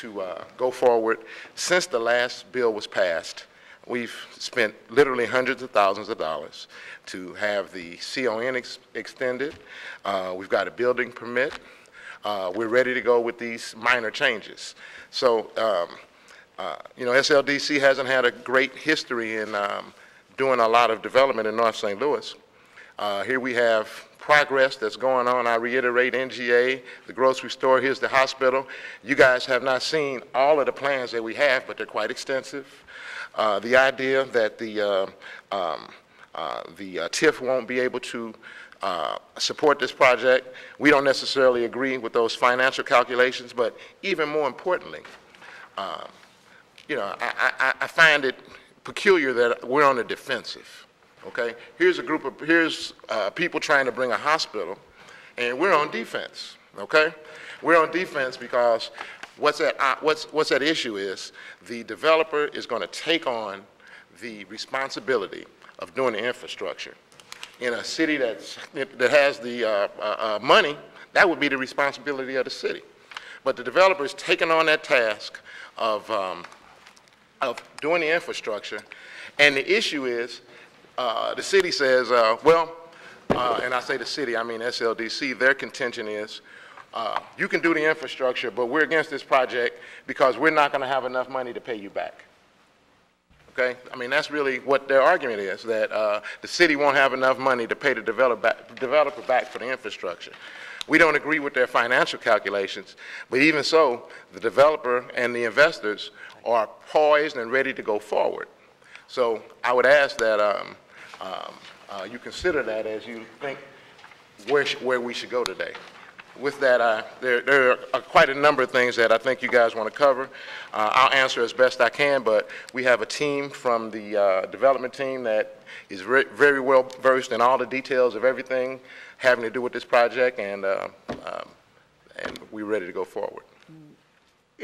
to uh, go forward. Since the last bill was passed, we've spent literally hundreds of thousands of dollars to have the CON ex extended. Uh, we've got a building permit. Uh, we're ready to go with these minor changes. So um, uh, you know, SLDC hasn't had a great history in um, doing a lot of development in North St. Louis. Uh, here we have progress that's going on. I reiterate NGA, the grocery store, here's the hospital. You guys have not seen all of the plans that we have, but they're quite extensive. Uh, the idea that the, uh, um, uh, the uh, TIF won't be able to uh, support this project, we don't necessarily agree with those financial calculations, but even more importantly, um, you know, I, I, I find it peculiar that we're on the defensive, okay? Here's a group of, here's uh, people trying to bring a hospital, and we're on defense, okay? We're on defense because what's at, uh, what's, what's at issue is the developer is going to take on the responsibility of doing the infrastructure. In a city that's, that has the uh, uh, uh, money, that would be the responsibility of the city. But the developer is taking on that task of um, of doing the infrastructure. And the issue is, uh, the city says, uh, well, uh, and I say the city, I mean SLDC, their contention is, uh, you can do the infrastructure, but we're against this project because we're not going to have enough money to pay you back. Okay? I mean, that's really what their argument is, that uh, the city won't have enough money to pay the developer back, developer back for the infrastructure. We don't agree with their financial calculations, but even so, the developer and the investors are poised and ready to go forward. So I would ask that um, um, uh, you consider that as you think where, where we should go today. With that, there, there are quite a number of things that I think you guys want to cover. Uh, I'll answer as best I can, but we have a team from the uh, development team that is very, very well versed in all the details of everything having to do with this project, and uh, um, and we're ready to go forward.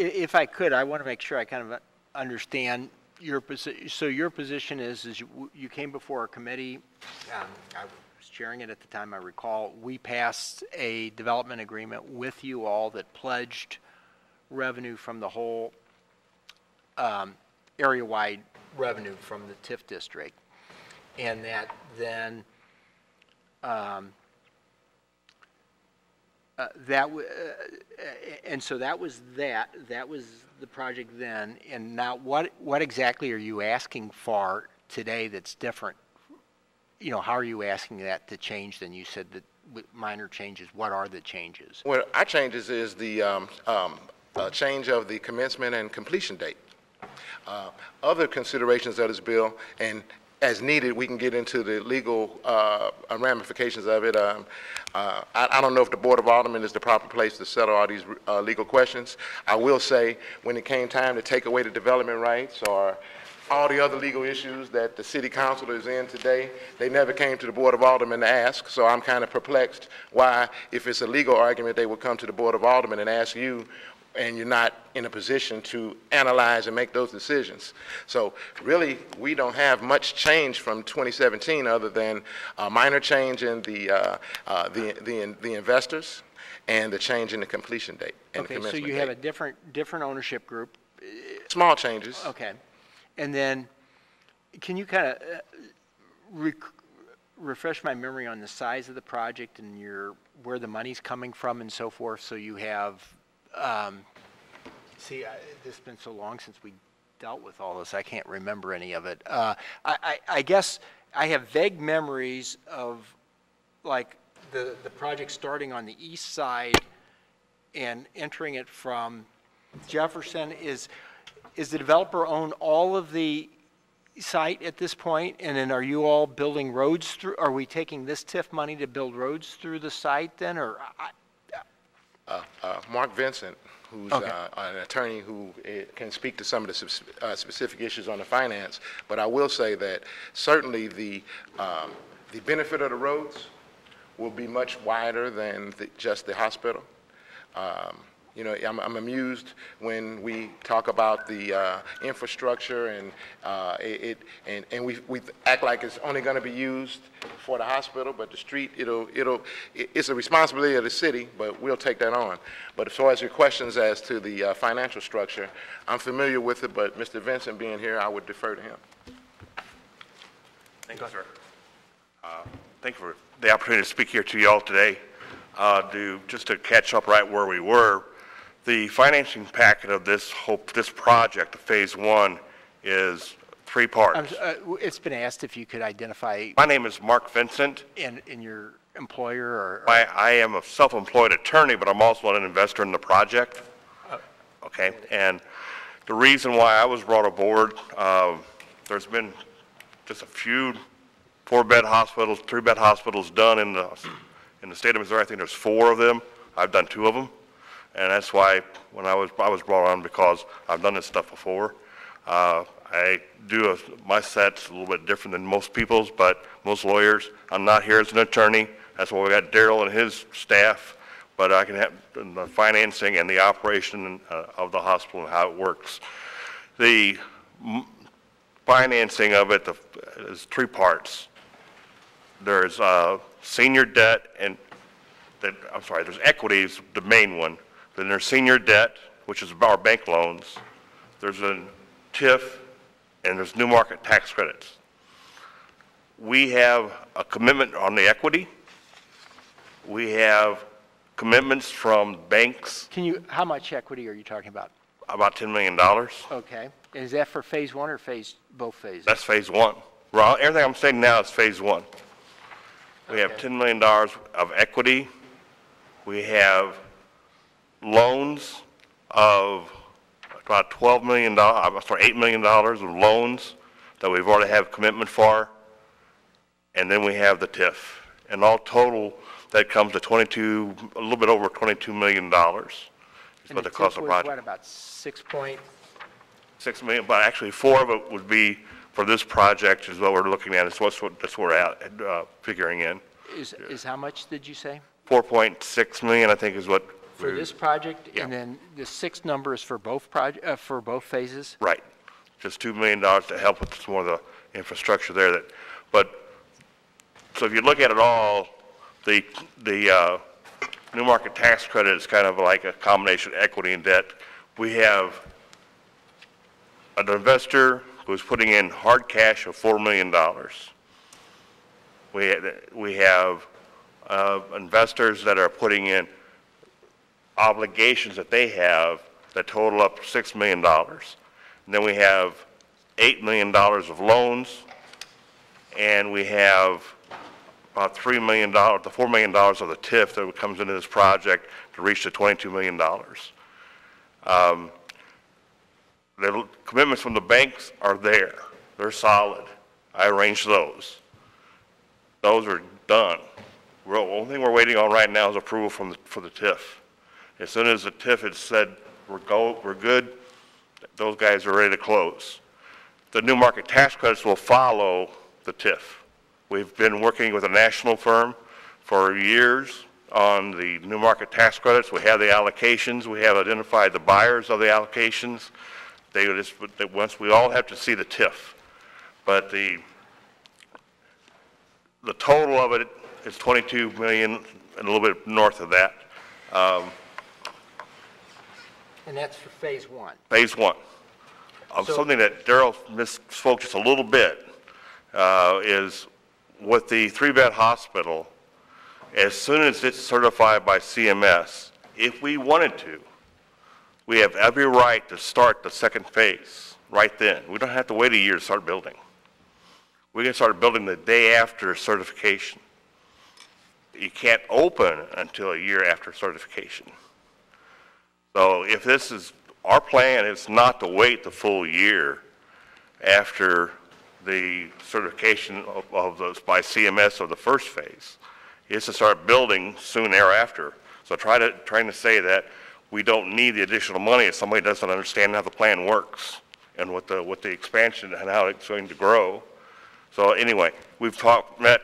If I could, I want to make sure I kind of understand your position. so your position is, is you you came before a committee, um, I was chairing it at the time, I recall, we passed a development agreement with you all that pledged revenue from the whole um, area-wide revenue from the TIF district, and that then um, uh, That, w- uh, and so that was that, that was the project then, and now what, what exactly are you asking for today that's different? You know, how are you asking that to change then? You said that minor changes, what are the changes? Well, our changes is the um, um, uh, change of the commencement and completion date. Uh, Other considerations of this bill, and as needed, we can get into the legal uh, ramifications of it. Um, uh, I I don't know if the Board of Aldermen is the proper place to settle all these uh, legal questions. I will say, when it came time to take away the development rights or all the other legal issues that the city council is in today, they never came to the Board of Aldermen to ask, so I'm kind of perplexed why, if it's a legal argument, they would come to the Board of Aldermen and ask you, and you're not in a position to analyze and make those decisions. So really, we don't have much change from 2017 other than a minor change in the, uh, uh, the, the the investors and the change in the completion date and the Okay, so commencement you have a date. different, different ownership group, Small changes. okay. And then, can you kind of refresh my memory on the size of the project and your, where the money's coming from and so forth, so you have, um, see, I- this has been so long since we dealt with all this, I can't remember any of it. Uh, I, I, I guess I have vague memories of, like, the, the project starting on the east side and entering it from Jefferson. Is, is the developer own all of the site at this point? And then are you all building roads through, are we taking this TIF money to build roads through the site then, or? I- Mark Vincent, who's Okay. uh, an attorney who eh, can speak to some of the uh, specific issues on the finance, but I will say that certainly the, um, the benefit of the roads will be much wider than the- just the hospital. Um, You know, I'm I'm amused when we talk about the uh, infrastructure and uh, it, and and we we act like it's only going to be used for the hospital, but the street, it'll, it'll, it's a responsibility of the city, but we'll take that on. But as far as your questions as to the uh, financial structure, I'm familiar with it, but Mr. Vincent being here, I would defer to him. Thank you, sir. Uh, Thank you for the opportunity to speak here to you all today. Uh, To, just to catch up right where we were, the financing packet of this whole, this project, Phase One, is three I'm parts. s- uh, w- It's been asked if you could identify My name is Mark Vincent. in, in your employer or? I, I am a self-employed attorney, but I'm also an investor in the project. Okay, and the reason why I was brought aboard, um, there's been just a few four-bed hospitals, three-bed hospitals done in the, in the state of Missouri. I think there's four of them. I've done two of them. And that's why, when I was, I was brought on, because I've done this stuff before. Uh, I do, a- my set's a little bit different than most people's, but most lawyers, I'm not here as an attorney. That's why we got Daryl and his staff, but I can have the financing and the operation uh, of the hospital and how it works. The m- financing of it the- is three parts. There's uh, senior debt and, that, I'm sorry, there's equity is the main one. Then there's senior debt, which is our bank loans. There's a TIF, and there's new market tax credits. We have a commitment on the equity. We have commitments from banks, Can you, how much equity are you talking about? about $10 million. Okay. Is that for phase one or phase, both phases? That's phase one. Well, everything I'm saying now is phase one. We have Okay. $10 million of equity. We have loans of about $12 million, sorry, $8 million of loans that we've already have commitment for. And then we have the TIF. And all total, that comes to 22, a little bit over $22 million is what the cost of the project. What, about six point, Six million, but actually four of it would be for this project is what we're looking at, is what's, what, that's what we're at, uh, figuring in. is, is how much, did you say? Four point six million, I think, is what For this project? And then the six number is for both project, uh, for both phases? Right. Just $2 million to help with some of the infrastructure there that, but, so if you look at it all, the, the, uh, new market tax credit is kind of like a combination of equity and debt. We have an investor who's putting in hard cash of $4 million. We, we have, uh, investors that are putting in obligations that they have that total up to $6 million. Then we have $8 million of loans, and we have about $3 million, the $4 million of the TIF that comes into this project to reach the $22 million. Um, The commitments from the banks are there. They're solid. I arranged those. Those are done. The only thing we're waiting on right now is approval from the, for the TIF. As soon as the TIF has said we're go, we're good, those guys are ready to close. The new market tax credits will follow the TIF. We've been working with a national firm for years on the new market tax credits. We have the allocations, we have identified the buyers of the allocations. They just, they- once, we all have to see the TIF. But the, the total of it is 22 million and a little bit north of that. Um, And that's for phase one? Phase one. Of So- something that Daryl misspoke just a little bit, uh, is with the three-bed hospital, as soon as it's certified by CMS, if we wanted to, we have every right to start the second phase right then. We don't have to wait a year to start building. We can start building the day after certification. You can't open until a year after certification. So if this is, our plan is not to wait the full year after the certification of, of those by CMS of the first phase. It's to start building soon thereafter. So try to, trying to say that we don't need the additional money if somebody doesn't understand how the plan works and what the, what the expansion and how it's going to grow. So anyway, we've talked, met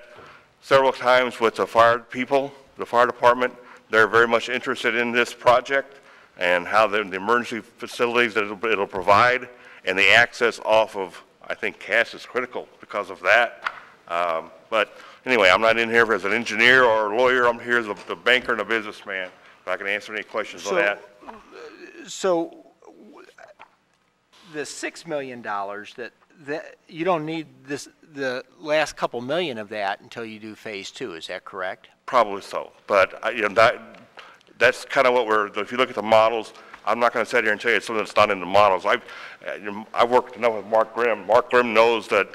several times with the fire people, the fire department. They're very much interested in this project and how the, the emergency facilities that it'll, it'll provide and the access off of, I think Cass is critical because of that. Um, but anyway, I'm not in here as an engineer or a lawyer. I'm here as a, the banker and a businessman. If I can answer any questions on So- that. So w- the $6 million that, that, you don't need this, the last couple million of that until you do phase two, is that correct? Probably so, but, I- you know, that, that's kind of what we're, if you look at the models, I'm not going to sit here and tell you it's something that's not in the models. I've, I've worked enough with Mark Grimm. Mark Grimm knows that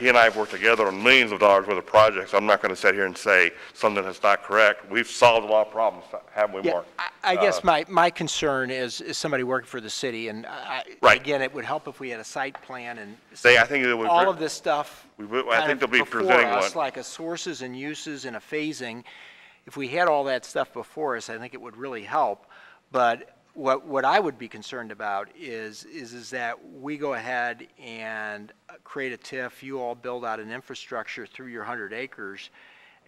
he and I have worked together on millions of dollars worth of projects. I'm not going to sit here and say something that's not correct. We've solved a lot of problems, haven't we, Yeah, Mark? I- I guess Uh, my, my concern is, is somebody working for the city, and I, Right. again, it would help if we had a site plan and They- I think it would- all of this stuff. We I think they'll be presenting us, one. Like a sources and uses and a phasing. If we had all that stuff before us, I think it would really help. But what, what I would be concerned about is, is, is that we go ahead and uh, create a TIF, you all build out an infrastructure through your 100 acres,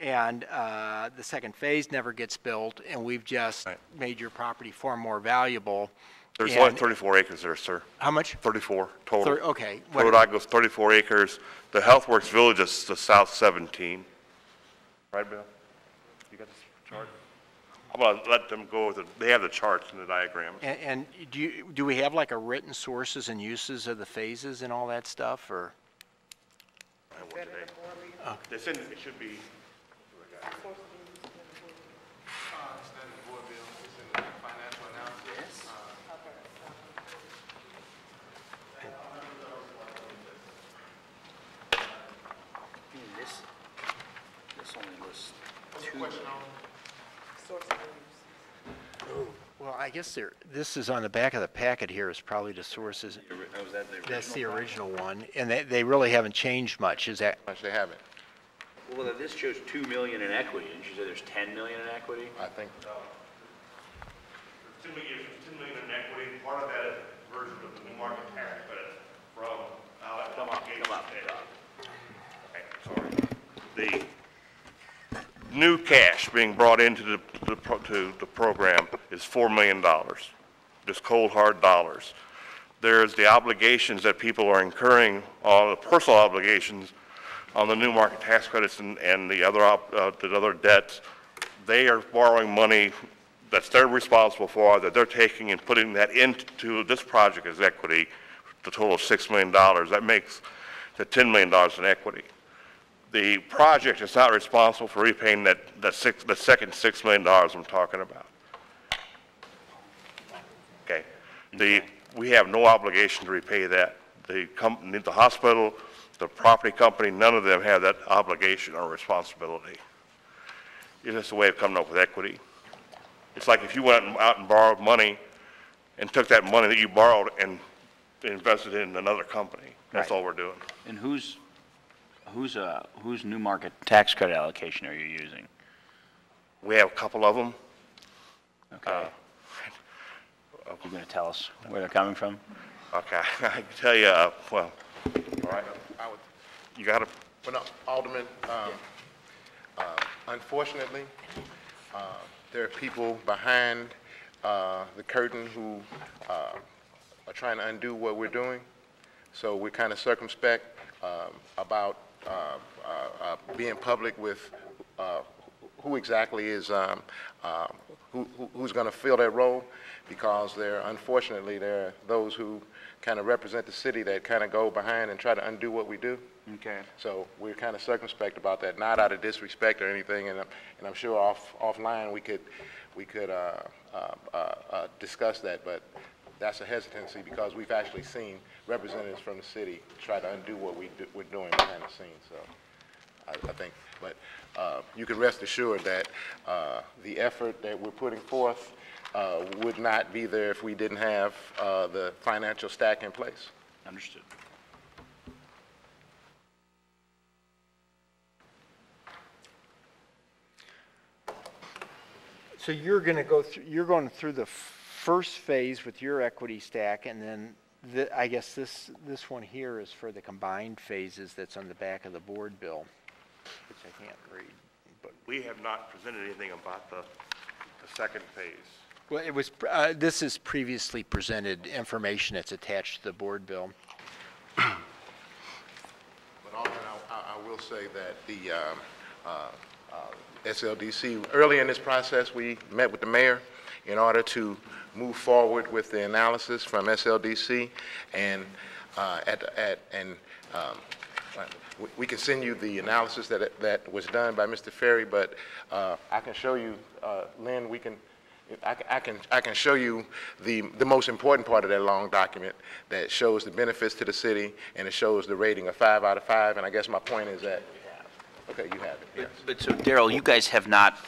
and uh, the second phase never gets built, and we've just made your property far more valuable. There's only 34 acres there, sir. How much? 34 total. Thir- okay, what- Rhode Island's 34 acres. The Healthworks Village is the south 17. Right, Bill? You got this chart? I'm going to let them go with it. They have the charts and the diagrams. And, and do you, do we have like a written sources and uses of the phases and all that stuff, or? It's in, it should be. This, this only lists two. Well, I guess there, this is on the back of the packet here is probably the sources. Oh, is that the That's the original original one, and they, they really haven't changed much, is that? Much they haven't. Well, this shows 2 million in equity, and she said there's 10 million in equity? I think, Two million, two million in equity, part of that is version of the new market tax credit from. Uh, come on, come on. Sorry. The, new cash being brought into the, the to the program is $4 million, just cold, hard dollars. There's the obligations that people are incurring, all the personal obligations on the new market tax credits and, and the other, op- uh, the other debts. They are borrowing money that's they're responsible for, that they're taking and putting that into this project as equity, the total of $6 million. That makes the $10 million in equity. The project is not responsible for repaying that, that six, the second $6 million I'm talking about. Okay? The, we have no obligation to repay that. The company, the hospital, the property company, none of them have that obligation or responsibility. It's just a way of coming up with equity. It's like if you went out and borrowed money and took that money that you borrowed and invested it in another company. That's Right. all we're doing. And whose, whose, uh, whose new market tax credit allocation are you using? We have a couple of them. Okay. You gonna tell us where they're coming from? Okay, <laughs> I can tell you, uh, well, all right, I would, you got to, well, no, Alderman, um, uh, unfortunately, uh, there are people behind uh, the curtain who uh, are trying to undo what we're doing. So we're kind of circumspect um, about uh, uh, uh, being public with uh, who exactly is, um, uh, who, who- who's going to fill that role, because there, unfortunately, there are those who kind of represent the city that kind of go behind and try to undo what we do. Okay. So we're kind of circumspect about that, not out of disrespect or anything, and I'm, and I'm sure off, offline, we could, we could, uh, uh, uh, uh, discuss that, but that's a hesitancy because we've actually seen representatives from the city try to undo what we do, we're doing behind the scenes, so I, I think, but, uh, you can rest assured that, uh, the effort that we're putting forth, uh, would not be there if we didn't have, uh, the financial stack in place. Understood. So you're going to go through, you're going through the first phase with your equity stack, and then the, I guess this, this one here is for the combined phases that's on the back of the board bill, which I can't read. But, we have not presented anything about the, the second phase. well, it was, uh, this is previously presented information that's attached to the board bill. But Alderman, I, I- I will say that the um, uh, uh, SLDC, early in this process, we met with the mayor in order to move forward with the analysis from SLDC, and uh, at, at, and um, we- can send you the analysis that, that was done by Mr. Ferry, but uh, I can show you, uh, Lynn, we can, I can- I can, I can show you the, the most important part of that long document that shows the benefits to the city, and it shows the rating of five out of five, and I guess my point is that, okay, you have it, yes. But so Daryl, you guys have not,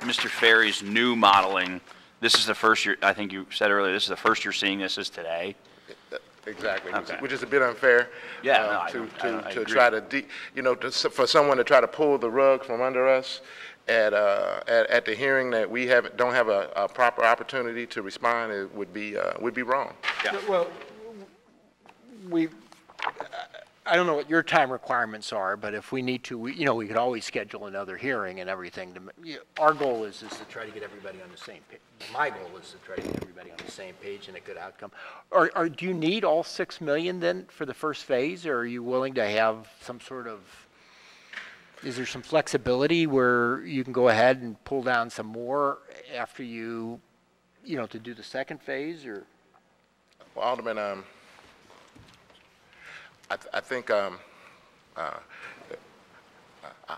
Mr. Ferry's new modeling, this is the first year, I think you said earlier, this is the first you're seeing this is today? Exactly, which- Okay. which is a bit unfair. Yeah, uh, no, I To, don't- I to, don't- I to agree. try to, de- you know, to s- for someone to try to pull the rug from under us at, uh, at, at the hearing that we haven't, don't have a, a proper opportunity to respond, it would be, uh, would be wrong. Well, we, I don't know what your time requirements are, but if we need to, we, you know, we could always schedule another hearing and everything. to you know, Our goal is, is to try to get everybody on the same page. My goal is to try to get everybody on the same page and a good outcome. Or, or do you need all 6 million then for the first phase, or are you willing to have some sort of, is there some flexibility where you can go ahead and pull down some more after you, you know, to do the second phase, or? Well, Alderman, um, I, th- I think, um, uh,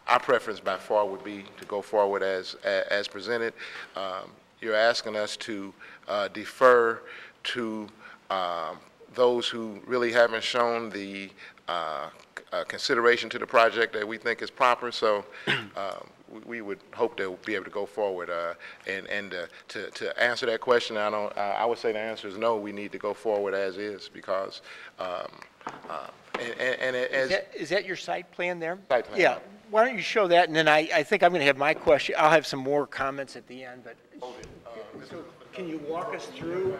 our preference by far would be to go forward as, as presented. Um, You're asking us to uh, defer to um, those who really haven't shown the uh, uh, consideration to the project that we think is proper, so <clears throat> um, we- we would hope to be able to go forward. uh, And, and uh, to, to answer that question, I don't, I I would say the answer is no, we need to go forward as is, because, um, uh, and, and and Is as, that, is that your site plan there? Site plan. Yeah, why don't you show that, and then I, I think I'm going to have my question, I'll have some more comments at the end, but, so can you walk us through?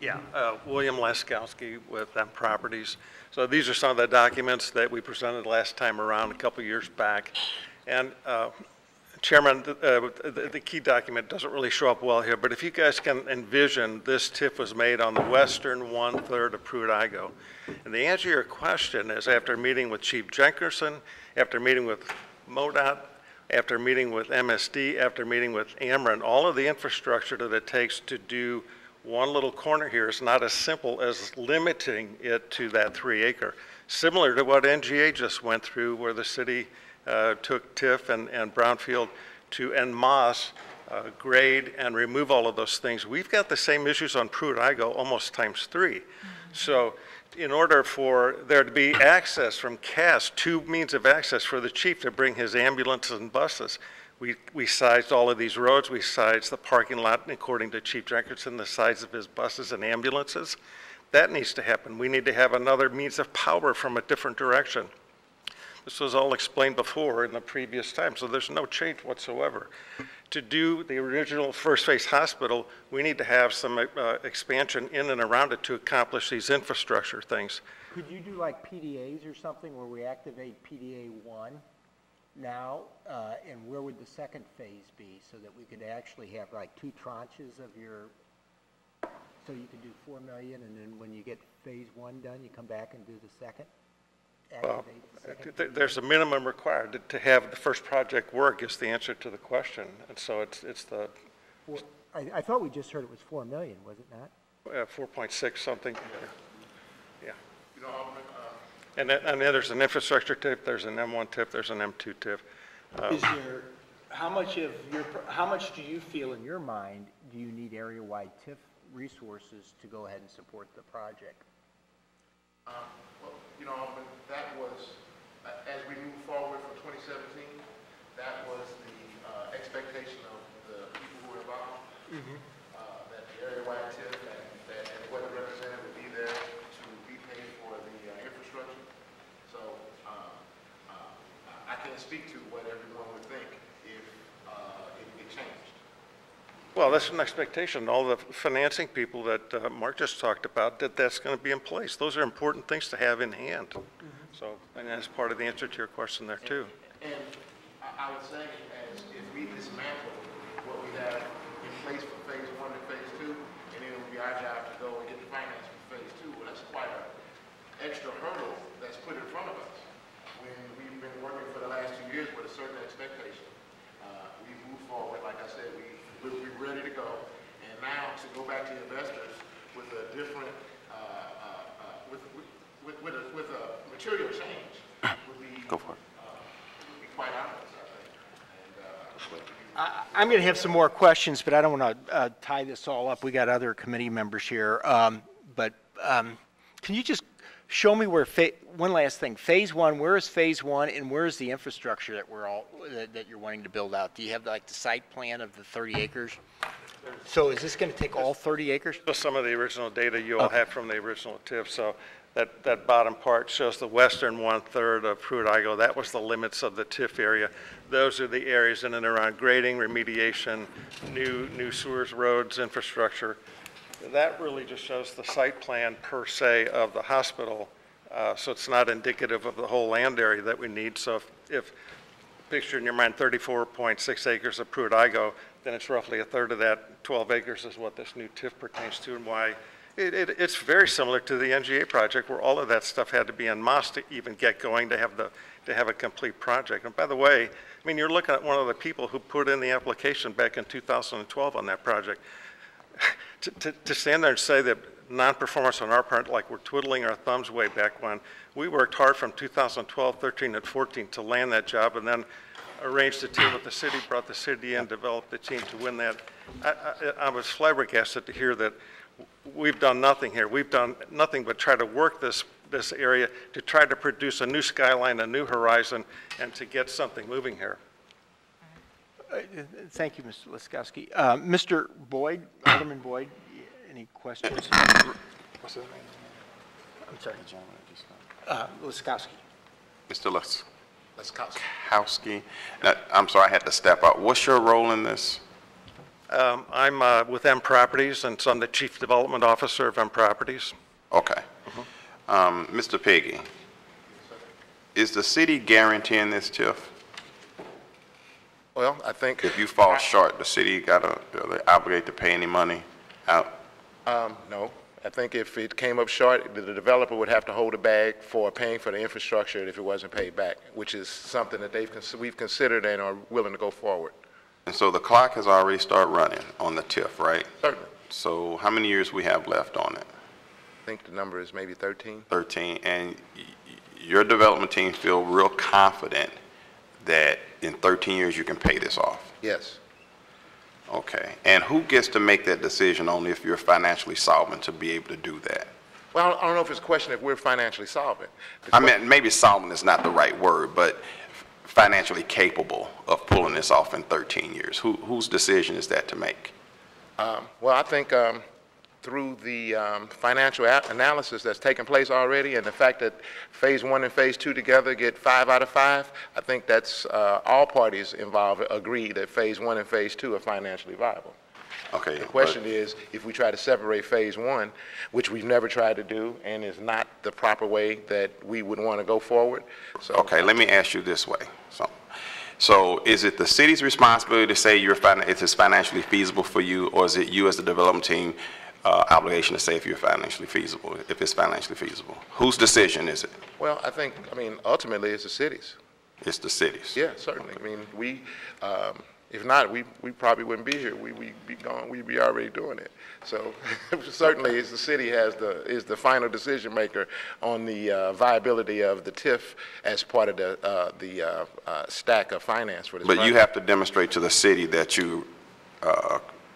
Yeah, uh, William Laskowski with M Properties. So these are some of the documents that we presented last time around, a couple years back. And uh, Chairman, the- uh, the the key document doesn't really show up well here, but if you guys can envision, this TIF was made on the western one-third of Pruitt-Igoe. And the answer to your question is, after meeting with Chief Jenkerson, after meeting with MoDOT, after meeting with MSD, after meeting with Ameren, all of the infrastructure that it takes to do one little corner here is not as simple as limiting it to that three acre. Similar to what NGA just went through, where the city took TIF and, and Brownfield to en masse uh, grade and remove all of those things. We've got the same issues on Pruitt-Igoe, almost times three. So in order for there to be access from Cass, two means of access for the chief to bring his ambulances and buses, we, we sized all of these roads, we sized the parking lot according to Chief Jenkerson, the size of his buses and ambulances. That needs to happen. We need to have another means of power from a different direction. This was all explained before in the previous time, so there's no change whatsoever. To do the original First Face Hospital, we need to have some uh, expansion in and around it to accomplish these infrastructure things. Could you do like PDAs or something where we activate PDA one now? Uh, and where would the second phase be so that we could actually have like two tranches of your, so you could do four million and then when you get phase one done, you come back and do the second? Well, Activate th- there's a minimum required to- to have the first project work is the answer to the question. And so it's, it's the Four- I, I thought we just heard it was four million, was it not? uh, 4.6 something. Yeah. You know, Alderman, uh, And then, and then there's an infrastructure TIF, there's an M1 TIF, there's an M2 TIF. Uh, Is there, how much of your, how much do you feel in your mind, do you need area-wide TIF resources to go ahead and support the project? You know, Alderman, that was, uh, as we move forward for 2017, that was the uh, expectation of the people who were involved, uh, that the area-wide TIF and that and the weather representative would be there to be paid for the uh, infrastructure. So uh, uh, I can't speak to what everyone would think if uh, it it changed. Well, that's an expectation. All the financing people that uh, Mark just talked about, that that's going to be in place. Those are important things to have in hand. So, and that's part of the answer to your question there, too. And I, would say, as if we dismantle what we have in place for phase one and phase two, and then it would be our job to go and get the finance for phase two, well, that's quite an extra hurdle that's put in front of us. When we've been working for the last two years with a certain expectation, uh, we moved forward, like I said, we, we- we're ready to go. And now to go back to investors with a different, uh, uh, uh, with, with, with a, with a material change would be. <clears throat> Go for it. uh, would be quite onerous, I think. And, uh, I, I'm going to have some more questions, but I don't want to tie this all up. We got other committee members here. Um, But um, can you just show me where, fa- one last thing, Phase One, where is Phase One and where is the infrastructure that we're all, that that you're wanting to build out? Do you have like the site plan of the 30 acres? So is this going to take all 30 acres? Some of the original data you all have from the original TIF. So that, that bottom part shows the western one-third of Pruitt-Igoe. That was the limits of the TIF area. Those are the areas in and around grading, remediation, new, new sewers, roads, infrastructure. That really just shows the site plan per se of the hospital. Uh, So it's not indicative of the whole land area that we need. So if, if picture in your mind 34.6 acres of Pruitt-Igoe, then it's roughly a third of that, 12 acres is what this new TIF pertains to and why. It, it, it's very similar to the NGA project where all of that stuff had to be en masse to even get going to have the, to have a complete project. And by the way, I mean, you're looking at one of the people who put in the application back in 2012 on that project. To, to, to stand there and say that non-performance on our part, like we're twiddling our thumbs way back when, we worked hard from 2012, 13, and 14 to land that job, and then arranged a team with the city, brought the city in, developed the team to win that. I, I, I was flabbergasted to hear that we've done nothing here. We've done nothing but try to work this, this area to try to produce a new skyline, a new horizon, and to get something moving here. Thank you, Mr. Laskowski. Uh, Mr. Boyd, Alderman Boyd, any questions? What's his name? I'm sorry. Uh, Laskowski. Mr. Las- let's. Laskowski, Now, I'm sorry, I had to step out. What's your role in this? Um, I'm uh, with M Properties, and so I'm the Chief Development Officer of M Properties. Okay. Um, Mr. Peggy, is the city guaranteeing this TIF? Well, I think, If you fall short, the city got to, obligate to pay any money out? um, no. I think if it came up short, the developer would have to hold a bag for paying for the infrastructure if it wasn't paid back, which is something that they've, we've considered and are willing to go forward. And so the clock has already started running on the TIF, right? Certainly. So how many years we have left on it? I think the number is maybe 13. 13, and your development team feel real confident that in 13 years you can pay this off? Yes. Okay. And who gets to make that decision on if you're financially solvent to be able to do that? Well, I don't know if it's a question if we're financially solvent. I mean, maybe solvent is not the right word, but financially capable of pulling this off in 13 years. Who, whose decision is that to make? Um, Well, I think um, through the um, financial analysis that's taken place already, and the fact that Phase One and Phase Two together get five out of five, I think that's, uh, all parties involved agree that Phase One and Phase Two are financially viable. Okay. The question is, if we try to separate Phase One, which we've never tried to do, and is not the proper way that we would want to go forward, so. Okay, let me ask you this way. So, so is it the city's responsibility to say you're, fin- it's financially feasible for you, or is it you as the development team uh, obligation to say if you're financially feasible, if it's financially feasible? Whose decision is it? Well, I think, I mean, ultimately, it's the cities. It's the cities? Yeah, certainly. I mean, we, um, if not, we, we probably wouldn't be here. We, we'd be gone, we'd be already doing it. So <laughs> certainly, it's the city has the, is the final decision maker on the uh, viability of the TIF as part of the, uh, the uh, uh, stack of finance for this But you have to demonstrate to the city that you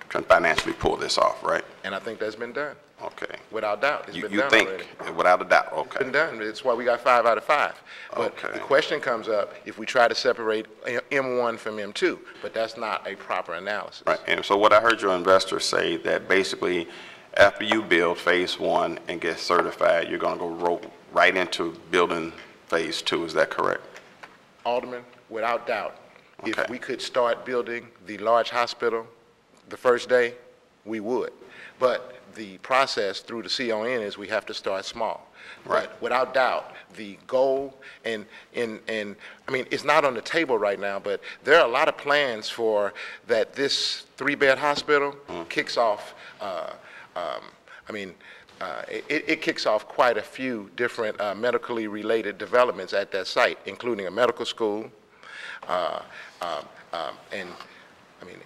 uh, can financially pull this off, right? And I think that's been done, Okay. without doubt. It's You been you done think, already. without a doubt, It's okay. been done. It's why we got five out of five. But Okay. the question comes up if we try to separate M1 from M2, but that's not a proper analysis. Right, and so what I heard your investors say, that basically, after you build Phase One and get certified, you're gonna go ro- right into building Phase Two, is that correct? Alderman, without doubt, if Okay. we could start building the large hospital the first day, we would. But the process through the CON is we have to start small. Right. But without doubt, the goal, and, and, and, I mean, it's not on the table right now, but there are a lot of plans for that this three-bed hospital kicks off, uh, um, I mean, uh, it, it kicks off quite a few different uh, medically related developments at that site, including a medical school. Uh, um, um, and,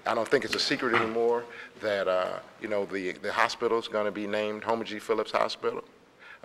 I don't think it's a secret anymore that, uh, you know, the, the hospital's going to be named Homer G. Phillips Hospital,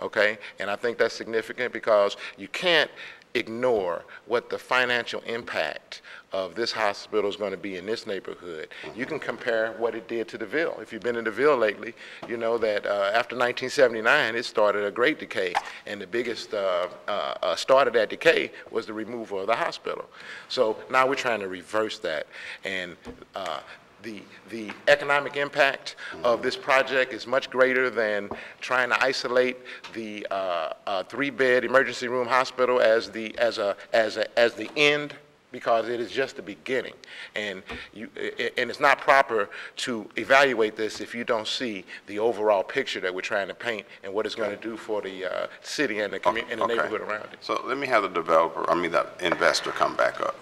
okay? And I think that's significant because you can't ignore what the financial impact of this hospital is going to be in this neighborhood. You can compare what it did to the Ville. If you've been in the Ville lately, you know that uh, after 1979, it started a great decay, and the biggest uh, uh, uh, start of that decay was the removal of the hospital. So now we're trying to reverse that, and uh, the, the economic impact of this project is much greater than trying to isolate the uh, uh, three-bed emergency room hospital as the, as a, as a, as the end, because it is just the beginning. And you, and it's not proper to evaluate this if you don't see the overall picture that we're trying to paint and what it's going to do for the uh, city and the commu, and the Okay. neighborhood around it. So let me have the developer, I mean, the investor come back up.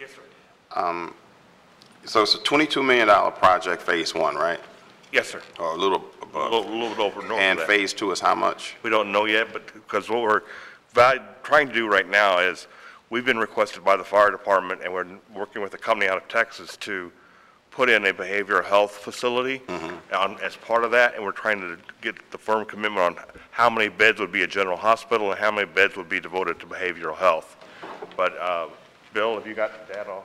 Yes, sir. Um, So it's a $22 million project, Phase One, right? Yes, sir. Or a little A above? little, a little bit over north of And that. Phase Two is how much? We don't know yet, but, because what we're val- trying to do right now is, we've been requested by the fire department, and we're working with a company out of Texas to put in a behavioral health facility Mm-hmm. on, as part of that, and we're trying to get the firm commitment on how many beds would be a general hospital and how many beds would be devoted to behavioral health. But, uh, Bill, have you got that all?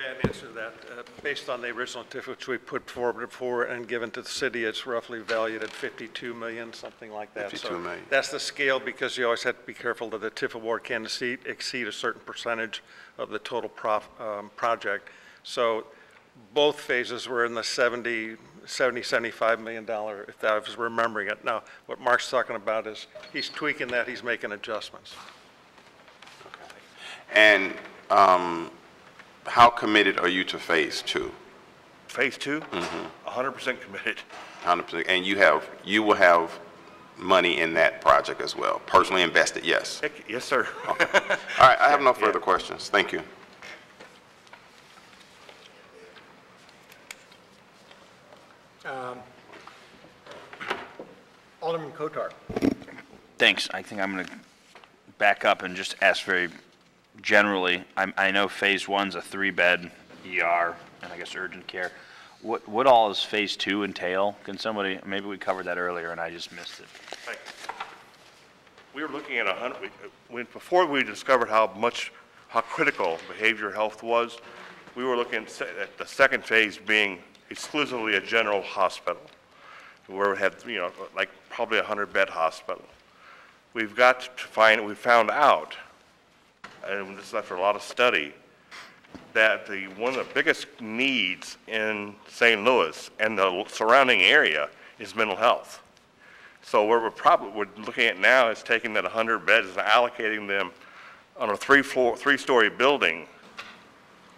Way I'd answer that, uh, based on the original TIF which we put forward before and given to the city, it's roughly valued at 52 million, something like that. 52 So million. That's the scale because you always have to be careful that the TIF award can exceed, exceed a certain percentage of the total prof, um, project. So both phases were in the 70, 70, 75 million dollar, if I was remembering it. Now, what Mark's talking about is, he's tweaking that, he's making adjustments. And um, how committed are you to Phase Two? Phase two? Mm-hmm. hundred percent committed. 100%, and you have, you will have money in that project as well? Personally invested, yes. Heck, Yes, sir. <laughs> All right, I have no further questions. Thank you. Um, Alderman Coatar. Thanks. I think I'm going to back up and just ask very generally. I'm- I know Phase One's a three-bed ER and I guess urgent care. What what all does Phase Two entail? Can somebody, maybe we covered that earlier and I just missed it. We were looking at a hundred, we- when, before we discovered how much, how critical behavioral health was, we were looking at the second phase being exclusively a general hospital, where we had, you know, like probably a hundred-bed hospital. We've got to find, we found out, and this is after a lot of study, that the, one of the biggest needs in St. Louis and the surrounding area is mental health. So what we're probably, we're looking at now is taking that 100 beds and allocating them on a three-floor, three-story building.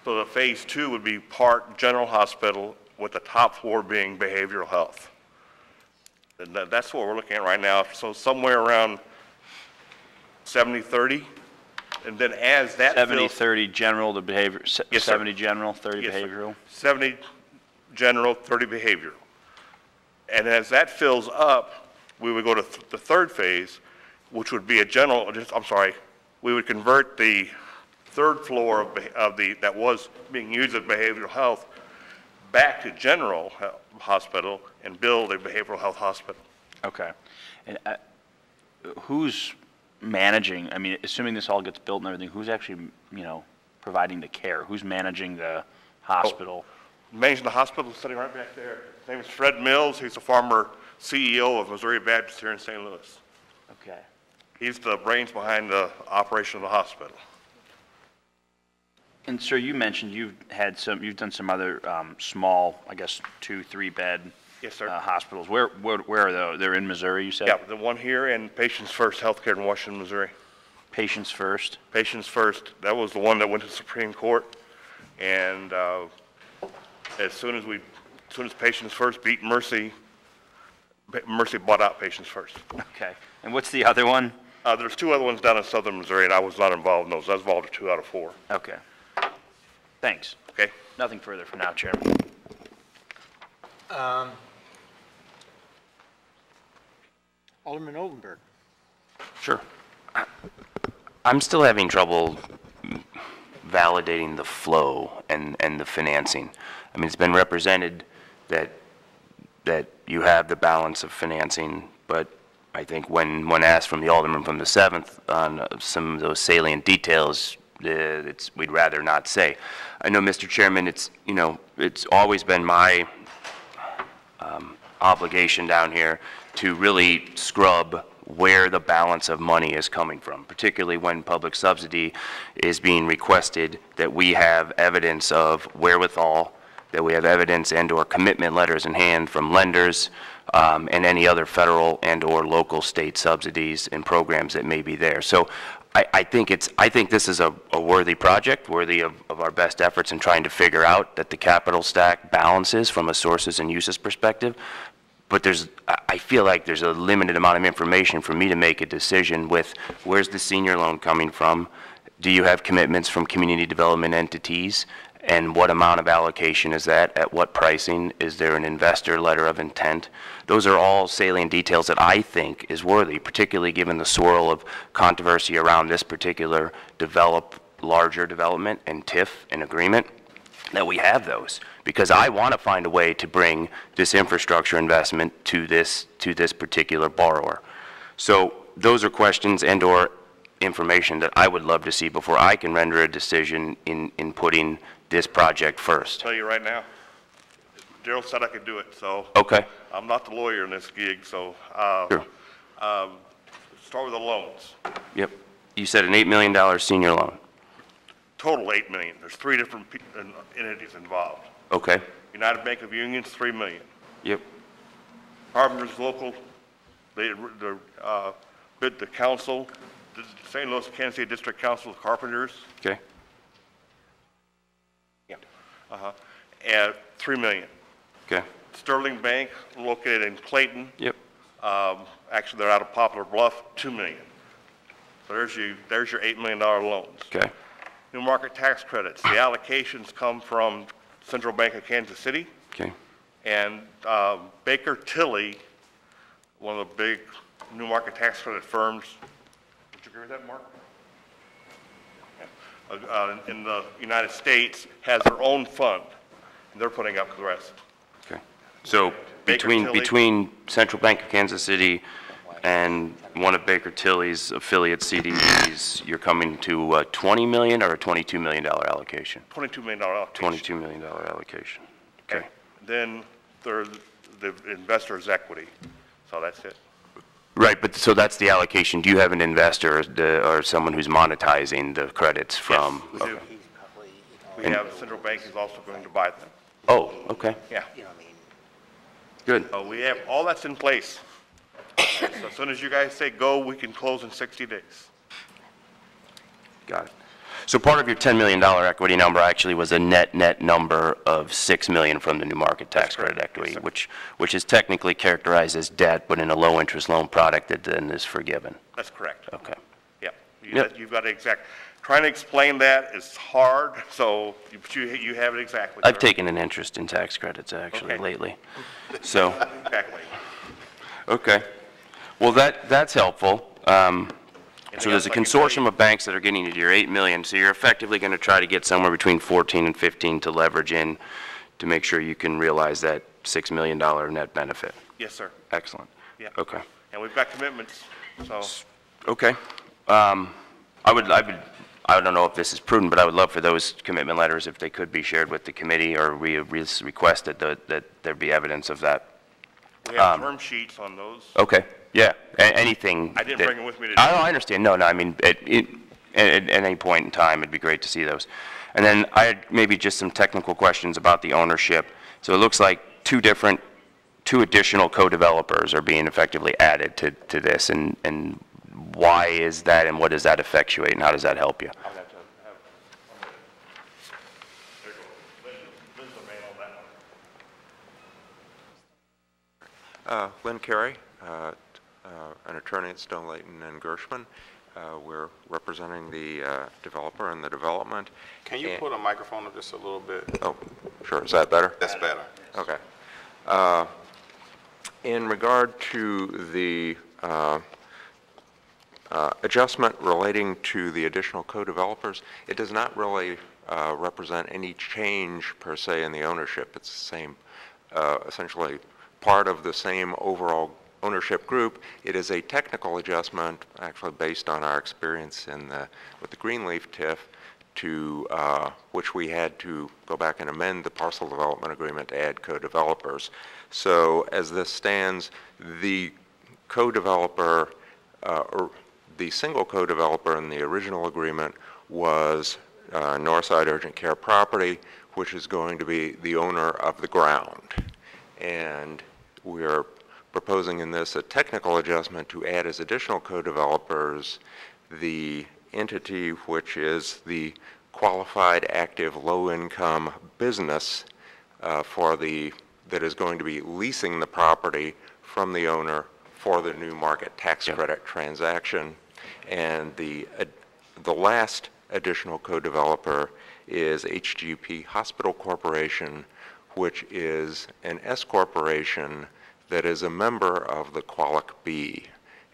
So the phase two would be part general hospital with the top floor being behavioral health. And that, that's what we're looking at right now. So somewhere around 70-30. And then as that fills. 70, 30 general to behavior, se- Yes, sir. 70 general, 30 Yes, sir. behavioral? 70 general, 30 behavioral. And as that fills up, we would go to th- the third phase, which would be a general, just, I'm sorry, we would convert the third floor of, beh- of the, that was being used as behavioral health back to general he- hospital and build a behavioral health hospital. Okay. And uh, who's managing, I mean, assuming this all gets built and everything, who's actually, you know, providing the care? Who's managing the hospital? Managing the hospital, sitting right back there. His name is Fred Mills. He's the former CEO of Missouri Baptist here in St. Louis. Okay. He's the brains behind the operation of the hospital. And sir, you mentioned you've had some, you've done some other um, small, I guess, two, three-bed Yes, sir. uh, hospitals. Where, where where are those? They're in Missouri, you said? Yeah, the one here and Patients First Healthcare in Washington, Missouri. Patients First? Patients First, that was the one that went to the Supreme Court. And uh, as soon as we, as soon as Patients First beat Mercy, Mercy bought out Patients First. Okay. And what's the other one? Uh, There's two other ones down in southern Missouri, and I was not involved in those. I was involved in two out of four. Okay. Thanks. Okay. Nothing further for now, Chairman. Um, Alderman Oldenburg. Sure. I'm still having trouble validating the flow and, and the financing. I mean, it's been represented that, that you have the balance of financing, but I think when, when asked from the Alderman from the 7th on some of those salient details, uh, it's, we'd rather not say. I know, Mr. Chairman, it's, you know, it's always been my um, obligation down here to really scrub where the balance of money is coming from, particularly when public subsidy is being requested, that we have evidence of wherewithal, that we have evidence and/or commitment letters in hand from lenders, um, and any other federal and/or local state subsidies and programs that may be there. So I, I think it's, I think this is a, a worthy project, worthy of, of our best efforts in trying to figure out that the capital stack balances from a sources and uses perspective. But there's, I feel like there's a limited amount of information for me to make a decision with, where's the senior loan coming from? Do you have commitments from community development entities? And what amount of allocation is that? At what pricing? Is there an investor letter of intent? Those are all salient details that I think is worthy, particularly given the swirl of controversy around this particular develop, larger development and TIF and agreement, that we have those. Because I want to find a way to bring this infrastructure investment to this, to this particular borrower. So those are questions and/or information that I would love to see before I can render a decision in, in putting this project first. Tell you right now, Daryl said I could do it, so. Okay. I'm not the lawyer in this gig, so, uh, Sure. um, start with the loans. Yep. You said an $8 million senior loan. Total 8 million. There's three different pe- uh, entities involved. Okay. United Bank of Union's 3 million. Yep. Carpenters Local, they, the, uh, bid the council, the St. Louis, Kansas City District Council of Carpenters, Okay. uh-huh, at 3 million. Okay. Sterling Bank located in Clayton. Yep. Um, Actually, they're out of Poplar Bluff, 2 million. So there's you, there's your $8 million loans. Okay. New market tax credits, the allocations come from Central Bank of Kansas City Okay. and um, Baker Tilly, one of the big new market tax credit firms. Would you agree with that, Mark? Yeah. Uh, uh, In the United States, has their own fund, and they're putting up the rest. Okay. So Baker between, Tilly. between Central Bank of Kansas City and one of Baker Tilly's affiliate CDEs, you're coming to a 20 million or a 22 million dollar allocation? $22 million allocation. $22 million allocation. Okay. Then there's the investor's equity, so that's it. Right, but so that's the allocation. Do you have an investor or the- or someone who's monetizing the credits from? We do. We And- have, Central Bank is also going to buy them. Oh, okay. Yeah. Good. Uh, we have, all that's in place. So as soon as you guys say go, we can close in 60 days. Got it. So part of your $10 million equity number actually was a net, net number of 6 million from the new market tax credit equity, which, which is technically characterized as debt, but in a low-interest loan product that then is forgiven. That's correct. Okay. Yeah. You- Yep. You've got it exact, trying to explain that is hard, so you, but you you have it exactly. I've taken an interest in tax credits actually Okay. lately. So, Exactly. okay. Well, that, that's helpful. Um, So there's a else I can consortium of banks that are getting you to your 8 million, so you're effectively going to try to get somewhere between 14 and 15 to leverage in to make sure you can realize that $6 million net benefit. Yes, sir. Excellent. Yeah. Okay. And we've got commitments, so. Okay. Um, I would, I would, I don't know if this is prudent, but I would love for those commitment letters, if they could be shared with the committee, or we re- request that, that there be evidence of that. We have Um, term sheets on those. Okay, yeah, a- anything. I didn't that- bring them with me today. I, I understand, no, no, I mean, at, it- at, at any point in time, it'd be great to see those. And then I had maybe just some technical questions about the ownership. So it looks like two different, two additional co-developers are being effectively added to, to this, and, and why is that, and what does that effectuate, and how does that help you? Uh, Lynn Carey, uh, uh, an attorney at Stone Leyton and Gershman. Uh, We're representing the uh, developer and the development. Can you And- put a microphone up just a little bit? Oh, sure, is that better? That's better. Okay. Uh, In regard to the uh, uh, adjustment relating to the additional co-developers, it does not really uh, represent any change per se in the ownership. It's the same, uh, essentially, part of the same overall ownership group. It is a technical adjustment, actually based on our experience in the, with the Greenleaf TIF, to, uh, which we had to go back and amend the parcel development agreement to add co-developers. So as this stands, the co-developer, uh, or the single co-developer in the original agreement was uh, Northside Urgent Care Property, which is going to be the owner of the ground. And we're proposing in this a technical adjustment to add as additional co-developers the entity which is the qualified active low-income business uh, for the, that is going to be leasing the property from the owner for the new market tax credit transaction. And the, ad- the last additional co-developer is HGP Hospital Corporation, which is an S corporation that is a member of the Qualic B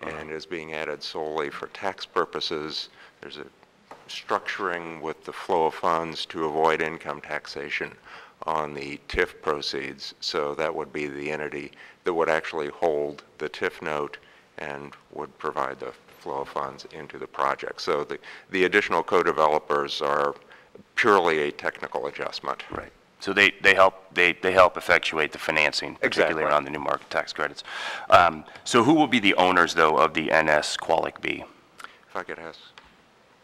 and uh-huh. is being added solely for tax purposes. There's a structuring with the flow of funds to avoid income taxation on the TIF proceeds. So that would be the entity that would actually hold the TIF note and would provide the flow of funds into the project. So the, the additional co-developers are purely a technical adjustment. Right. So they, they help, they, they help effectuate the financing, particularly Exactly. around the new market tax credits. Um, So who will be the owners, though, of the NS QALICB? If I could ask,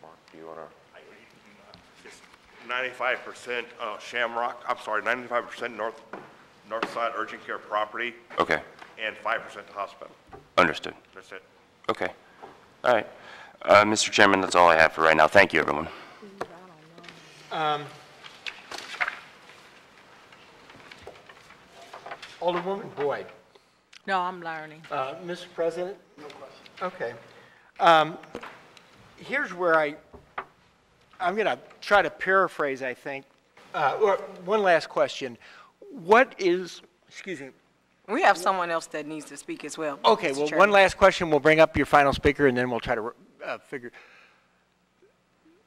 Mark, do you want to? Ninety-five percent uh, Shamrock, I'm sorry, ninety-five percent North, North Side Urgent Care Property, Okay, and five percent the hospital. understood. That's it. Okay, all right. Uh, Mr. Chairman, that's all I have for right now. Thank you, everyone. Alderwoman Boyd. No, I'm learning. Uh, Mr. President? No question. Okay. Um, Here's where I, I'm going to try to paraphrase, I think. Uh, or One last question. What is, excuse me, We have someone else that needs to speak as well. okay, Mr. well, Chairman. one last question. We'll bring up your final speaker, and then we'll try to uh, figure.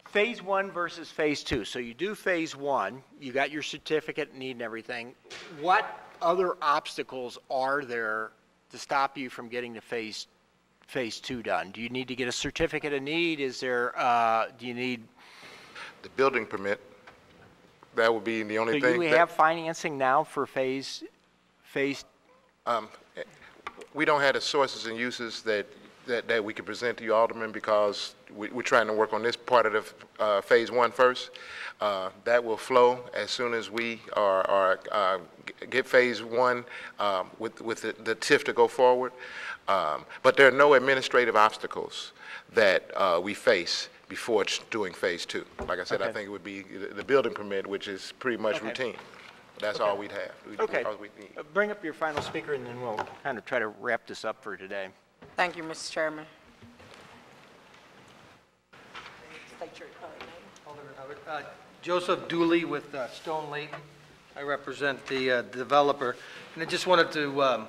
Phase one versus phase two. So you do phase one, you got your certificate, need and everything. What other obstacles are there to stop you from getting to phase, phase two done? Do you need to get a certificate of need? Is there, uh, do you need, The building permit, that would be the so only thing. you that- have financing now for phase, phase, Um, eh, We don't have the sources and uses that, that, that we can present to you, Alderman, because we, we're trying to work on this part of the, uh, Phase One first. Uh, That will flow as soon as we are, are, uh, get Phase One, um, with, with the, the TIF to go forward. Um, But there are no administrative obstacles that, uh, we face before doing Phase Two. Like I said, I think it would be the, the building permit, which is pretty much Okay. routine. That's Okay. all we'd have. We'd- okay. all we'd need. Uh, Bring up your final speaker, and then we'll kind of try to wrap this up for today. Thank you, Mr. Chairman. Joseph Dooley with uh, Stone Leyton. I represent the uh, developer, and I just wanted to um,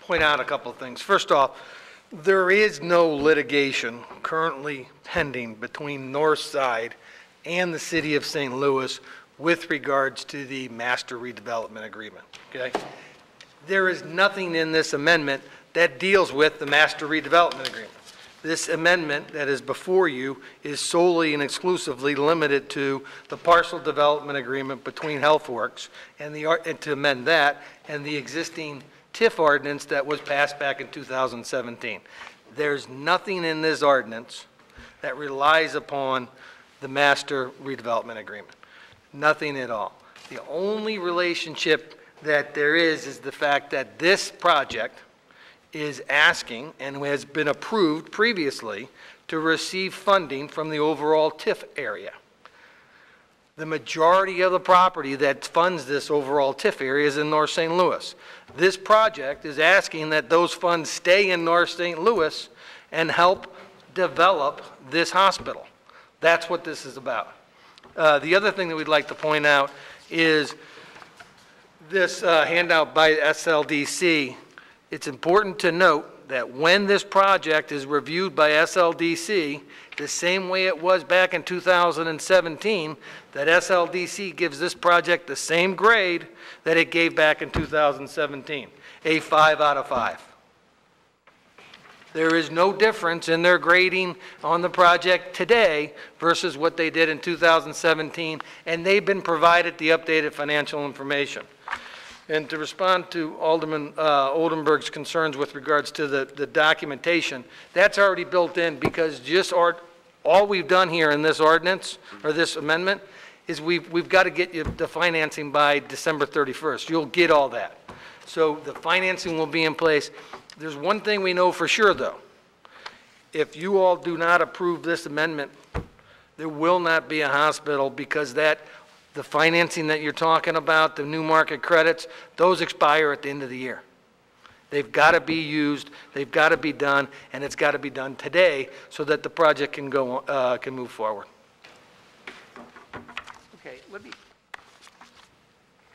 point out a couple of things. First off, there is no litigation currently pending between Northside and the city of St. Louis with regards to the master redevelopment agreement, okay? There is nothing in this amendment that deals with the master redevelopment agreement. This amendment that is before you is solely and exclusively limited to the parcel development agreement between HealthWorks and the, and to amend that, and the existing TIF ordinance that was passed back in 2017. There's nothing in this ordinance that relies upon the master redevelopment agreement. Nothing at all. The only relationship that there is, is the fact that this project is asking, and has been approved previously, to receive funding from the overall TIF area. The majority of the property that funds this overall TIF area is in North St. Louis. This project is asking that those funds stay in North St. Louis and help develop this hospital. That's what this is about. Uh, The other thing that we'd like to point out is this uh, handout by SLDC, it's important to note that when this project is reviewed by SLDC, the same way it was back in 2017, that SLDC gives this project the same grade that it gave back in 2017, a five out of five. There is no difference in their grading on the project today versus what they did in 2017, and they've been provided the updated financial information. And to respond to Alderman uh, Oldenburg's concerns with regards to the, the documentation, that's already built in because just our, all we've done here in this ordinance, or this amendment, is we've, we've got to get you the financing by December 31st. You'll get all that. So the financing will be in place. There's one thing we know for sure, though. If you all do not approve this amendment, there will not be a hospital because that, the financing that you're talking about, the new market credits, those expire at the end of the year. They've got to be used, they've got to be done, and it's got to be done today so that the project can go, uh, can move forward. Okay, let me,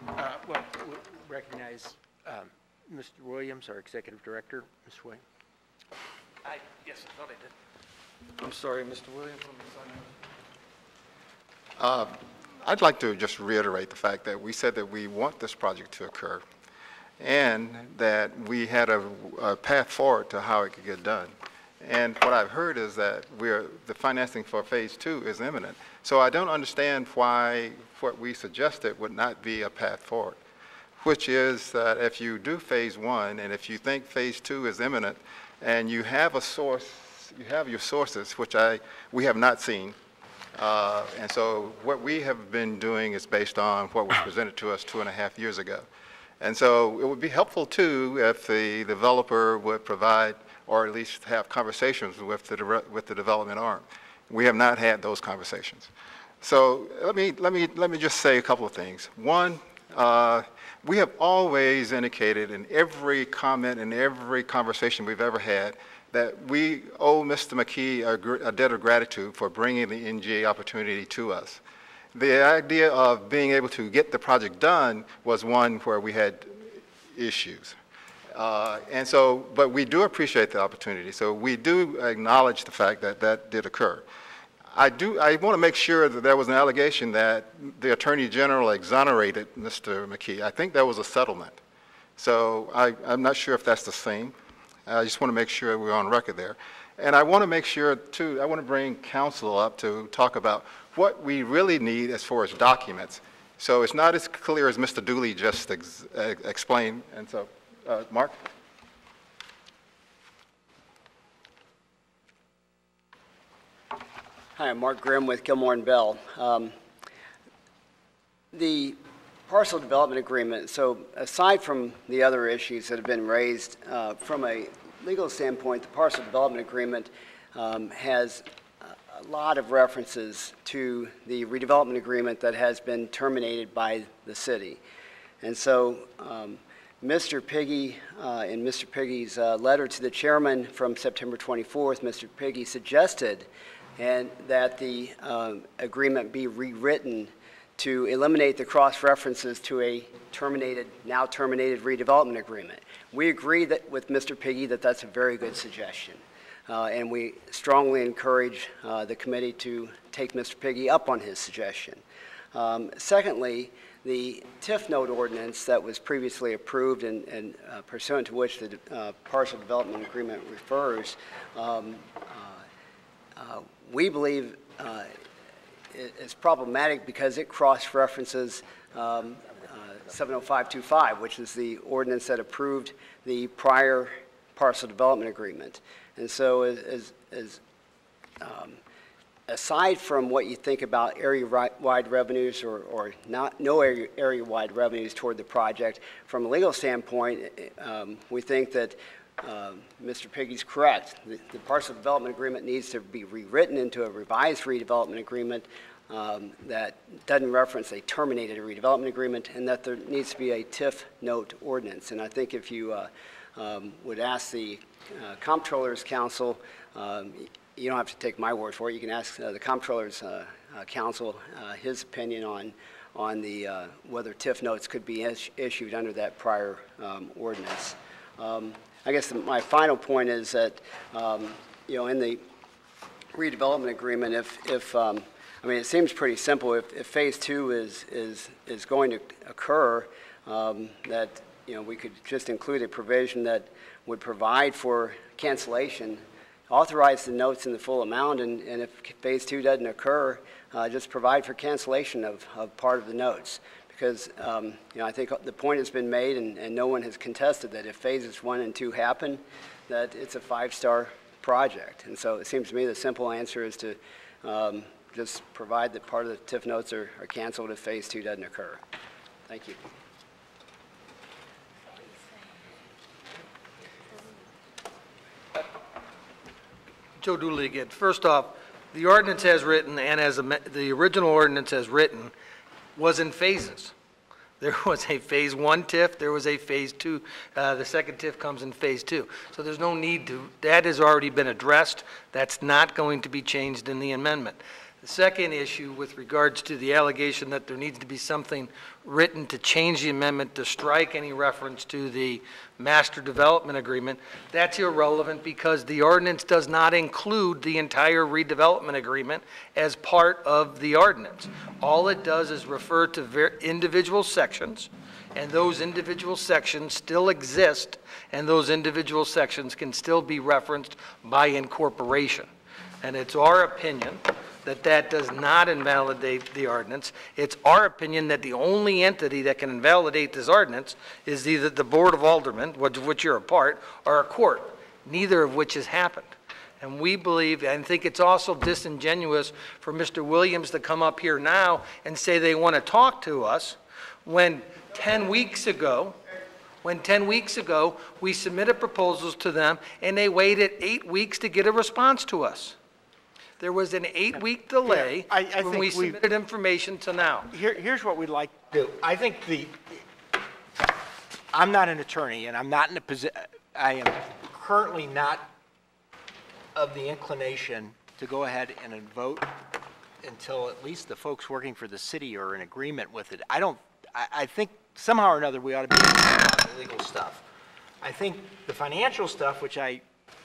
uh, well, we'll recognize um, Mr. Williams, our Executive Director. Ms. Williams? I, yes, I thought I did. I'm sorry, Mr. Williams. Uh, I'd like to just reiterate the fact that we said that we want this project to occur, and that we had a, a path forward to how it could get done. And what I've heard is that we're, the financing for Phase Two is imminent. So I don't understand why what we suggested would not be a path forward, which is that if you do Phase One, and if you think Phase Two is imminent, and you have a source, you have your sources, which I, we have not seen, uh, And so what we have been doing is based on what was presented to us two and a half years ago. And so it would be helpful too if the developer would provide, or at least have conversations with the, with the development arm. We have not had those conversations. So let me, let me, let me just say a couple of things. One, Uh, We have always indicated in every comment, and every conversation we've ever had, that we owe Mr. McKee a a debt of gratitude for bringing the NGA opportunity to us. The idea of being able to get the project done was one where we had issues. Uh, And so, but we do appreciate the opportunity, so we do acknowledge the fact that that did occur. I do, I want to make sure that there was an allegation that the Attorney General exonerated Mr. McKee. I think there was a settlement. So I, I'm not sure if that's the same. I just want to make sure we're on record there. And I want to make sure, too, I want to bring counsel up to talk about what we really need as far as documents. So it's not as clear as Mr. Dooley just ex- explained. And so, uh, Mark? Hi, I'm Mark Grimm with Gilmore and Bell. Um, The parcel development agreement, so aside from the other issues that have been raised, uh, from a legal standpoint, the parcel development agreement um, has a lot of references to the redevelopment agreement that has been terminated by the city. And so um, Mr. Piggy, uh, in Mr. Piggy's uh, letter to the chairman from September 24th, Mr. Piggy suggested and that the um, agreement be rewritten to eliminate the cross-references to a terminated, now terminated redevelopment agreement. We agree that, with Mr. Piggy that that's a very good suggestion. Uh, and we strongly encourage uh, the committee to take Mr. Piggy up on his suggestion. Um, Secondly, the TIF note ordinance that was previously approved and and, uh, pursuant to which the uh, parcel development agreement refers, um, uh, uh, we believe is problematic because it cross-references um, uh, 70525, which is the ordinance that approved the prior parcel development agreement. And so as- as, um, aside from what you think about area-wide revenues or, or not, no area- area-wide revenues toward the project, from a legal standpoint, um, we think that um, Mr. Piggy's correct. The the parcel development agreement needs to be rewritten into a revised redevelopment agreement um, that doesn't reference a terminated redevelopment agreement, and that there needs to be a TIF note ordinance. And I think if you uh, um, would ask the uh, Comptroller's Counsel, um, you don't have to take my word for it, you can ask uh, the Comptroller's uh, uh, Counsel uh, his opinion on, on the, whether TIF notes could be is- issued under that prior um, ordinance. Um, I guess my final point is that, um, you know, in the redevelopment agreement, if, if, um, I mean, it seems pretty simple. If, if Phase Two is, is, is going to occur, um, that, you know, we could just include a provision that would provide for cancellation, authorize the notes in the full amount, and, and if Phase Two doesn't occur, uh, just provide for cancellation of, of part of the notes. Because, um, you know, I think the point has been made, and, and no one has contested that if Phases One and Two happen, that it's a five-star project. And so it seems to me the simple answer is to um, just provide that part of the TIF notes are are canceled if Phase Two doesn't occur. Thank you. Joe Dooley again. First off, the ordinance as written and as, the original ordinance as written was in phases. There <laughs> was a Phase One TIF, there was a Phase Two, uh, the second TIF comes in Phase Two. So there's no need to, that has already been addressed, that's not going to be changed in the amendment. The second issue with regards to the allegation that there needs to be something written to change the amendment to strike any reference to the master development agreement, that's irrelevant because the ordinance does not include the entire redevelopment agreement as part of the ordinance. All it does is refer to individual sections, and those individual sections still exist, and those individual sections can still be referenced by incorporation. And it's our opinion that that does not invalidate the ordinance. It's our opinion that the only entity that can invalidate this ordinance is either the Board of Aldermen, which which you're a part, or a court, neither of which has happened. And we believe, and think it's also disingenuous for Mr. Williams to come up here now and say they want to talk to us, when 10 weeks ago, when 10 weeks ago, we submitted proposals to them, and they waited eight weeks to get a response to us. There was an eight-week delay I- I when think we we've- submitted information to now. Here, here's what we'd like to do. I think the, I'm not an attorney, and I'm not in a posi, I am currently not of the inclination to go ahead and vote until at least the folks working for the city are in agreement with it. I don't, I, I think somehow or another, we ought to be the legal stuff. I think the financial stuff, which I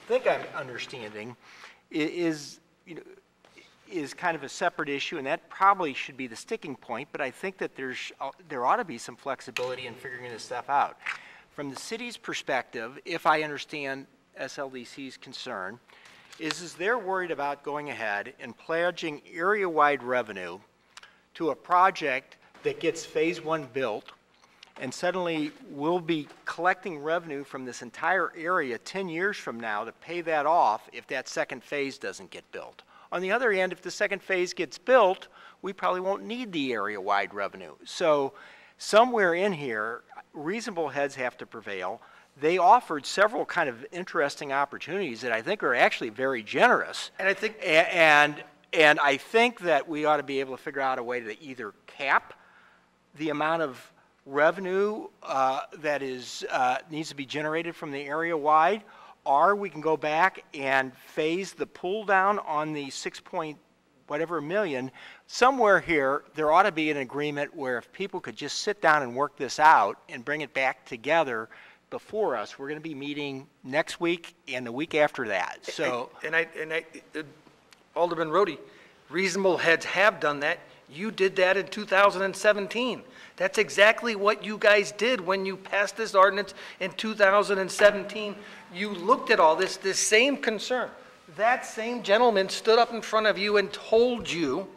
think I'm understanding, i- is, you know, is kind of a separate issue, and that probably should be the sticking point, but I think that there's, uh, there ought to be some flexibility in figuring this stuff out. From the city's perspective, if I understand SLDC's concern, is, is they're worried about going ahead and pledging area-wide revenue to a project that gets Phase One built, and suddenly we'll be collecting revenue from this entire area 10 years from now to pay that off if that second phase doesn't get built. On the other hand, if the second phase gets built, we probably won't need the area-wide revenue. So somewhere in here, reasonable heads have to prevail. They offered several kind of interesting opportunities that I think are actually very generous. And I think, And, and I think that we ought to be able to figure out a way to either cap the amount of revenue uh, that is, uh, needs to be generated from the area wide, or we can go back and phase the pull down on the six point whatever million. Somewhere here, there ought to be an agreement where if people could just sit down and work this out and bring it back together before us, we're going to be meeting next week and the week after that. So. And I, and I, uh, Alderman Roddy, reasonable heads have done that. You did that in 2017. That's exactly what you guys did when you passed this ordinance in 2017. You looked at all this, this same concern. That same gentleman stood up in front of you and told you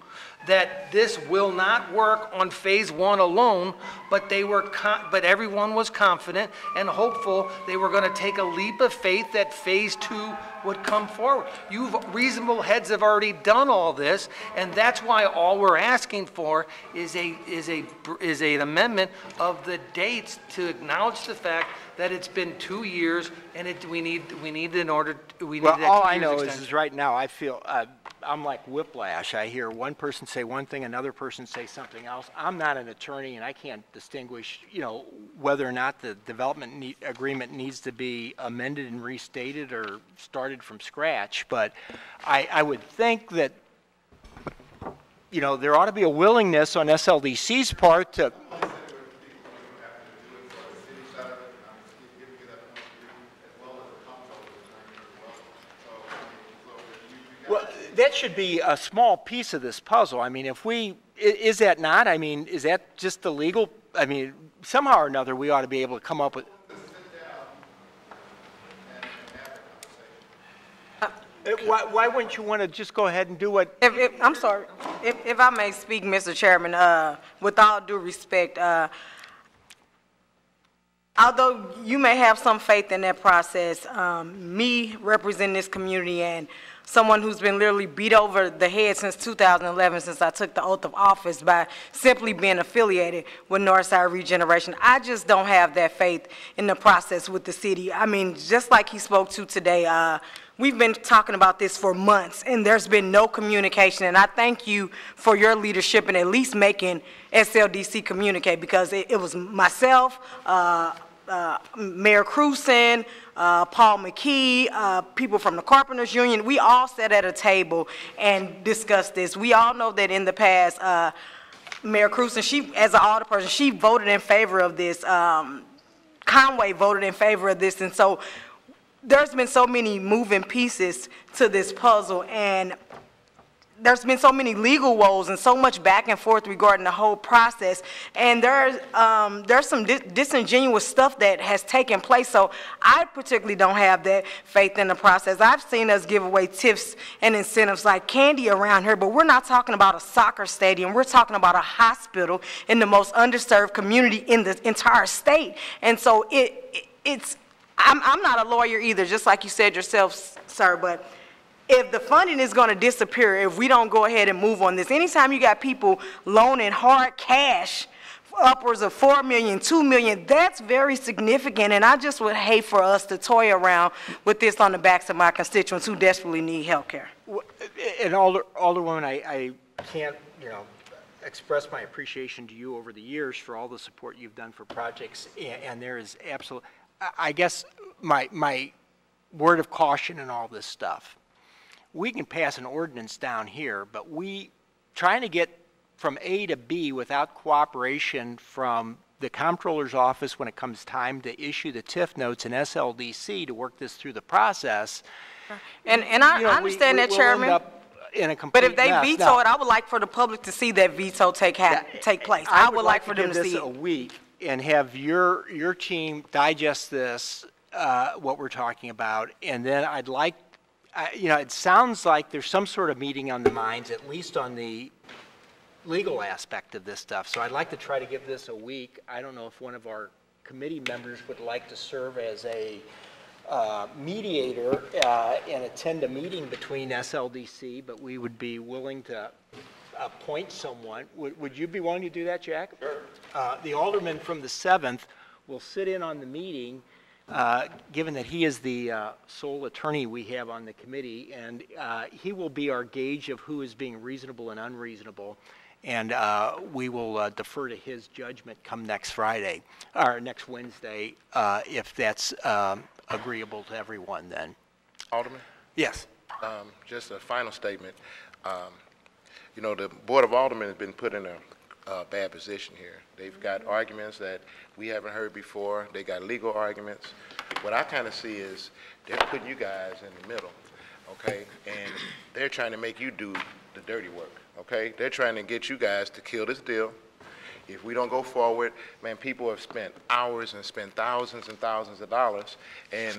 that this will not work on phase one alone, but they were, but everyone was confident and hopeful they were going to take a leap of faith that phase two would come forward. You've, reasonable heads have already done all this, and that's why all we're asking for is a, is a, is an amendment of the dates to acknowledge the fact that it's been two years and it, we need, we need in order, we need Well, that all I know is, is right now, I feel, uh, I'm like whiplash. I hear one person say one thing, another person say something else. I'm not an attorney, and I can't distinguish, you know, whether or not the development agreement needs to be amended and restated or started from scratch. But I, I would think that, you know, there ought to be a willingness on SLDC's part to, Well, that should be a small piece of this puzzle. I mean, if we, is that not? I mean, is that just the legal, I mean, somehow or another, we ought to be able to come up with. Uh, Why, why wouldn't you want to just go ahead and do what? If, if, I'm sorry, if, if I may speak, Mr. Chairman, uh, with all due respect, uh, although you may have some faith in that process, um, me representing this community and someone who's been literally beat over the head since 2011, since I took the oath of office by simply being affiliated with Northside Regeneration, I just don't have that faith in the process with the city. I mean, just like he spoke to today, uh, we've been talking about this for months, and there's been no communication, and I thank you for your leadership in at least making SLDC communicate, because it, it was myself, uh, uh, Mayor Krewson, uh, Paul McKee, uh, people from the Carpenters Union, we all sat at a table and discussed this. We all know that in the past, uh, Mayor Krewson, she, as an alderperson, she voted in favor of this. Um, Conway voted in favor of this, and so there's been so many moving pieces to this puzzle, and there's been so many legal woes and so much back and forth regarding the whole process. And there's, um, there's some dis- disingenuous stuff that has taken place. So I particularly don't have that faith in the process. I've seen us give away TIFs and incentives like candy around here, but we're not talking about a soccer stadium. We're talking about a hospital in the most underserved community in the entire state. And so it, it it's, I'm, I'm not a lawyer either, just like you said yourself, sir, but if the funding is going to disappear if we don't go ahead and move on this, anytime you got people loaning hard cash upwards of 4 million, 2 million, that's very significant, and I just would hate for us to toy around with this on the backs of my constituents who desperately need health care. And Alder, Alderwoman, I, I can't, you know, express my appreciation to you over the years for all the support you've done for projects, and, and there is absolute, I, guess my, my word of caution in all this stuff, we can pass an ordinance down here, but we, trying to get from A to B without cooperation from the comptroller's office when it comes time to issue the TIF notes and SLDC to work this through the process. And, and I you know, I understand we- that, we'll Chairman. end up in a But if they mess. veto Now- it, I would like for the public to see that veto take hap, take place. I would like for them to see a week and have your, your team digest this, uh, what we're talking about, and then I'd like, You know, it sounds like there's some sort of meeting on the minds, at least on the legal aspect of this stuff, so I'd like to try to give this a week. I don't know if one of our committee members would like to serve as a uh, mediator uh, and attend a meeting between SLDC, but we would be willing to appoint someone. Would, would you be willing to do that, Jack? Sure. The alderman from the 7th will sit in on the meeting, uh, given that he is the uh, sole attorney we have on the committee, and uh, he will be our gauge of who is being reasonable and unreasonable, and uh, we will uh, defer to his judgment come next Friday, or next Wednesday, uh, if that's um, agreeable to everyone then. Alderman? Yes. Um, Just a final statement. Um, You know, the Board of Aldermen has been put in a uh, bad position here. They've got arguments that we haven't heard before. They got legal arguments. What I kind of see is they're putting you guys in the middle, okay? And they're trying to make you do the dirty work, okay? They're trying to get you guys to kill this deal. If we don't go forward, man, people have spent hours and spent thousands and thousands of dollars, and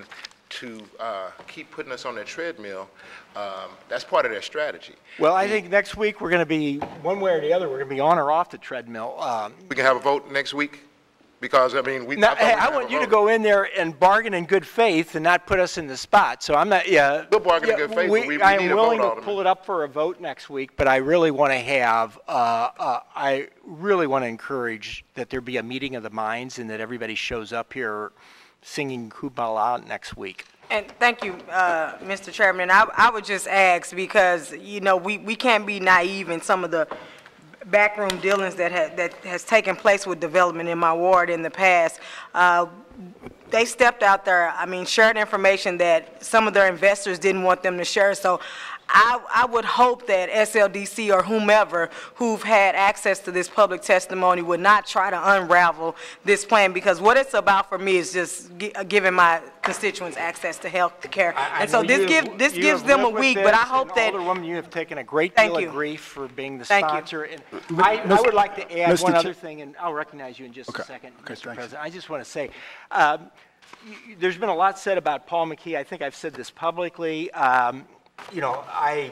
to uh, keep putting us on their treadmill, um, that's part of their strategy. Well, I think next week, we're going to be, one way or the other, we're going to be on or off the treadmill. Um, We can have a vote next week? Because, I mean, we. Now, thought hey, we I want you a to go in there and bargain in good faith and not put us in the spot. So I'm not, yeah. We'll bargain in good faith, but we- we I need am a vote, willing to pull it up for a vote next week, but I really want to have, uh, uh, I really want to encourage that there be a meeting of the minds and that everybody shows up here singing Kubala next week. And thank you, uh, Mr. Chairman. I, I would just ask, because, you know, we, we can't be naive in some of the backroom dealings that ha, that has taken place with development in my ward in the past. Uh, they stepped out there, I mean, shared information that some of their investors didn't want them to share. So I, I would hope that SLDC or whomever who've had access to this public testimony would not try to unravel this plan, because what it's about for me is just gi- uh, giving my constituents access to health care. I And so know this you give, have- this you gives have them a lived with week, but I this, hope and that, Alderwoman, you have taken a great Thank deal you. of grief for being the Thank you. sponsor. And I, I would like to add Mr. one Cha- other thing, and I'll recognize you in just a Okay. second, Okay, Mr. thanks. President. I just want to say, um, y- y- there's been a lot said about Paul McKee. I think I've said this publicly. Um, You know, I,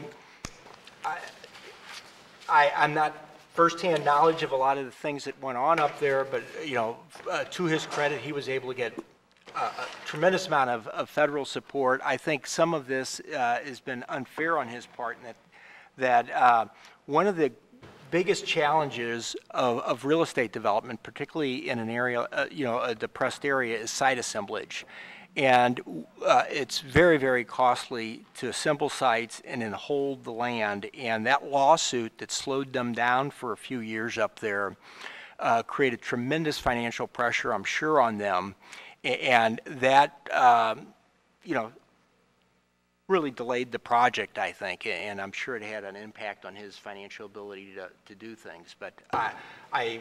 I, I'm not firsthand knowledge of a lot of the things that went on up there, but, you know, uh, to his credit, he was able to get a a tremendous amount of, of federal support. I think some of this uh, has been unfair on his part, and that, that uh, one of the biggest challenges of, of real estate development, particularly in an area, uh, you know, a depressed area, is site assemblage. And uh, it's very, very costly to assemble sites and then hold the land. And that lawsuit that slowed them down for a few years up there uh, created tremendous financial pressure, I'm sure, on them. And that, um, you know, really delayed the project, I think, and I'm sure it had an impact on his financial ability to, to do things. But I, I,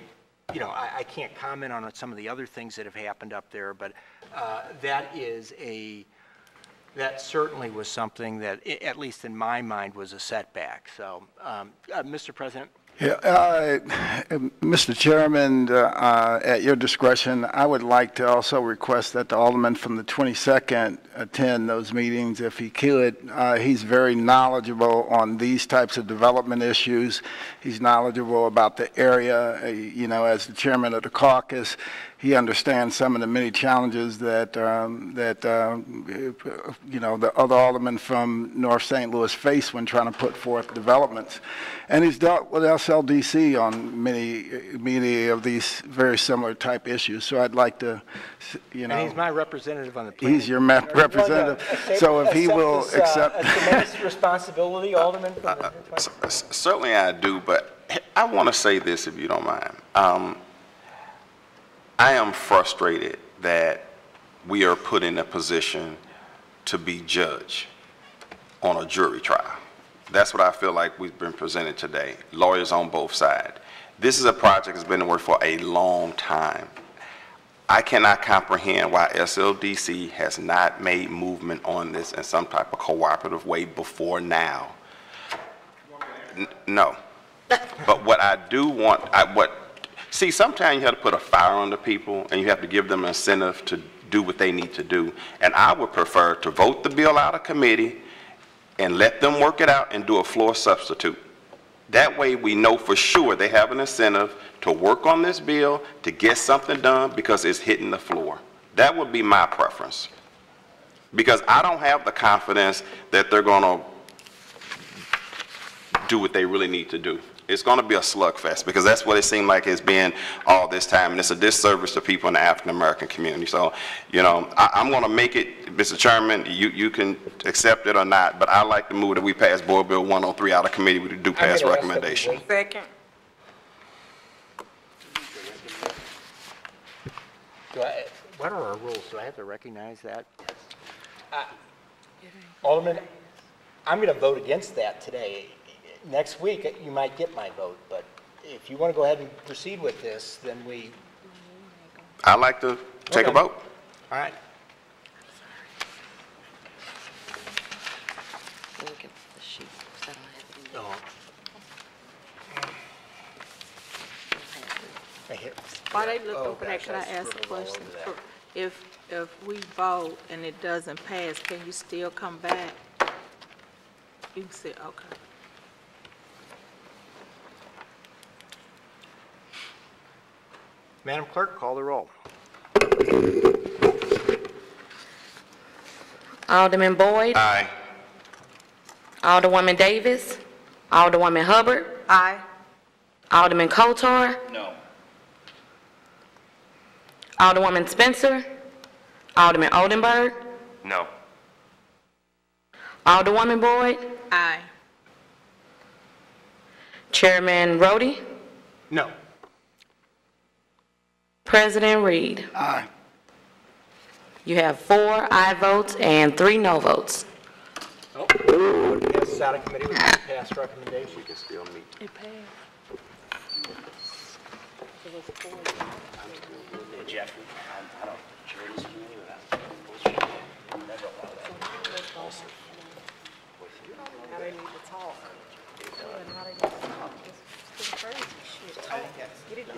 you know, I, I can't comment on some of the other things that have happened up there, but uh, that is a, that certainly was something that, at least in my mind, was a setback. So, um, uh, Mr. President? Yeah, uh, Mr. Chairman, uh, uh, at your discretion, I would like to also request that the alderman from the 22nd attend those meetings if he could. Uh, He's very knowledgeable on these types of development issues. He's knowledgeable about the area. Uh, You know, as the chairman of the caucus, he understands some of the many challenges that, um, that, um, you know, the other aldermen from North St. Louis face when trying to put forth developments. And he's dealt with SLDC on many, many of these very similar type issues, so I'd like to, you know. And he's my representative on the planning. He's your ma- board. Are you representative. So if he will this, uh, accept- A tremendous responsibility, Alderman, from the- C- Certainly I do, but I want to say this, if you don't mind. Um, I am frustrated that we are put in a position to be judge on a jury trial. That's what I feel like we've been presented today, lawyers on both sides. This is a project that's been in work for a long time. I cannot comprehend why SLDC has not made movement on this in some type of cooperative way before now. N- No. But what I do want, I, what, see, sometimes you have to put a fire under people, and you have to give them an incentive to do what they need to do. And I would prefer to vote the bill out of committee and let them work it out and do a floor substitute. That way, we know for sure they have an incentive to work on this bill, to get something done, because it's hitting the floor. That would be my preference. Because I don't have the confidence that they're gonna do what they really need to do. It's going to be a slugfest because that's what it seemed like it's been all this time, and it's a disservice to people in the African American community. So, you know, I, I'm going to make it, Mr. Chairman. You you can accept it or not, but I like the move that we pass Board Bill 103 out of committee with a due pass gonna ask that we recommendation. Second. Do I, what are our rules? Do I have to recognize that? Uh, Alderman, I'm going to vote against that today. Next week, you might get my vote, but if you want to go ahead and proceed with this, then we, I'd like to take a Okay. vote. all right. Look at the sheet, 'cause I don't have it in there. Uh-huh. Right here. While they look Oh, over there, gosh, could I I ask a scribbled all question? over that. If, if we vote and it doesn't pass, can you still come back? You can say, okay. Madam Clerk, call the roll. Alderman Boyd, Aye. Alderwoman Davis, Alderwoman Hubbard, Aye. Alderman Coatar, No. Alderwoman Spencer, Alderman Oldenburg, No. Alderwoman Boyd, Aye. Chairman Roddy, No. President Reed. Aye. You have four aye votes and three no votes. Oh, pass this out of committee with a pass recommendation. We can still meet. It passed. Jeff, I don't, charities committee without. How they need to talk. How they need to talk. This is crazy shit. Talk. Get it done.